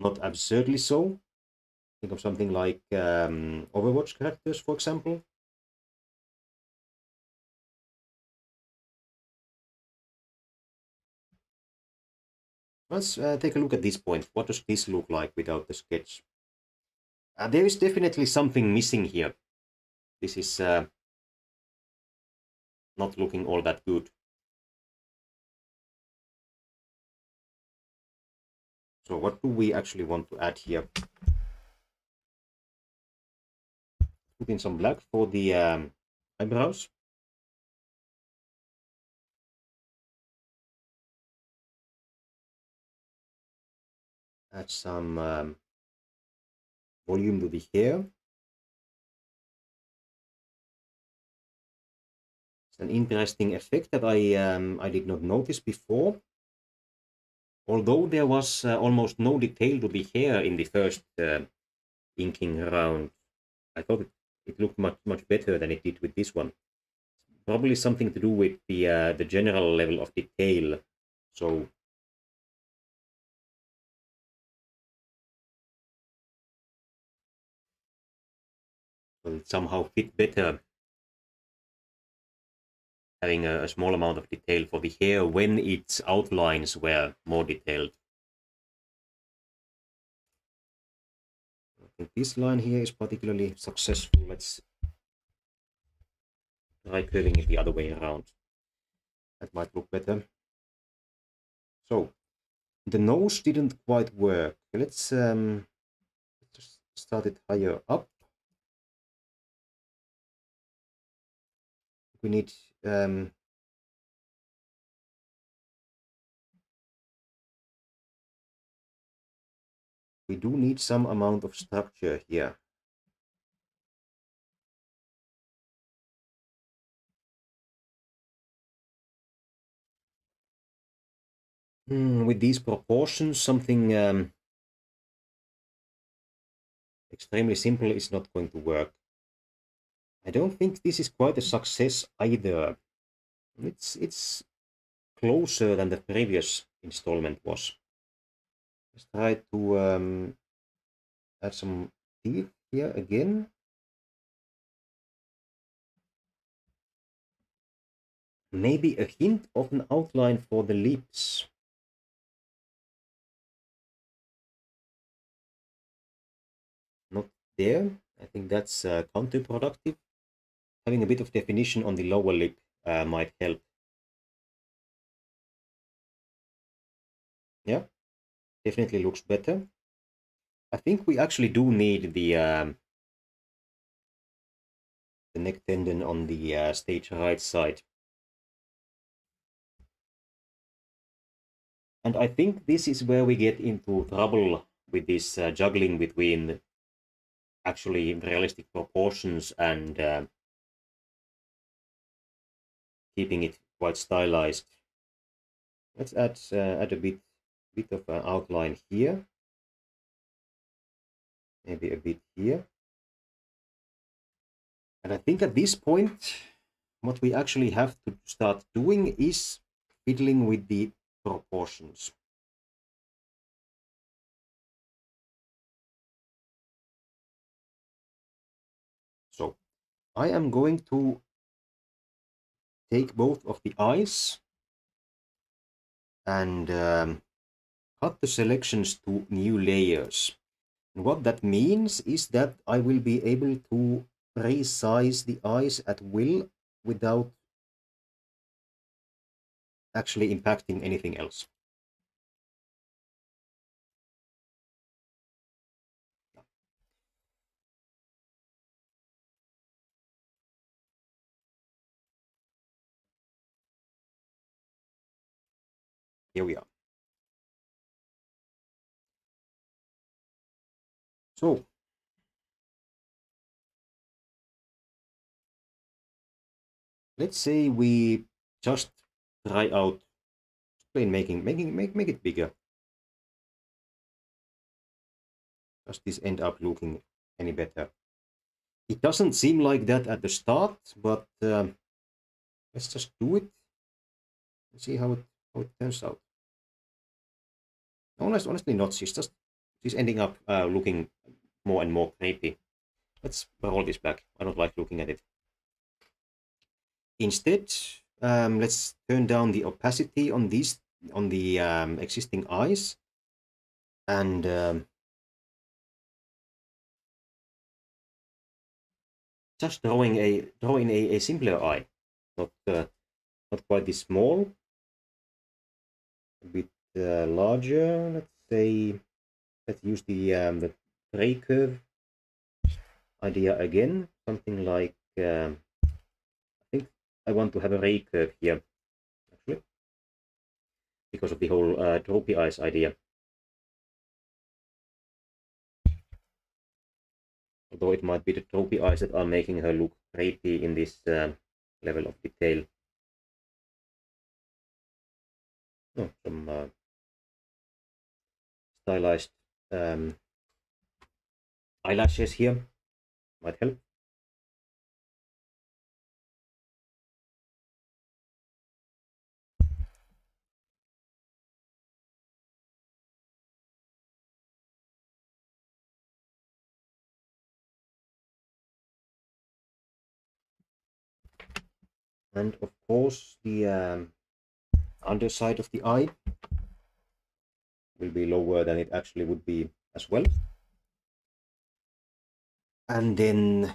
not absurdly so. Think of something like um, Overwatch characters, for example. Let's uh, take a look at this point. What does this look like without the sketch? Uh, there is definitely something missing here. This is uh, not looking all that good. So what do we actually want to add here? Put in some black for the um, eyebrows. Add some um, volume to the hair. It's an interesting effect that I um, I did not notice before. Although there was uh, almost no detail to the hair in the first uh, inking round, I thought it, it looked much much better than it did with this one. Probably something to do with the uh, the general level of detail. So somehow fit better having a, a, small amount of detail for the hair when its outlines were more detailed. I think this line here is particularly successful. Let's try curving it the other way around. That might look better. So, the nose didn't quite work. Let's um, just start it higher up. We need um, we do need some amount of structure here. Mm, with these proportions, something um, extremely simple is not going to work. I don't think this is quite a success either. It's it's closer than the previous installment was. Let's try to um, add some teeth here again. Maybe a hint of an outline for the lips. Not there. I think that's uh, counterproductive. Having a bit of definition on the lower lip uh, might help. Yeah, definitely looks better. I think we actually do need the um, the neck tendon on the uh, stage right side. And I think this is where we get into trouble with this uh, juggling between actually realistic proportions and uh, keeping it quite stylized. Let's add uh, add a bit bit of an outline here, maybe a bit here. And I think at this point, what we actually have to start doing is fiddling with the proportions. So I am going to take both of the eyes and um, cut the selections to new layers. And what that means is that I will be able to resize the eyes at will without actually impacting anything else. Here we are. So, let's say we just try out plain making, making, make, make it bigger. Does this end up looking any better? It doesn't seem like that at the start, but um, let's just do it and see how it, how it turns out. Honest, honestly, not. She's just she's ending up uh, looking more and more creepy. Let's roll this back. I don't like looking at it. Instead, um, let's turn down the opacity on these on the um, existing eyes and um, just drawing a drawing a, a simpler eye, not uh, not quite this small, a bit uh, larger. Let's say let's use the um, the ray curve idea again. Something like um, I think I want to have a ray curve here actually because of the whole uh, droopy eyes idea. Although it might be the droopy eyes that are making her look creepy in this uh, level of detail. Oh, some uh, stylized um, eyelashes here might help. And of course the um, underside of the eye will be lower than it actually would be as well. And then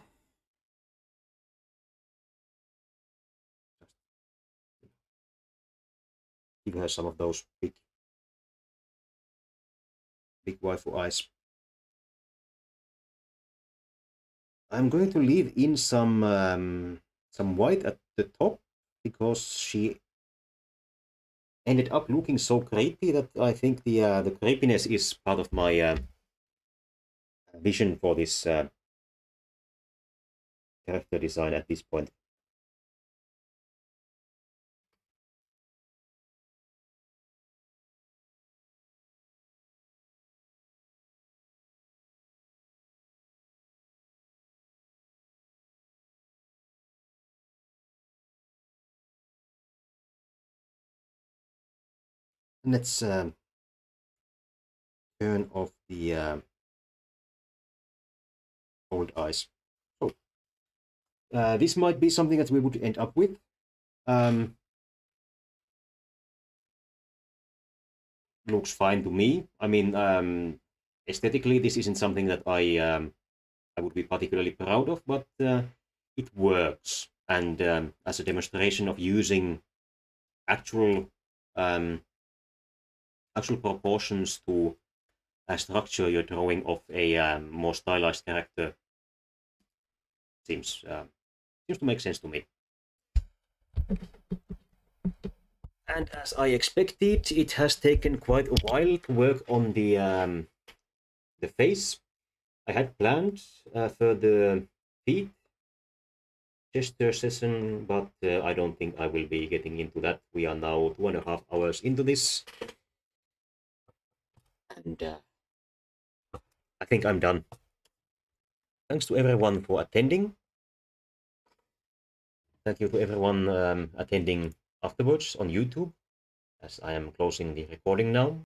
give her some of those big big waifu eyes. I'm going to leave in some um, some white at the top because she ended up looking so creepy that I think the uh, the creepiness is part of my uh, vision for this uh, character design at this point. Let's um, turn off the uh, old eyes. Oh. uh, this might be something that we would end up with. Um, looks fine to me. I mean, um, aesthetically, this isn't something that I um, I would be particularly proud of, but uh, it works. And um, as a demonstration of using actual um, actual proportions to uh, structure your drawing of a um, more stylized character seems uh, seems to make sense to me. And as I expected, it has taken quite a while to work on the um, the face. I had planned uh, for the feet gesture session, but uh, I don't think I will be getting into that. We are now two and a half hours into this. And uh, I think I'm done. Thanks to everyone for attending. Thank you to everyone um, attending afterwards on YouTube, as I am closing the recording now.